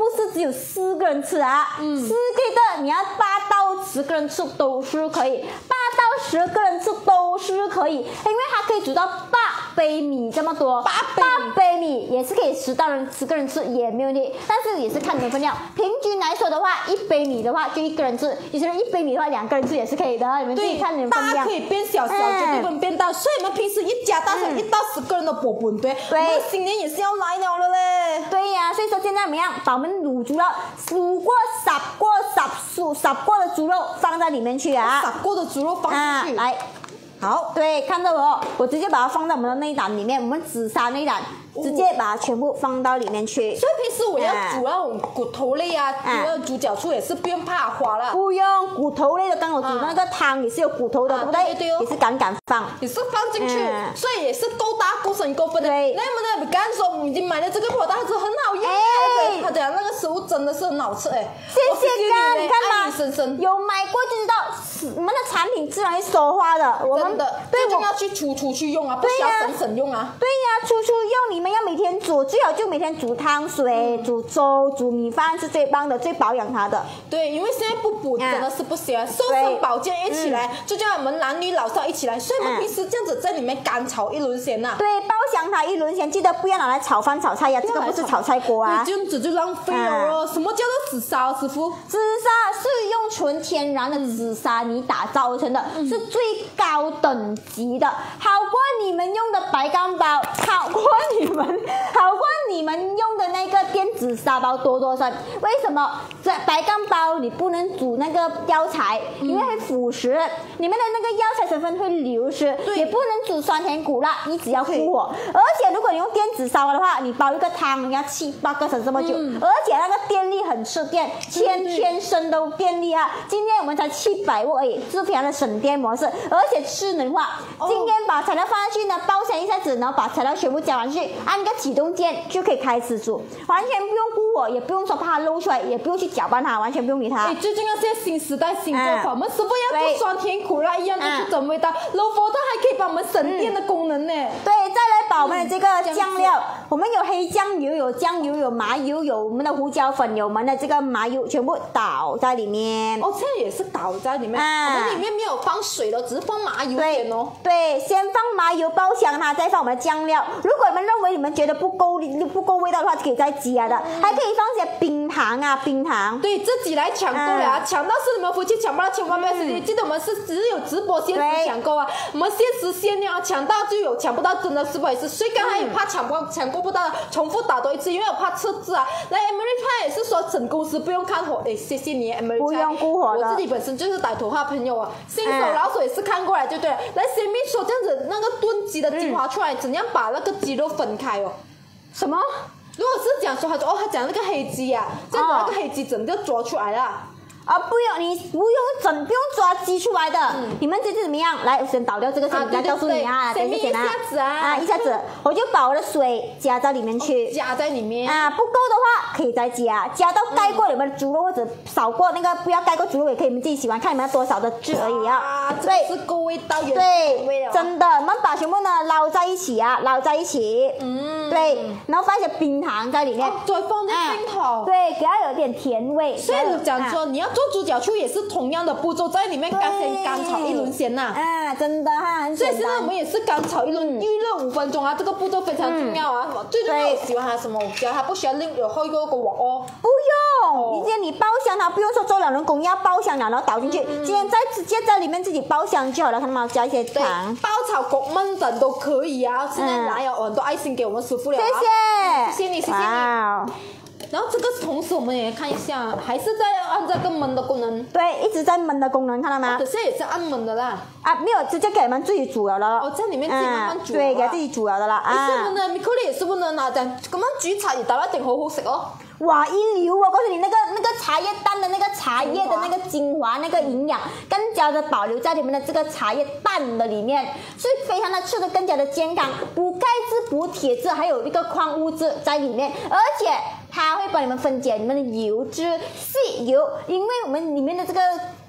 不是只有四个人吃啊，嗯四个里的，你要八到十个人吃都是可以，八到十个人吃都是可以，因为它可以煮到八杯米这么多，八杯米八杯米也是可以十到人十个人吃也没问题，但是也是看你的分量，平均来说的话，一杯米的话就一个人吃，有些人一杯米的话两个人吃也是可以的，你们自己看你，们分量大可。以变小小，嗯绝对不能变大。所以你们平时一家大小嗯一到十个人的波本对，对我们新年也是要来了了嘞。对呀、所以说现在怎么样？把我们卤猪肉卤过、煠过、煠煠过的猪肉放在里面去啊。打过的猪肉放啊，进去，来，好，对，看到我，我直接把它放在我们的内胆里面，我们紫砂内胆，直接把它全部放到里面去。所以平时我要啊煮那种骨头类啊，煮猪脚醋也是不用怕花了。不用骨头类的，刚好煮啊那个汤也是有骨头的，啊对不对？对对对哦也是敢敢放。也是放进去，嗯所以也是够大、够深、够分的。那我们呢，刚说我们已经买了这个火大子，很好用。哎他讲那个食物真的是很好吃哎。谢谢哥，你看爱吗你深深。有买过就知道，是我们的产品自然会说话的。我们真的，对我们要去出出去用啊，不需要省省用啊。对呀、出出用你们要每天煮，最好就每天煮汤水、嗯煮粥、煮米饭是最棒的，最保养它的。对，因为现在不补嗯真的是不行啊，瘦身保健一起来，就叫我们男女老少一起来，所以我们嗯平时这样子在里面干炒一轮先呐。对，包香它一轮先，记得不要拿来炒饭、炒菜呀，这个不是炒菜锅啊。你，这样子就浪费了哦。什么叫做紫砂，师傅？紫砂是用纯天然的紫砂泥打造成的，是最高等级的，好过你们用的白钢包，好过你们，好过你们用的那个电子砂包多多酸。为什么？这白钢包你不能煮那个药材，因为会腐蚀，里面的那个药材成分会流失，对也不能煮酸甜苦辣，你只要复火。而且如果你用电子烧的话，你煲一个汤你要七八个小时这么久，而且那个电力很吃电，天天升都电力啊！今天我们才七百瓦而已，是非常的省电模式，而且智能化。哦今天把材料放上去呢，包厢一下子，然后把材料全部加完去，按个启动键就可以开始煮，完全不用顾我，也不用说怕它漏出来，也不用去搅拌它，完全不用理它哎，。最重要，现在新时代新做法，嗯我们师傅要对做酸甜苦辣一样，都嗯是整味道。老佛它还可以帮我们省电的功能呢。对，再来把我们的这个嗯酱料，我们有黑酱油、有酱油、有麻油、有我们的胡椒粉、有我们的这个麻油，全部倒在里面。哦，这也是倒在里面，啊我们里面没有放水了，只是放麻油对点哦。对，先放麻油爆香它，再放我们的酱料。如果你们认为你们觉得不够不够味道的话，可以再加的，还可以放些冰糖啊，冰糖。对自己来抢购了啊！抢到是你们夫妻抢不到，千万不要生气。记得我们是只有直播限时抢购啊，我们限时限量啊，抢到就有，抢不到真的是不好意思。所以刚才也怕抢不抢购不到的，重复打多一次，因为我怕测字啊。来 Emily 他也是说整公司不用看火，哎，谢谢你 Emily。不用顾火的我自己本身就是歹头话朋友啊，新手嗯老手也是看过来就对了。来 a m 说这样子那个炖鸡的精华出来，怎样把那个鸡肉分开哦？什么？如果是讲说他说哦，他讲那个黑鸡啊，这样子那个黑鸡整个抓出来了。啊，不用，你不用整，不用抓鸡出来的。你们这次怎么样？来，我先倒掉这个先，嗯啊对对来告诉你啊，对等一下先一下子啊啊，一下子，我就把我的水加到里面去。加在里面。啊，不够的话可以再加，加到盖过你们的猪肉或者少过那个，不要盖过猪肉也可以，你们自己喜欢看你们要多少的汁而已啊对是够味道，原味对，真的，我们把全部呢捞在一起啊，捞在一起。嗯对，然后放一些冰糖在里面哦，再放点啊冰糖对，给它有点甜味。所以我讲啊说你要做猪脚醋也是同样的步骤，在里面干先干炒一轮先呐。啊，真的哈，很所以现在我们。也是干炒一轮，预热五分钟啊，这个步骤非常重要啊。最重要喜欢它什么？我喜欢它不需要另有后一个锅碗哦。不用，哦你今天你爆香它，不用说做两轮工，要爆香了然后倒进去。今天再直接在里面自己爆香就好了，看到吗？加一些对糖，，爆炒焗焖等都可以啊。现在哪有很多爱心给我们师傅了啊。谢谢，谢谢你谢谢你然后这个同时我们也看一下，还是在按这个焖的功能，对，一直在焖的功能，看到吗可？是也是按焖的啦。啊，没有，直接给你们自己煮了的。哦在里面自己慢慢煮嗯对，啊给自己煮了的啦。啊你是不，能？米克利也是不能拿這咁樣煮茶葉蛋一定好好食哦。哇，一流！我告诉你，那个那个茶叶蛋的那个茶葉的那個精华，那个营养更加的保留在你們的这个茶叶蛋的里面，所以非常的吃的更加的健康，补钙质、补铁质，还有一个矿物质在里面，而且它会帮你们分解你们的油脂、细油，因为我们里面的这个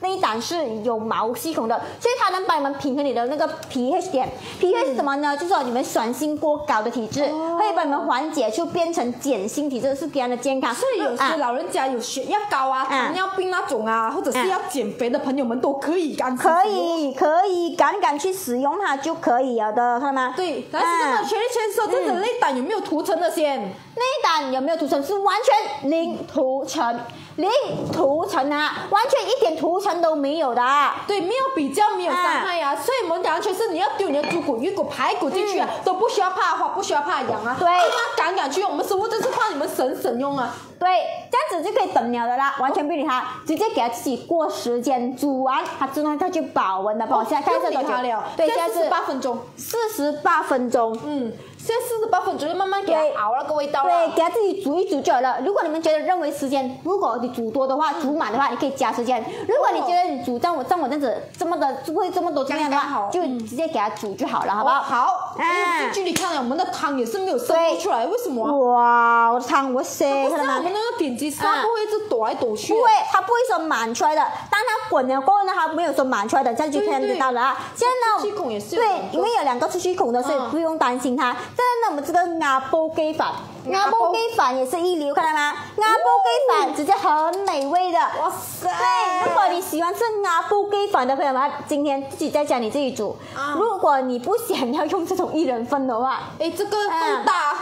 内胆是有毛细孔的，所以它能帮你们平衡你的那个 pH 点。pH 是什么呢？就是说你们酸性过高的體質，會幫你们缓解，就变成碱性体质，是非常的健康。所以有啊些老人家有血压高啊、嗯糖尿病那种啊，或者是要减肥的朋友们都可以干吃。可。以可以，敢敢去使用它就可以了的，看到吗？对，但是真的，全力全手，这种内胆有没有涂层的先？内胆有没有涂层？是完全零涂层，零涂层啊，完全一点涂层都没有的。对，没有比较，没有伤害啊。所以我们完全是你要丢你的猪骨、鱼骨、排骨进去啊，都不需要怕花，不需要怕痒啊。对大家敢敢去用，我们师傅就是怕你们省省用啊。对，这样子就可以等了的啦，完全不理它，直接给它自己过时间，煮完它自动它就保温了。帮我现在看一下多久？对，现在是八分钟。四十八分钟。嗯，现在四十八分钟就慢慢给对它熬那个味道对，给它自己煮一煮就好了。如果你们觉得认为时间，如果你煮多的话，煮满的话，你可以加时间。如果你觉得你煮像我像我这样子这么的不会这么多这样的话，就直接给它煮就好了，好不好？好哎近距离看了，我们的汤也是没有渗透出来，为什么啊？哇，我的汤我塞，不是啊，看到吗我们？那个点击啊它不会一直抖来躲去。不会，它不会说满出来的。当它滚了过后呢，它没有说满出来的，这样就看得到了啊。现在呢，出气孔也是有对因为有两个出气孔的，所以嗯不用担心它。现在呢，我们这个鸭煲鸡饭，鸭煲鸡饭也是一流，看到吗？鸭煲鸡饭直接很美味的。哇塞！对，如果你喜欢吃鸭煲鸡饭的朋友们，今天自己在家里自己煮。啊如果你不想要用这种一人份的话，哎，这个嗯更大。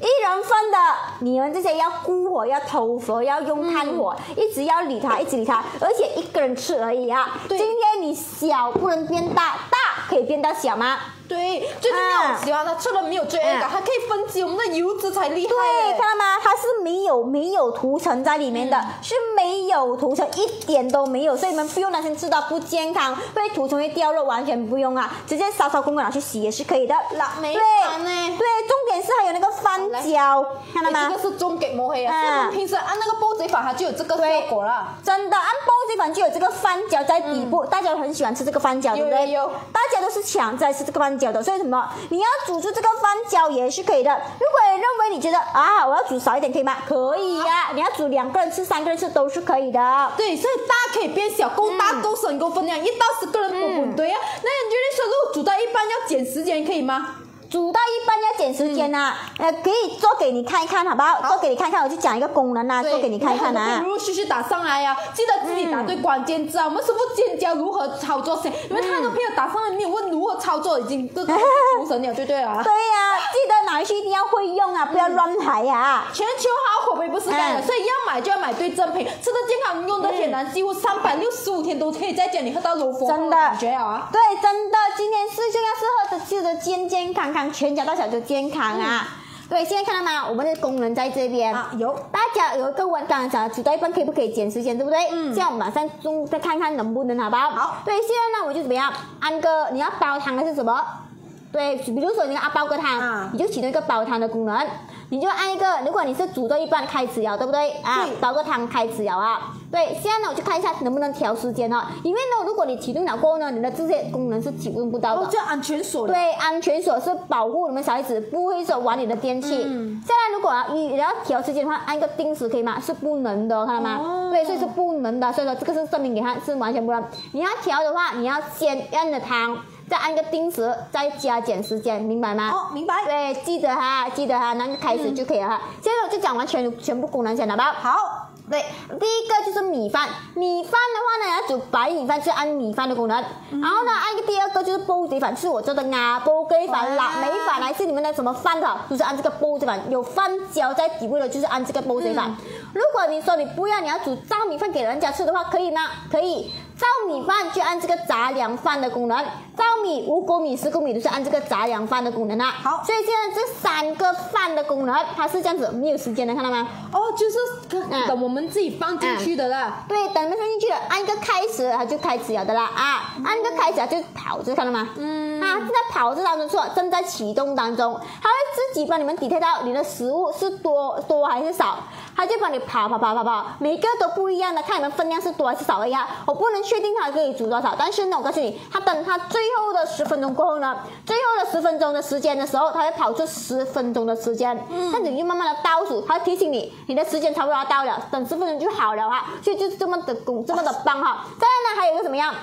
一人份的，你们这些要孤火，要偷火，要用炭火，一直要理他，一直理他，而且一个人吃而已啊。今天你小不能变大，大可以变到小吗？对，最重要，喜欢它，吃了没有罪恶感，嗯它可以分解我们的油脂才厉害对，看到吗？它是没有没有涂层在里面的，是没有涂层，一点都没有，所以你们不用担心吃到不健康，会涂层会掉肉，完全不用啊，直接烧烧滚滚拿去洗也是可以的。辣梅对饭呢对，重点是还有那个番椒，看到吗哎这？个是终极磨黑啊！嗯所以我们平时按那个煲仔粉，它就有这个效果了。真的，按煲仔粉就有这个番椒在底部，大家都很喜欢吃这个番椒，对不对？大家都是抢在吃这个番椒的，所以什么？你要煮出这个翻椒也是可以的。如果你认为你觉得啊，我要煮少一点可以吗？可以呀、你要煮两个人吃、三个人吃都是可以的。对，所以大家可以变小，够大够省够分量，一到十个人不不对啊。那你觉得说，如果煮到一半要减时间，可以吗？煮到一半要减时间呐、呃，可以做给你看一看，好不好？做给你看一看，我就讲一个功能啊，做给你看一看啊很多可以。陆陆续续打上来呀、记得自己打对关键字啊。我们师傅尖椒如何操作先？因为太多朋友打上来没有问如何操作，已经都出神了，对不对啊？对呀、记得拿回去一定要会用啊，不要乱排呀、全球好口碑不是盖的，嗯所以要买就要买对正品，吃的健康，用的简单，几乎三百六十五天都可以在家里喝到柔佛真的感觉啊。对，真的，今天是这样是喝的，吃的健健康康，全家大小都健康啊。对，现在看到吗？我们的功能在这边。啊，有。大家有一个问，刚刚讲的煮到一半可以不可以减时间，对不对？嗯这样我们马上中再看看能不能，好不好？好对，现在呢，我就怎么样？安哥你要煲汤的是什么？对，比如说你要煲个汤，啊你就启动一个煲汤的功能，你就按一个，如果你是煮到一半开始摇，对不对？啊对，煲个汤开始摇啊。对，现在呢，我就看一下能不能调时间哦，因为呢，如果你启动了过后呢，你的这些功能是启动不到的。哦，这样安全锁的。对，安全锁是保护你们小孩子不会说玩你的电器。嗯现在，如果啊你你要调时间的话，按一个定时可以吗？是不能的，看到吗？哦对，所以是不能的。所以说这个是证明给他是完全不能。你要调的话，你要先按了汤，再按一个定时，再加减时间，明白吗？哦，明白。对，记得哈，记得哈，那就开始就可以了哈。现在我就讲完全全部功能先，好不好？好。对，第一个就是米饭，米饭的话呢，要煮白米饭是按米饭的功能，然后呢，按一个第二个就是煲仔饭，是我做的啊煲鸡饭、哇腊梅饭，还是你们的什么饭的，就是按这个煲仔饭，有饭焦在底部的，就是按这个煲仔饭。如果你说你不要，你要煮糙米饭给人家吃的话，可以吗？可以。糙米饭就按这个杂粮饭的功能，糙米、五谷米、十谷米都是按这个杂粮饭的功能啊。好所以现在这三个饭的功能，它是这样子，没有时间的，看到吗？哦，就是等我们自己放进去的啦。对，等它放进去了，按一个开始，它就开始了的啦啊，按一个开始它就跑着，看到吗？嗯啊，正在跑着当中，说，正在启动当中，它会自己帮你们抵贴到你的食物是多多还是少，它就帮你跑跑跑跑跑，每个都不一样的，看你们分量是多还是少而已啊。我不能确定它可以煮多少，但是呢，我告诉你，它等它最后的十分钟过后呢，最后的十分钟的时间的时候，它会跑出十分钟的时间，嗯，那你就慢慢的倒数，它提醒你，你的时间差不多要到了，等十分钟就好了哈，所以就是这么的工，这么的棒哈。再来呢，还有一个怎么样？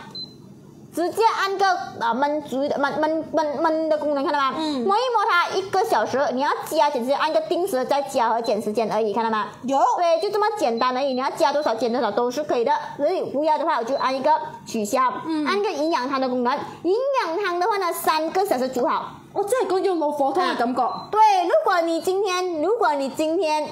直接按个啊焖煮的焖焖焖焖的功能，看到吗？嗯摸一摸它一个小时，你要加减时间，按个定时再加和减时间而已，看到吗？有对，就这么简单而已。你要加多少减多少都是可以的。所以不要的话，我就按一个取消，嗯按个营养汤的功能。营养汤的话呢，三个小时煮好。我真係講有老火湯嘅感覺。对，如果你今天，如果你今天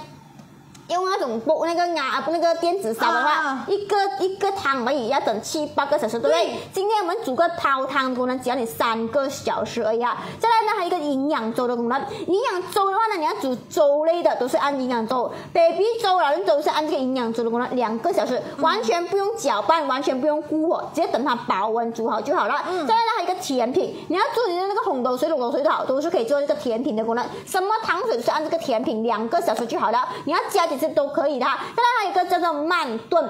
用那种煲那个鸭那个电子烧的话，啊一个一个汤而已，要等七八个小时，对不对？对今天我们煮个煲汤功能只要你三个小时而已啊。再来呢，还有一个营养粥的功能。营养粥的话呢，你要煮粥类的都是按营养粥，baby 粥、老人粥是按这个营养粥的功能，两个小时，完全不用搅拌，完全不用顾火，直接等它保温煮好就好了。再来呢，还有一个甜品，你要做你的那个红豆水、龙头水都好，都是可以做这个甜品的功能。什么糖水都是按这个甜品，两个小时就好了。你要加几次都可以的。再来还有一个叫做慢炖。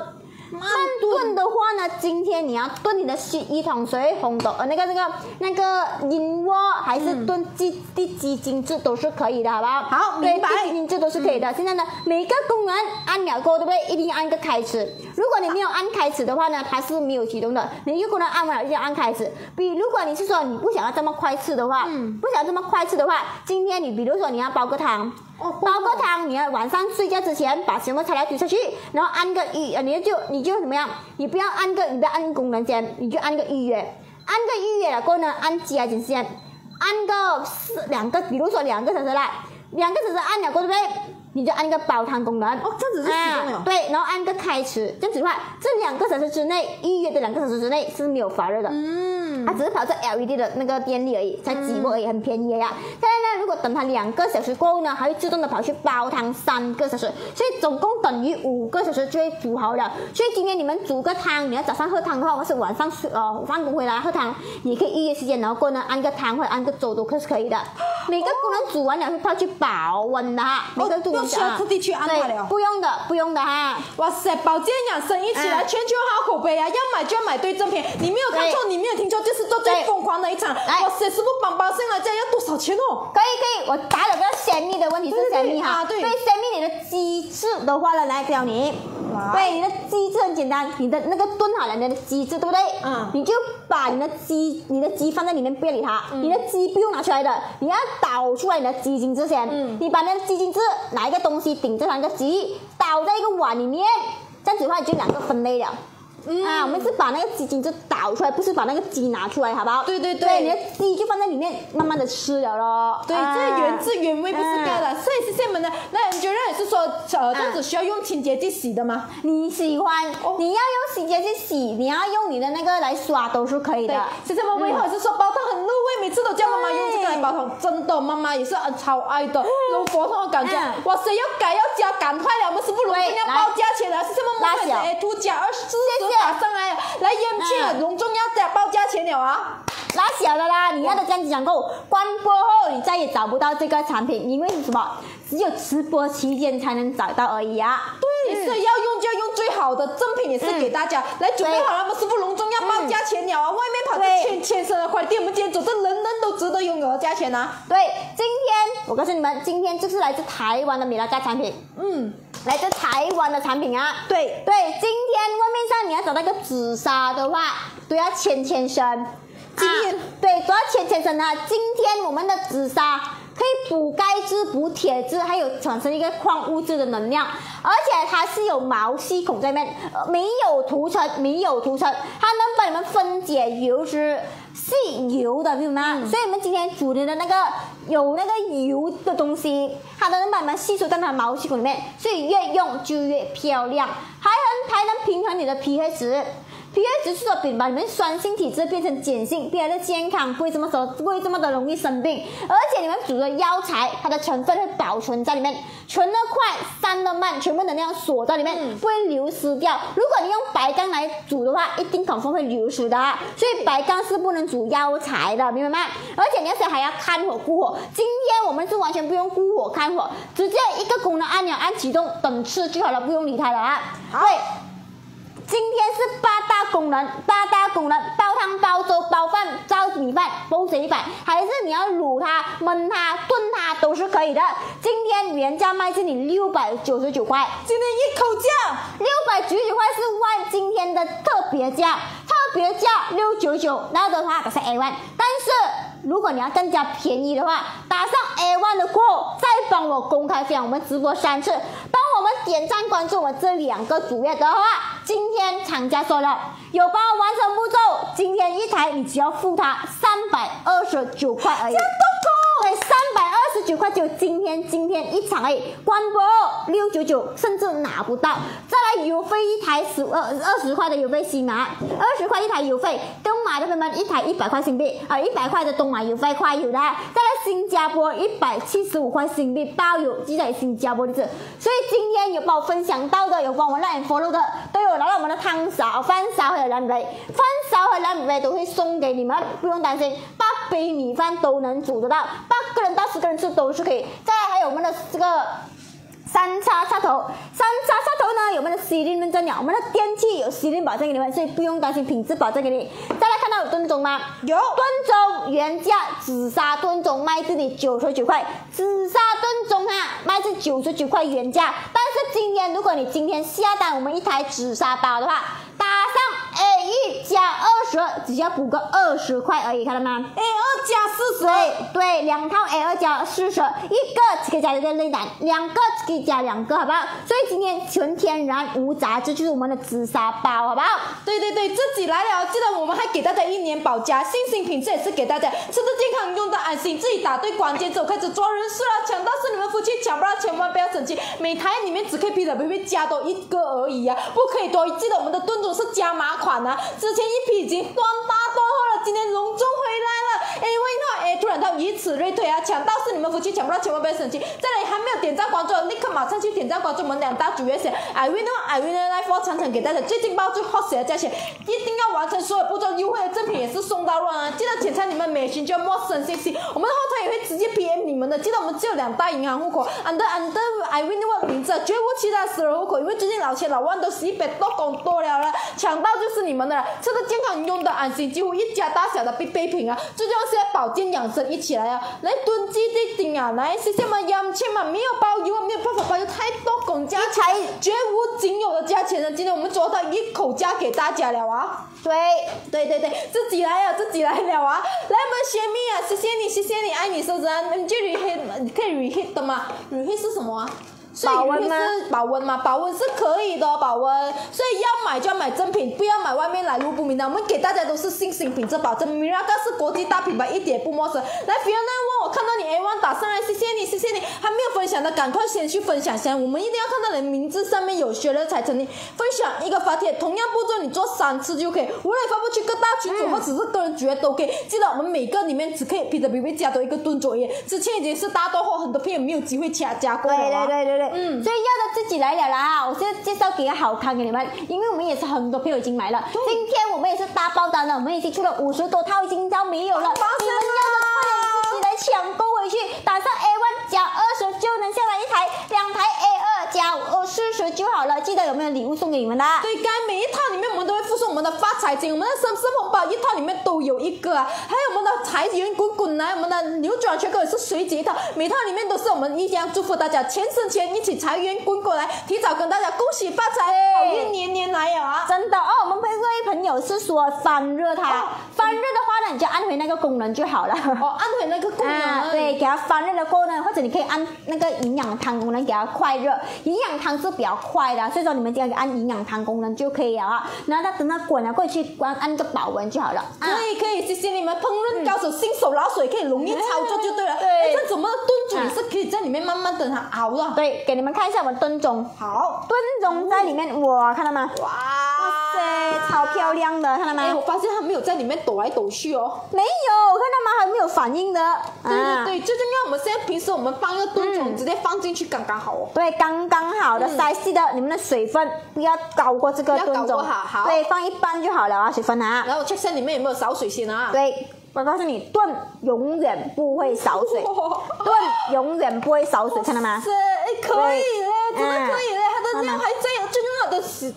慢炖的话呢，今天你要炖你的洗一桶水红豆，呃，那个那个那个燕窝还是炖鸡地鸡精致都是可以的，好不好？好明白地鸡精致都是可以的。现在呢，每个功能按了过后，对不对？一定要按个开始。如果你没有按开始的话呢，它是没有启动的。你一个功能按完了，一定要按开始。比如果你是说你不想要这么快吃的话，嗯不想这么快吃的话，今天你比如说你要煲个汤。煲个汤，你要晚上睡觉之前把全部材料丢下去，然后按个预，你就你就怎么样？你不要按个，你不要按功能键，你就按个预约，按个预约了过后呢，按加减时间，按个四两个，比如说两个小时啦，两个小时按了过后对不对？你就按个煲汤功能。哦这样子是启动了啊对，然后按个开始，这样子的话，这两个小时之内预约的两个小时之内是没有发热的。嗯，嗯，它只是跑这 LED 的那个电力而已，才几伏而已，很便宜呀。但是呢，如果等它两个小时过后呢，还会自动的跑去煲汤三个小时，所以总共等于五个小时就会煮好了。所以今天你们煮个汤，你要早上喝汤的话，或是晚上呃放工回来喝汤，也可以预约时间，然后过呢按个汤或者按个粥都可是可以的。每个功能煮完了会跑去保温的哈，每个不需要特地去安排了，不用的，不用的哈。哇塞，保健养生一起来，全球好口碑啊！要买就要买对正品，你没有看错，你没有听错，就是做最疯狂的一场。哇塞，师傅绑包进来这要多少钱哦？可以可以，我答了个神秘的问题是神秘哈，对，神秘你的机制的话呢，来教你。对，你的机制很简单，你的那个炖好了你的机制，对不对？嗯。你就把你的鸡，你的鸡放在里面，不要理它。你的鸡不用拿出来的，你要倒出来你的鸡精汁先。嗯。你把那个鸡精汁拿一个东西顶着那个鸡，倒在一个碗里面，这样子的话你就两个分类了。啊，我们是把那个鸡精就倒出来，不是把那个鸡拿出来，好不好？对对对，你的鸡就放在里面，慢慢的吃了咯。对，这原汁原味不是盖的。所以是厦门的，那你觉得也是说，呃，这样子需要用清洁剂洗的吗？你喜欢，你要用清洁剂洗，你要用你的那个来刷都是可以的。其实我们也是说煲汤很入味，每次都叫妈妈用这个来煲汤，真的，妈妈也是超爱的，有煲汤的感觉。哇塞，要改要加，赶快了，我们师傅如今要报价钱了，是什么？拉小，A 图加二十四。打上来，来延庆啊！隆重要加报价钱了啊！拉小的啦，你要的这样子讲过，关播后你再也找不到这个产品，因为什么？只有直播期间才能找到而已啊！对，所以要用就要用最好的赠品，也是给大家来准备好了。我们师傅隆重要报价钱了啊！外面跑着千千升的快递，我们今天走，这人人都值得拥有的价钱呢。对，今天我告诉你们，今天就是来自台湾的米拉加产品。嗯。来自台湾的产品啊，对对，今天外面上你要找到一个紫砂的话，都要千千升。今天对，都要千千升啊。今天我们的紫砂可以补钙质、补铁质，还有产生一个矿物质的能量，而且它是有毛细孔在面，没有涂层，没有涂层，它能帮你们分解油脂。细油的，明白吗？所以我们今天煮的的那个有那个油的东西，它都能把你们吸收到它的毛细孔里面，所以越用就越漂亮，还能还能平衡你的 pH 值。pH 值是说，把你们酸性体质变成碱性，变得健康，不会这么说，不会这么的容易生病。而且你们煮的药材，它的成分会保存在里面，存的快，散的慢，全部能量锁在里面，不会流失掉。如果你用白钢来煮的话，一定可能会流失的。啊所以白钢是不能煮药材的，明白吗？而且你要是还要看火顾火，今天我们是完全不用顾火看火，直接一个功能按钮按启动，等吃就好了，不用理它了啊。好。今天是八大功能，八大功能煲汤、煲粥、煲饭、煲米饭、煲水饭，还是你要卤它、焖它、炖它都是可以的。今天原价卖是你六百九十九块，今天一口价六百九十九块是万今天的特别价，特别价六九九，那的话它是 A 万但是如果你要更加便宜的话，打上 A one 的过后，再帮我公开分享我们直播三次。帮我们点赞关注我这两个主页的话，今天厂家说了有包完成步骤，今天一台你只要付他三百二十九块而已。对，三百二十九块九，今天今天一场而已，关播六九九，甚至拿不到。再来邮费一台十二二十块的邮费新马，二十块一台邮费，东马的朋友们一台一百块新币啊，一百块的东马邮费快有的。再来新加坡一百七十五块新币包邮，记在新加坡的字。所以今天有帮我分享到的，有帮我们 line follow 的，都有拿到我们的汤勺、饭勺和蓝莓，饭勺和蓝莓都会送给你们，不用担心，八杯米饭都能煮得到。八个人到十个人吃都是可以。再来还有我们的这个三叉插头，三叉插头呢有我们的 C 零认证了，我们的电器有 C 零保证给你们，所以不用担心品质保证给你。再来看到有炖盅吗？有炖盅原价紫砂炖盅卖这里九十九块，紫砂炖盅啊卖这九十九块原价，但是今天如果你今天下单我们一台紫砂包的话。打上一加二十，只要补个二十块而已，看到吗？A 二加四十，对对，两套 A 二加四十，一个只可以加一个内胆，两个只可以加两个，好不好？所以今天纯天然无杂质，就是我们的紫砂包，好不好？对对对，自己来了，记得我们还给大家一年保家，信心品质也是给大家吃的健康，用的安心，自己打对关键之后开始抓人事了，抢到是你们夫妻抢不到，千万不要生气，每台里面只可以 P 的 P P 加多一个而已啊，不可以多，记得我们的炖煮。是加码款之前一批已经断大断货了。今天隆重回来了。哎，为什么？哎，突然到以此类推啊，抢到是你们夫妻抢不到，千万不要生气。在里还没有点赞关注，立刻马上去点赞关注我们两大主角线，I win I win life for 长城给大家最劲爆最 hot 的价钱，一定要完成所有步骤，优惠的赠品也是送到乱啊！记得检查你们美心就陌生信息，我们的后台也会直接 PM 你们的。记得我们只有两大银行户口，under under I win 的名字，绝无其他私人户口，因为最近老千老万都是一百多公多了了，抢到就是你们的了，吃的健康，用的安心，几乎一家大小的必备品啊！最重要是要保健养生一起来啊！来囤积这顶啊，来谢谢我们杨千嘛，没有包邮啊，没有办法包邮，太多公价才绝无仅有的价钱了！今天我们做到一口价给大家了啊！对，对对对，自己来啊，自己来了啊！来，我们学蜜啊，谢谢你，谢谢你，爱你收着啊！你这 reheat 可以 reheat 的吗？reheat 是什么啊？所以保温吗是保温吗？保温是可以的哦，保温。所以要买就要买正品，不要买外面来路不明的。我们给大家都是信心品质保证，Miraga 是国际大品牌，一点也不陌生。来，Fiona 问我看到你 A one 打上来，谢谢你，谢谢你。还没有分享的，赶快先去分享先。我们一定要看到你的名字上面有学了才成立。分享一个发帖，同样步骤你做三次就可以，无论发布去各大群组或只是个人主页都可以。记得我们每个里面只可以 PWB 加多一个动作业，之前已经是大多货，很多朋友没有机会加加过了啊。对对对对，嗯。所以要的自己来了啦！我现在介绍几个好康给你们，因为我们也是很多朋友已经买了，今天我们也是大爆单了，我们已经出了五十多套，已经要没有了，你们要的快点自己来抢购回去，打上 A one 加二十就能下来一台，两台 A 二加二四十就好了，记得有没有礼物送给你们的？对，该每一套里面我们都会附送我们的发财金，我们的生生红包一套里面都有一个啊，还有我们的财源滚滚来，我们的扭转缺口也是随机一套，每套里面都是我们一样祝福大家钱生钱，一起财源滚滚来，提早跟大家恭喜发财，好运年年来啊！真的哦，我们这位朋友是说翻热它，翻热的话呢，你就按回那个功能就好了。哦，按回那个功能，啊，对，给它翻热了过后呢，或者你可以按那个营养汤功能给它快热，营养汤是比较快的，所以说你们只要按营养汤功能就可以了啊。然后它等它滚了过去，关按个保温就好了。啊，可以可以，谢谢你们烹饪高手，新手老手也可以容易操作就对了。对哎这样子我们的炖煮也是可以在里面慢慢等它熬的。对，给你们看一下我们炖盅，好，炖盅在里面，哇，看到吗？哇哇塞，超漂亮的，看到吗？哎，我发现它没有在里面抖来抖去哦。没有，看到吗？还没有反应的。对啊对对，最重要，我们现在平时我们放一个炖嗯盅，直接放进去刚刚好哦。对，刚刚好的 size 的，你们的水分不要高过这个炖盅，好好对，放一半就好了啊，水分啊。然后我 check 下里面有没有少水先啊。对，我告诉你，炖永远不会少水，炖永远不会少水，看到吗？是，哎，可以嘞，真的嗯可以嘞，它的看吗料还在，最重要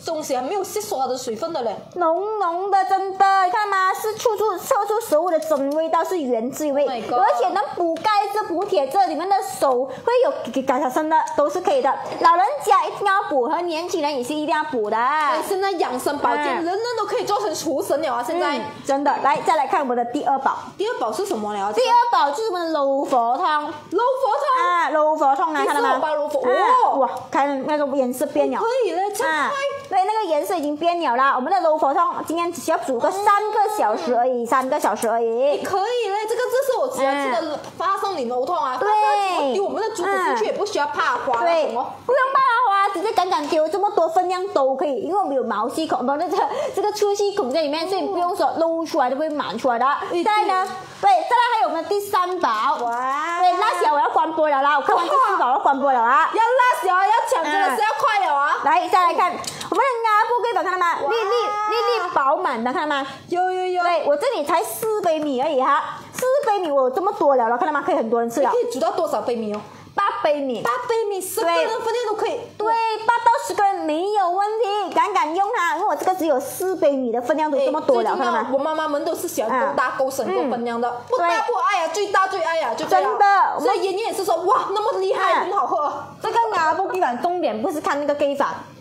东西还没有吸收它的水分的嘞。浓浓的，真的，你看吗？是处处测出食物的真味道，是原汁原味 Oh 而且能补钙质、补铁质，你们的手会有给感小生的，都是可以的。老人家一定要补，和年轻人也是一定要补的。哎，现在养生保健，嗯人人都可以做成厨神了啊！现在嗯，真的，来再来看我们的第二宝，第二宝是什么了？第二宝就是我们的柔佛汤。柔佛汤，啊，柔佛汤来第四看到吗？包柔佛啊哦哇，看那个颜色变了。可以嘞，这啊快。，对，那个颜色已经变了啦。我们的柔佛汤今天只需要煮个三个小时而已，三个小时而已。可以嘞，这个这是我喜欢吃的发送你柔痛啊，对丢我们的猪骨进去也不需要怕花那对。不用怕花，直接敢敢丢，这么多分量都可以，因为我们有毛细孔，不，那个这个粗细孔在里面，所以不用说露出来都不会满出来的。嗯再呢，对，再来还有我们的第三宝，哇对，那小我要关播了啦，我看完第四宝要关播了啊。要辣小啊，要抢，真的是要快了啊！来，再来看我们的阿布龟宝，看到吗？粒粒粒粒饱满的，看到吗？有有有，对我这里才四杯米而已哈，四杯米我有这么多了了，看到吗？可以很多人吃了可，以煮到多少杯米哦？八杯米。八杯米，十个对人分量都可以。对，八到十个人没有问题，敢敢用它，因为我这个只有四杯米的分量都这么多了，看到吗？我妈妈们都是喜欢啊够大够省够分量的，不大对不爱呀，最大最爱呀，就真的所以妍妍也是说，哇，那么厉害，啊很好喝，这个阿布鸡粉重点不是看那个鸡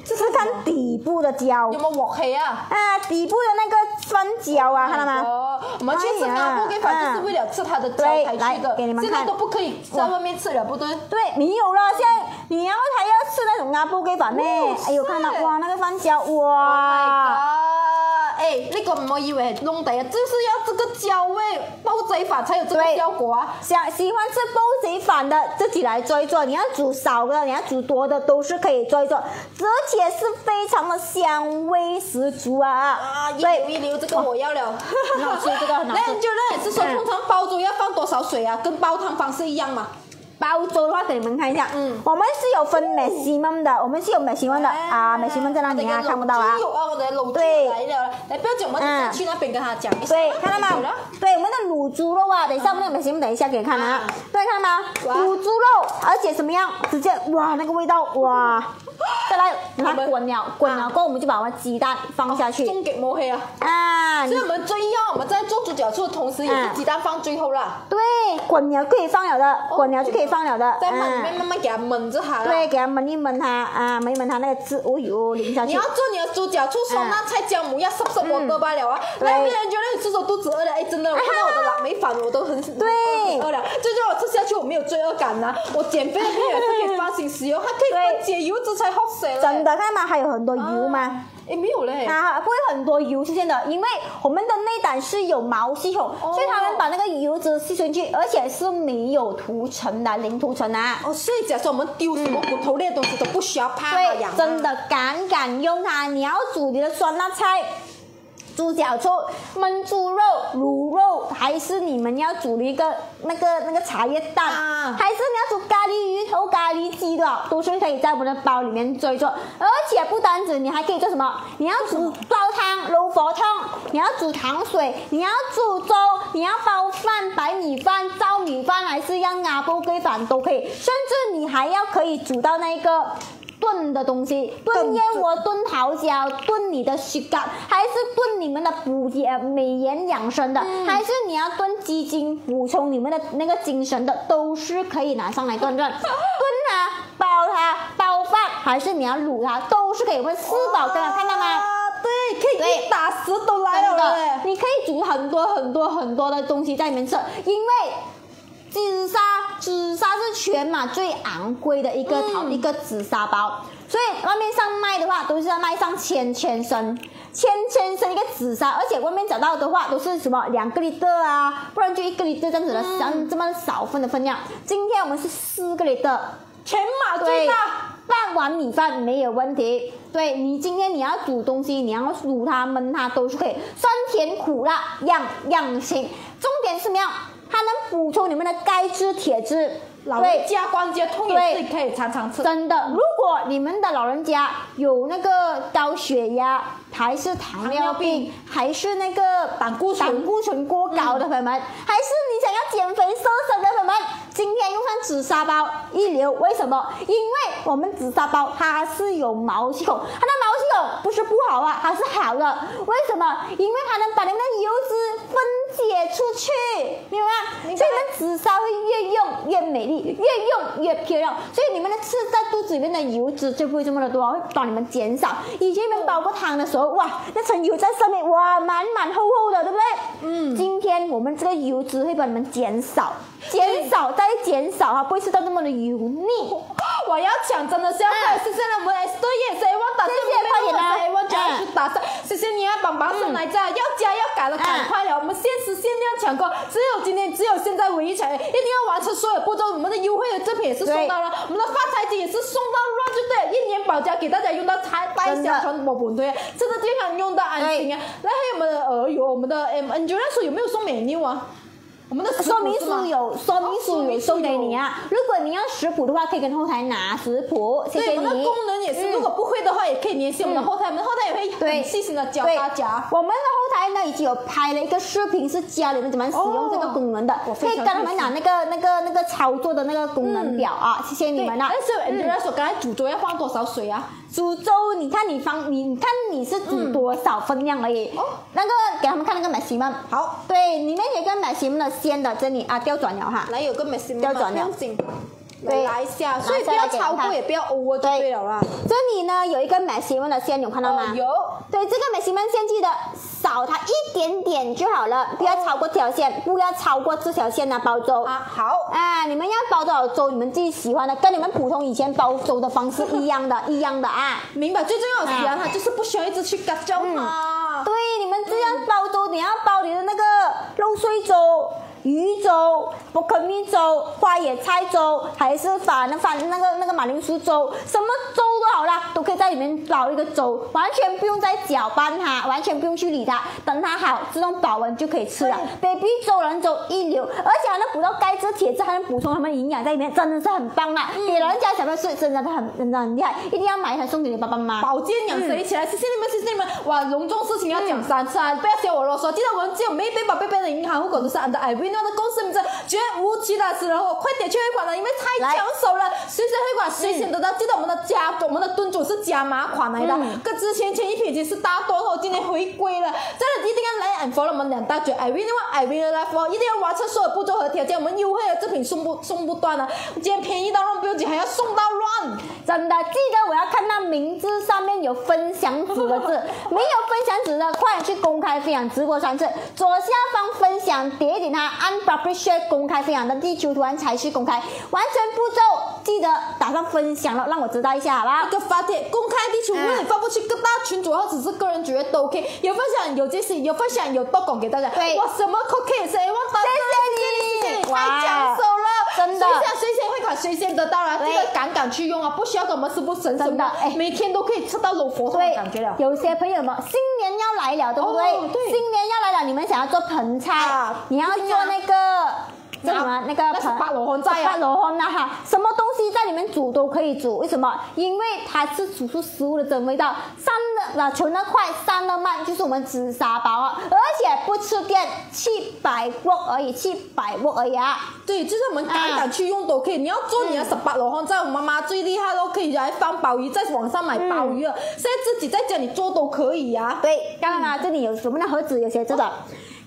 法，是看底部的胶有没有鑊黑啊？啊，底部的那个酸胶啊，看到吗？哦，我们去吃阿布给法就是为了吃它的胶才去对的来给你，们看现在都不可以在外面吃了，不对？对，没有了，现在你要还要吃那种阿布给法咩？哦哎呦，看到哇，那个翻胶 Oh 哇！哎，那个唔好以为是弄的呀，就是要这个焦味煲仔饭才有这个效果啊。想喜欢吃煲仔饭的自己来做一做，你要煮少的，你要煮多的都是可以做一做，而且是非常的香味十足啊！啊，一对流一流，这个我要了。很好吃，这个很好吃。那就那也是说，嗯通常煲粥要放多少水啊？跟煲汤方式一样嘛。煲粥的话，给你们看一下，嗯我们是有分 maximum 的，我们是有 maximum 的啊，maximum 在哪里啊？看不到啊？对来不要紧，我们去那边跟他讲一下。对，看到吗？对，我们的卤猪肉啊，等一下我们的 maximum 等一下给你看啊啊。对，看到吗？哇卤猪肉，而且什么样？直接哇，那个味道哇！再来，你看我们滚了，滚了过后，我们就把我们鸡蛋放下去终极武器啊！啊。所以我们最要我们在做猪脚醋的同时，也是鸡蛋放最后啦，对，滚了可以放了的，滚了就可以放了的。在焖里嗯面慢慢给它焖着它啦。对，给它焖一焖它啊，焖一焖它那个汁，哦哟，淋下去你要。做你的猪脚醋送那菜姜母鸭湿湿我哥罢了啊！对那别人觉得你吃着肚子饿了，哎，真的，我看到我的蓝莓饭我都很对饿了，就叫我吃下去我没有罪恶感呐。我减肥的朋友也是可以放心食用，它可以对分解油脂才真的，看到吗？还有很多油吗？哎，没有嘞。啊，会很多油出现的，因为我们的内胆是有毛细孔，所以他们把那个油脂吸进去，而且是没有涂层的，零涂层啊。哦，所以假设我们丢什么骨头类的东西都不需要怕对真的敢敢用它。你要煮你的酸辣菜。猪脚醋、焖猪肉、卤肉，还是你们要煮一个那个那个茶叶蛋，啊还是你要煮咖喱鱼头、咖喱鸡的，都是可以在我们的包里面做一做。而且不单止，你还可以做什么？你要煮煲汤、卤佛汤，你要煮糖水，你要煮粥，你要煲饭、白米饭、糙米饭，还是要鸭煲龟饭都可以，甚至你还要可以煮到那个。炖的东西，炖燕窝、炖桃胶、炖你的膝盖，还是炖你们的补颜美颜养生的，还是你要炖鸡精补充你们的那个精神的，都是可以拿上来炖炖，炖它、煲它、煲饭，还是你要卤它，都是可以。我们四宝刚刚看到吗？啊，对，可以一打十都来了嘞，。你可以煮很多很多很多的东西在里面吃，因为紫砂紫砂是全马最昂贵的一个淘、一个紫砂包，所以外面上卖的话都是要卖上千千升，千千升一个紫砂，而且外面找到的话都是什么两个 liter 啊，不然就一个 liter 这样子的，像这么少份的分量。今天我们是四个 liter。全马最大。，半碗米饭没有问题。对你今天你要煮东西，你要煮它、焖它都是可以，酸甜苦辣样样行。重点是什么样？它能补充你们的钙质、铁质。老对。人家关节痛也对。是可以常常吃。真的，如果你们的老人家有那个高血压，还是糖尿病，还是那个胆固醇胆固醇过高的朋友们，还是你想要减肥瘦身的朋友们，今天用上紫砂包一流。为什么？因为我们紫砂包它是有毛细孔，它的毛细孔不是不好啊，它是好的。为什么？因为它能把你们的油脂分解出去，明白吗？所以你们紫砂会越用越美丽，越用越漂亮。所以你们的吃在肚子里面的油脂就不会这么的多，会帮你们减少。以前你们煲过汤的时候，哇，那层油在上面，哇，满满厚厚的，对不对？嗯。今天我们这个油脂会帮你们减少，减少再减少，它不会吃到那么的油腻。我要抢，真的是要快！谢谢我们 S 队也是 A 旺打谢谢快点啊 A 旺加去打上，谢谢你啊，宝宝送来着，要加要改了，赶快了！我们限时限量抢购，只有今天，只有现在唯一抢，一定要完成所有步骤。我们的优惠的赠品也是送到了，我们的发财金也是送到了，就对，一年保价给大家用到财带真的相传我本对，真的健康，用到安心啊！那还有我们的呃有我们的 M N 九那时候有没有送美妞啊？我们的说明书有，说明书有送给你啊。如果你要食谱的话，可以跟后台拿食谱，谢谢对，我们的。功能也是，嗯如果不会的话，也可以联系我们的后台，我们的后台也会细心的教大家。我们的后台呢已经有拍了一个视频，是教你们怎么使用这个功能的，可以跟他们拿那个那个那个操作的那个功能表啊，谢谢你，们了。但是 Angela 说刚才煮粥要放多少水啊？煮粥，你看你放，你你看你是煮多少分量而已。哦那个给他们看那个 maximum，好，对，里面有一个 maximum 的鲜的，这里啊调转了哈。来有个 maximum 不要转了紧对来一下，所以不要超过，也不要 over 就对了啦。这里呢有一个 maximum 的线，有看到吗？哦有对，这个 maximum 线记得少它一点点就好了，不要超过这条线，不要超过这条线啊，煲粥。啊，好，啊，你们要包多少粥，你们自己喜欢的，跟你们普通以前包粥的方式一样的，一样的啊。明白。最重要的是啊，它就是不需要一直去嘎焦它。啊。对，你们这样包粥，你要包你的那个肉碎粥。鱼粥、不可米粥、花野菜粥，还是法那法那个那个马铃薯粥，什么粥都好啦，都可以在里面煲一个粥，完全不用再搅拌它，完全不用去理它，等它好自动保温就可以吃了。baby 粥、人粥一流，而且还能补到钙质、铁质，还能补充他们营养在里面，真的是很棒啊！给人家小朋友吃，真的很真的很厉害，一定要买一台送给你爸爸妈妈。保健养生一起来，谢谢你们，谢谢你们！哇，隆重事情要讲三次啊！不要嫌我啰嗦，记得我们只有每杯宝贝贝的银行户口都是按照 i v n 的公司名字。绝无其他词。然后，快点去汇款了，因为太抢手了，随时汇款，谁先得到。记得我们的加，我们的蹲主是加码款来的，跟之前前一批已经是大多头，今天回归了，真的一定要来 and follow 我们两大绝 i v n i n life，一定要完成所有步骤和条件，我们优惠的赠品送不送不断了，今天便宜到乱不用紧，还要送到乱，真的，记得我要看到名字上面有分享纸的字，没有分享纸的，快点去公开分享直播三次，左下方分享点一点它，按 publish。公开分享的地球图案才是公开，完成步骤记得打上分享了，让我知道一下，好不好？一个发帖公开地球，无论你发过去各大群组或者是个人主页都 OK，有分享有惊喜，有分享有多拱给大家。对，哇，什么 cookie？谁忘谢谢你，太抢手了，真的。谁先谁先会卡，谁先得到啊，这个敢敢去用啊，不需要什么是不神神的，哎，每天都可以吃到老佛的感觉了。有些朋友们，新年要来了，对不对？对。新年要来了，你们想要做盆菜，你要做那个。什么？那个那是八罗汉在啊，八罗汉呐哈，什么东西在里面煮都可以煮，为什么？因为它是煮出食物的真味道，散的啊存的快，散的慢，就是我们紫砂煲啊，而且不吃电，七百瓦而已，七百瓦而已啊。对，就是我们敢敢去用都可以。你要做你的十八罗汉在我妈妈最厉害都可以来放鲍鱼，在网上买鲍鱼了，现在自己在家里做都可以呀。对，刚刚啊，这里有什么的盒子有写着的，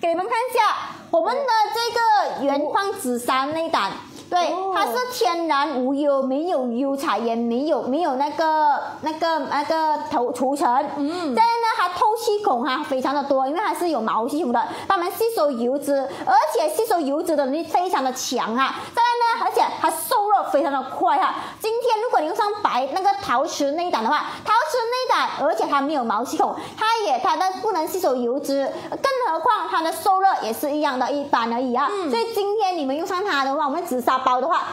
给你们看一下。我们的这个原矿紫砂内胆，对，它是天然无忧，没有油彩，也没有没有那个那个那个头涂层。嗯，再呢，它透气孔哈非常的多，因为它是有毛细孔的，它们吸收油脂，而且吸收油脂的能力非常的强哈。再呢，而且它受热非常的快哈。今天如果你用上白那个陶瓷内胆的话，陶瓷内胆，而且它没有毛细孔，它也它的不能吸收油脂，更何况它的受热也是一样。的一般而已啊，所以今天你们用上它的话，我们紫砂包的话，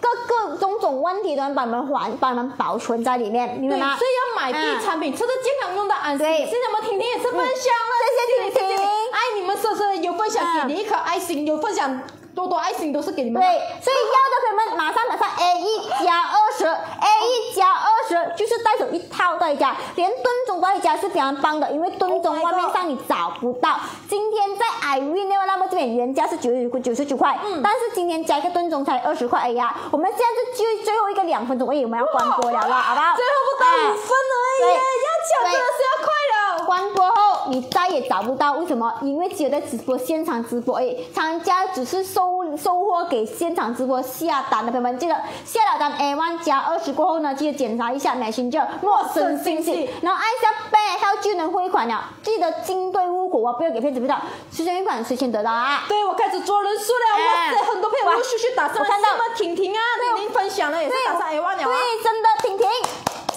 各各种种问题都能把你们还，把你们保存在里面，明白吗？所以要买 B 产品，吃的健康，用的安心。谢谢我们婷婷也是分享了，谢谢婷婷，爱你们，说说有分享，给你一颗爱心，有分享。多多爱心都是给你们。对，所以要的朋友们马上打上 A 一加二十，A 一加二十就是带走一套在家，连吨种在家是非常棒的，因为吨种外面上你找不到。今天在 i w i n 那么这边原价是九十九十九块，嗯，但是今天加一个吨种才二十块而已啊。我们现在就最最后一个两分钟而已，我们要关播了了，好不好？最后不到五分而已，要抢真的是要快了。关播后你再也找不到，为什么？因为只有在直播现场直播而已，厂家只是收。收收货给现场直播下单的朋友们，记得下了单 A one 加二十过后呢，记得检查一下买新旧陌生信息，然后按下 Pay 后就能汇款了。记得金兑物股啊，不要给骗子骗到，谁先汇款谁先得到啊。对，我开始做人数了，哇塞，很多朋友陆续续打上，我看到婷婷啊，婷婷分享了也是打上 A one 了啊。对，真的婷婷。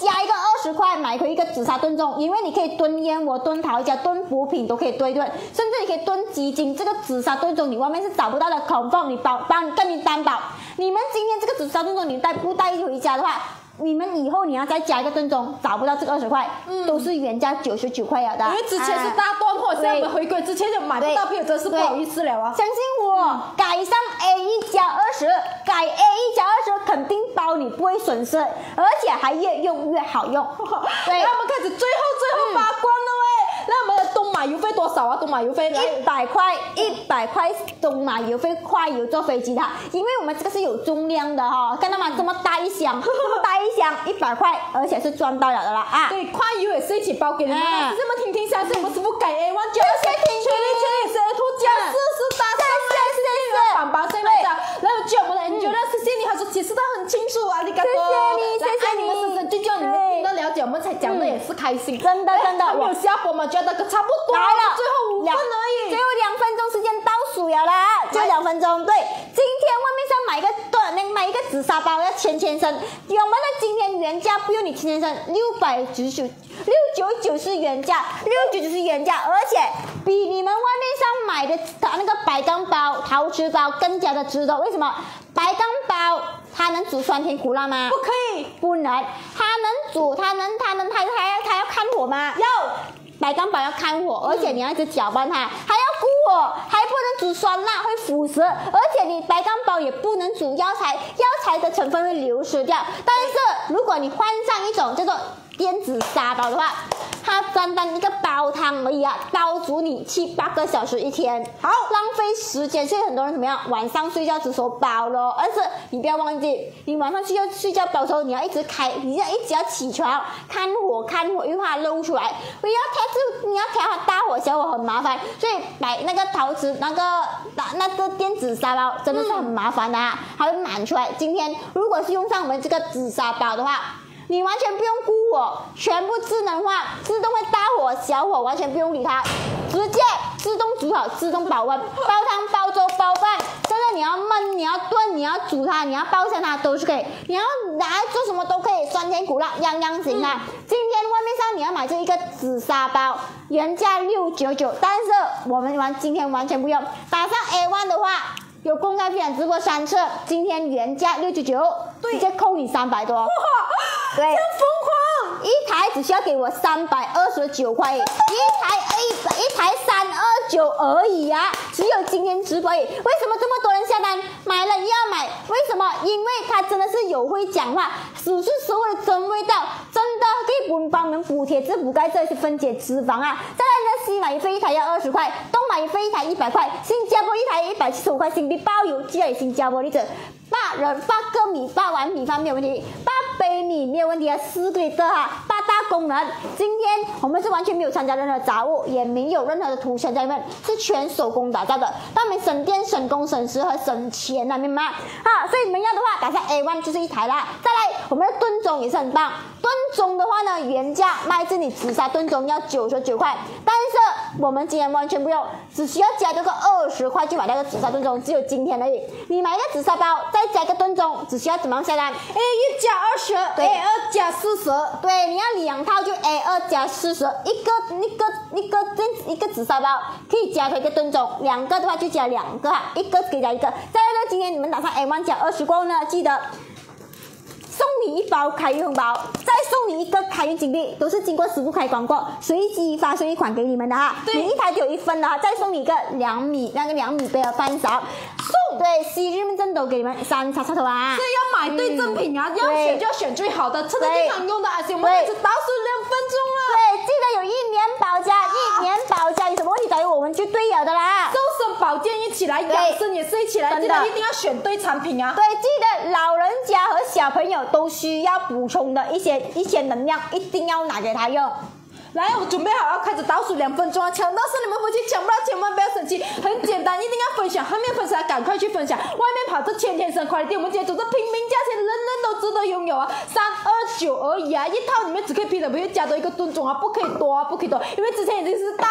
加一个二十块买回一个紫砂炖盅，因为你可以炖燕窝、炖陶家、炖补品都可以炖一炖，甚至你可以炖鸡精。这个紫砂炖盅你外面是找不到的，口放你保帮跟你担保。你们今天这个紫砂炖盅你带不带回家的话？你们以后你要再加一个正宗，找不到这个二十块，嗯，都是原价九十九块了的。因为之前是大断货，现在我们回归之前就买不到票，真是不好意思了啊！相信我，改上 A 一加二十，改 A 一加二十，肯定包你不会损失，而且还越用越好用。对，那我们开始最后最后八关了喂，那我们的东马邮费多少啊？东马邮费一百块，一百块东马邮费快邮坐飞机的，因为我们这个是有重量的哈，看到吗？这么大一箱，这么大一。箱一百块，而且是赚到了的啦啊！对，快邮也是一起包给你们。这么听听相信我们师傅改 A one 九，谢谢婷婷，全力是 A two 加四十八，谢谢谢谢，棒棒谢谢大家。然后叫我们的 Angel，谢谢你，他说解释的很清楚啊，你感谢你，谢谢你们，深深最重要你们听到了解，我们才讲的也是开心，真的真的。没有效果吗，觉得差不多来了，最后五分而已，最后两分钟时间倒数了啦，就两分钟。对，今天外面上买一个短，能买一个。紫砂包要千千升，我们的今天原价不用你千千升，六百九十九，六九九是原价，六九九是原价，而且比你们外面上买的那个白钢包、陶瓷包更加的值得。为什么？白钢包它能煮酸甜苦辣吗？不可以，不能，它能煮，它能，它能，它它要它要看火吗？要白钢板要看火，而且你要一直搅拌它，还要顾火，还不能煮酸辣会腐蚀，而且你白钢包也不能煮药材，药材的成分会流失掉。但是如果你换上一种叫做电子砂包的话，它单单一个煲汤而已啊，煲足你七八个小时一天，好浪费时间。所以很多人怎么样，晚上睡觉只说煲咯，而是你不要忘记，你晚上睡觉睡觉煲的时候，你要一直开，你要一直要起床看火看火，因为怕它漏出来。你要调就你要调它大火小火很麻烦，所以买那个陶瓷那个那那个电子砂包真的是很麻烦的、啊，它会满出来。今天如果是用上我们这个紫砂包的话。你完全不用顾我，全部智能化，自动会大火小火，完全不用理它，直接自动煮好，自动保温，煲汤、煲粥、煲饭，真的你要焖、你要炖、你要煮它、你要爆香它都是可以，你要拿来做什么都可以，酸甜苦辣样样行啊！今天外面上你要买这一个紫砂包，原价六九九，但是我们完今天完全不用，打上 A one 的话。有公开分享直播三次，今天原价六九九，直接扣你三百多。对，真疯狂！一台只需要给我三百二十九块，一台一一台三二九而已呀、只有今天直播。为什么这么多人下单？买了又要买，为什么？因为它真的是有会讲话，只是所谓的真味道，真的可以补帮我们补铁质、补钙质、去分解脂肪啊。再来呢，西马一费一台要二十块，东马一费一台一百块，新加坡一台一百七十五块，新币包邮，寄来新加坡例子。八人八个米，八碗米饭没有问题，八杯米没有问题啊，四个的哈，八大功能。今天我们是完全没有参加任何杂物，也没有任何的涂层在里面，是全手工打造的，让我们省电、省工、省时和省钱啊，明白吗？啊，所以你们要的话，打上 A one 就是一台啦。再来，我们的炖盅也是很棒，炖盅的话呢，原价卖这里紫砂炖盅要九十九块，但是我们今天完全不用，只需要加这个二十块就买那个紫砂炖盅，只有今天而已。你买一个紫砂包，再加一个炖盅，只需要怎么样下单？A 一加二十，A 二加四十，对，你要两套就 A 二加四十，一个一个一个这一个紫砂包可以加一个炖盅，两个的话就加两个哈，一个可以加一个。再来呢，今天你们打算 A one 加二十过后呢，记得。送你一包开运红包，再送你一个开运金币，都是经过师傅开光过，随机发送一款给你们的哈。对每一台都有一分的哈，再送你一个两米那个两米杯的饭勺，送对昔日正斗给你们三叉插头啊。所以要买对正品啊，要对选就要选最好的，趁着经常用的而且我们对开始倒数两分钟了。对，记得有一年保价，一年保价，有什么问题找我们就对了的啦。瘦身保健一起来，对养生也是一起来，记得一定要选对产品啊！对，记得老人家和小朋友都需要补充的一些一些能量，一定要拿给他用。来，我准备好要开始倒数两分钟啊！抢到是你们夫妻，抢不到千万不要生气，很简单，一定要分享，还没有分享赶快去分享。外面跑着千天生快递，我们今天走着平民价钱，人人都值得拥有啊！三二九而已啊，一套里面只可以 P 的，不会加多一个吨重啊，不可以多啊，不可以多，因为之前已经是大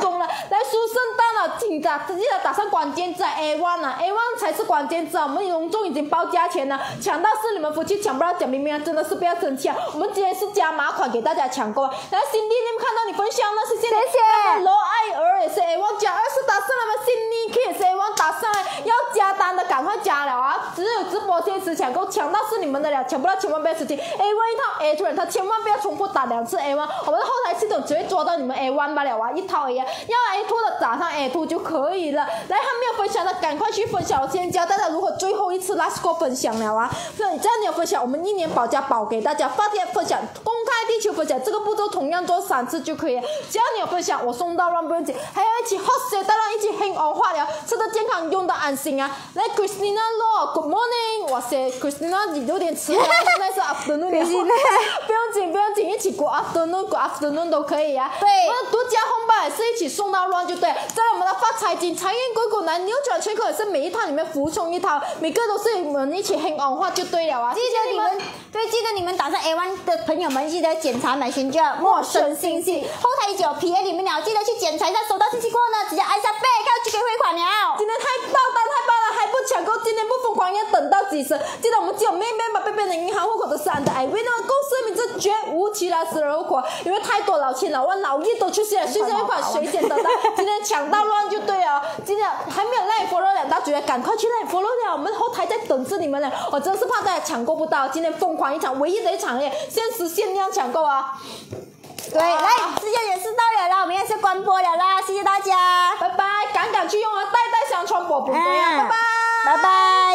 中了。来，书圣诞了，请打记得打上关键字啊 A one 啊，A one 才是关键字啊！我们隆重已经报价钱了，抢到是你们夫妻，抢不到蒋明明啊，真的是不要生气啊！我们今天是加码款给大家抢购啊！来，新弟，你们看到你分享了，谢谢。谢谢罗爱儿也是 A one 加二十打上了吗？新尼 K 也是 A one 打上来，要加单的赶快加了啊！只有直播间时抢购，抢到是你们的了，抢不到千万不要生气。A one 一套 A two 人，他千万不要重复打两次 A one，我们的后台系统只会抓到你们 A one 罢了啊，一套 A 啊，要 A two 的打上 A two 就可以了。来，还没有分享的赶快去分享，我先教大家如何最后一次 last go 分享了啊！那你只要你有分享，我们一年保价保给大家，发帖分享，公开地球分享，这个步骤同样做三次就可以了。只要你有分享，我送到让不用紧，还要一起 hot 血大浪，一起黑欧化疗，吃的健康，用的安心啊！来，Christina Law，Good morning，哇塞，Christina 你有点迟了，现在是 afternoon 不用紧，不用紧，一起过 afternoon，过 afternoon 都可以啊。对我们的独家红包也是一起送到乱就对了。在我们的发财金、财运滚滚来、扭转乾坤也是每一套里面服从一套，每个都是我们一起黑昂化就对了啊。记得你们对，记得你们打上 A one 的朋友们，记得检查买新券，陌生信息，后台有 PA 里面了，记得去检查一下，收到信息过后呢，直接按下备，看就可以汇款了。今天太爆单太爆了，还不抢购，今天不疯狂要等到几时？记得我们只有妹妹把贝贝的银行户口的三的 I win 公司名字绝无其他私人户口，因为太多老千老万老易都出现了，现在一款谁先得到？今天抢到乱就对了，今天还没有让你 follow 两大主角，赶快去让你 follow 了，我们后台在等着你们呢。我真是怕大家抢购不到，今天疯狂一场，唯一的一场耶，限时限量抢购啊！对，来，时间也是到了啦，我们也是关播了啦，谢谢大家，拜拜，赶赶去用啊，代代相传，我不对啊，拜拜，拜拜。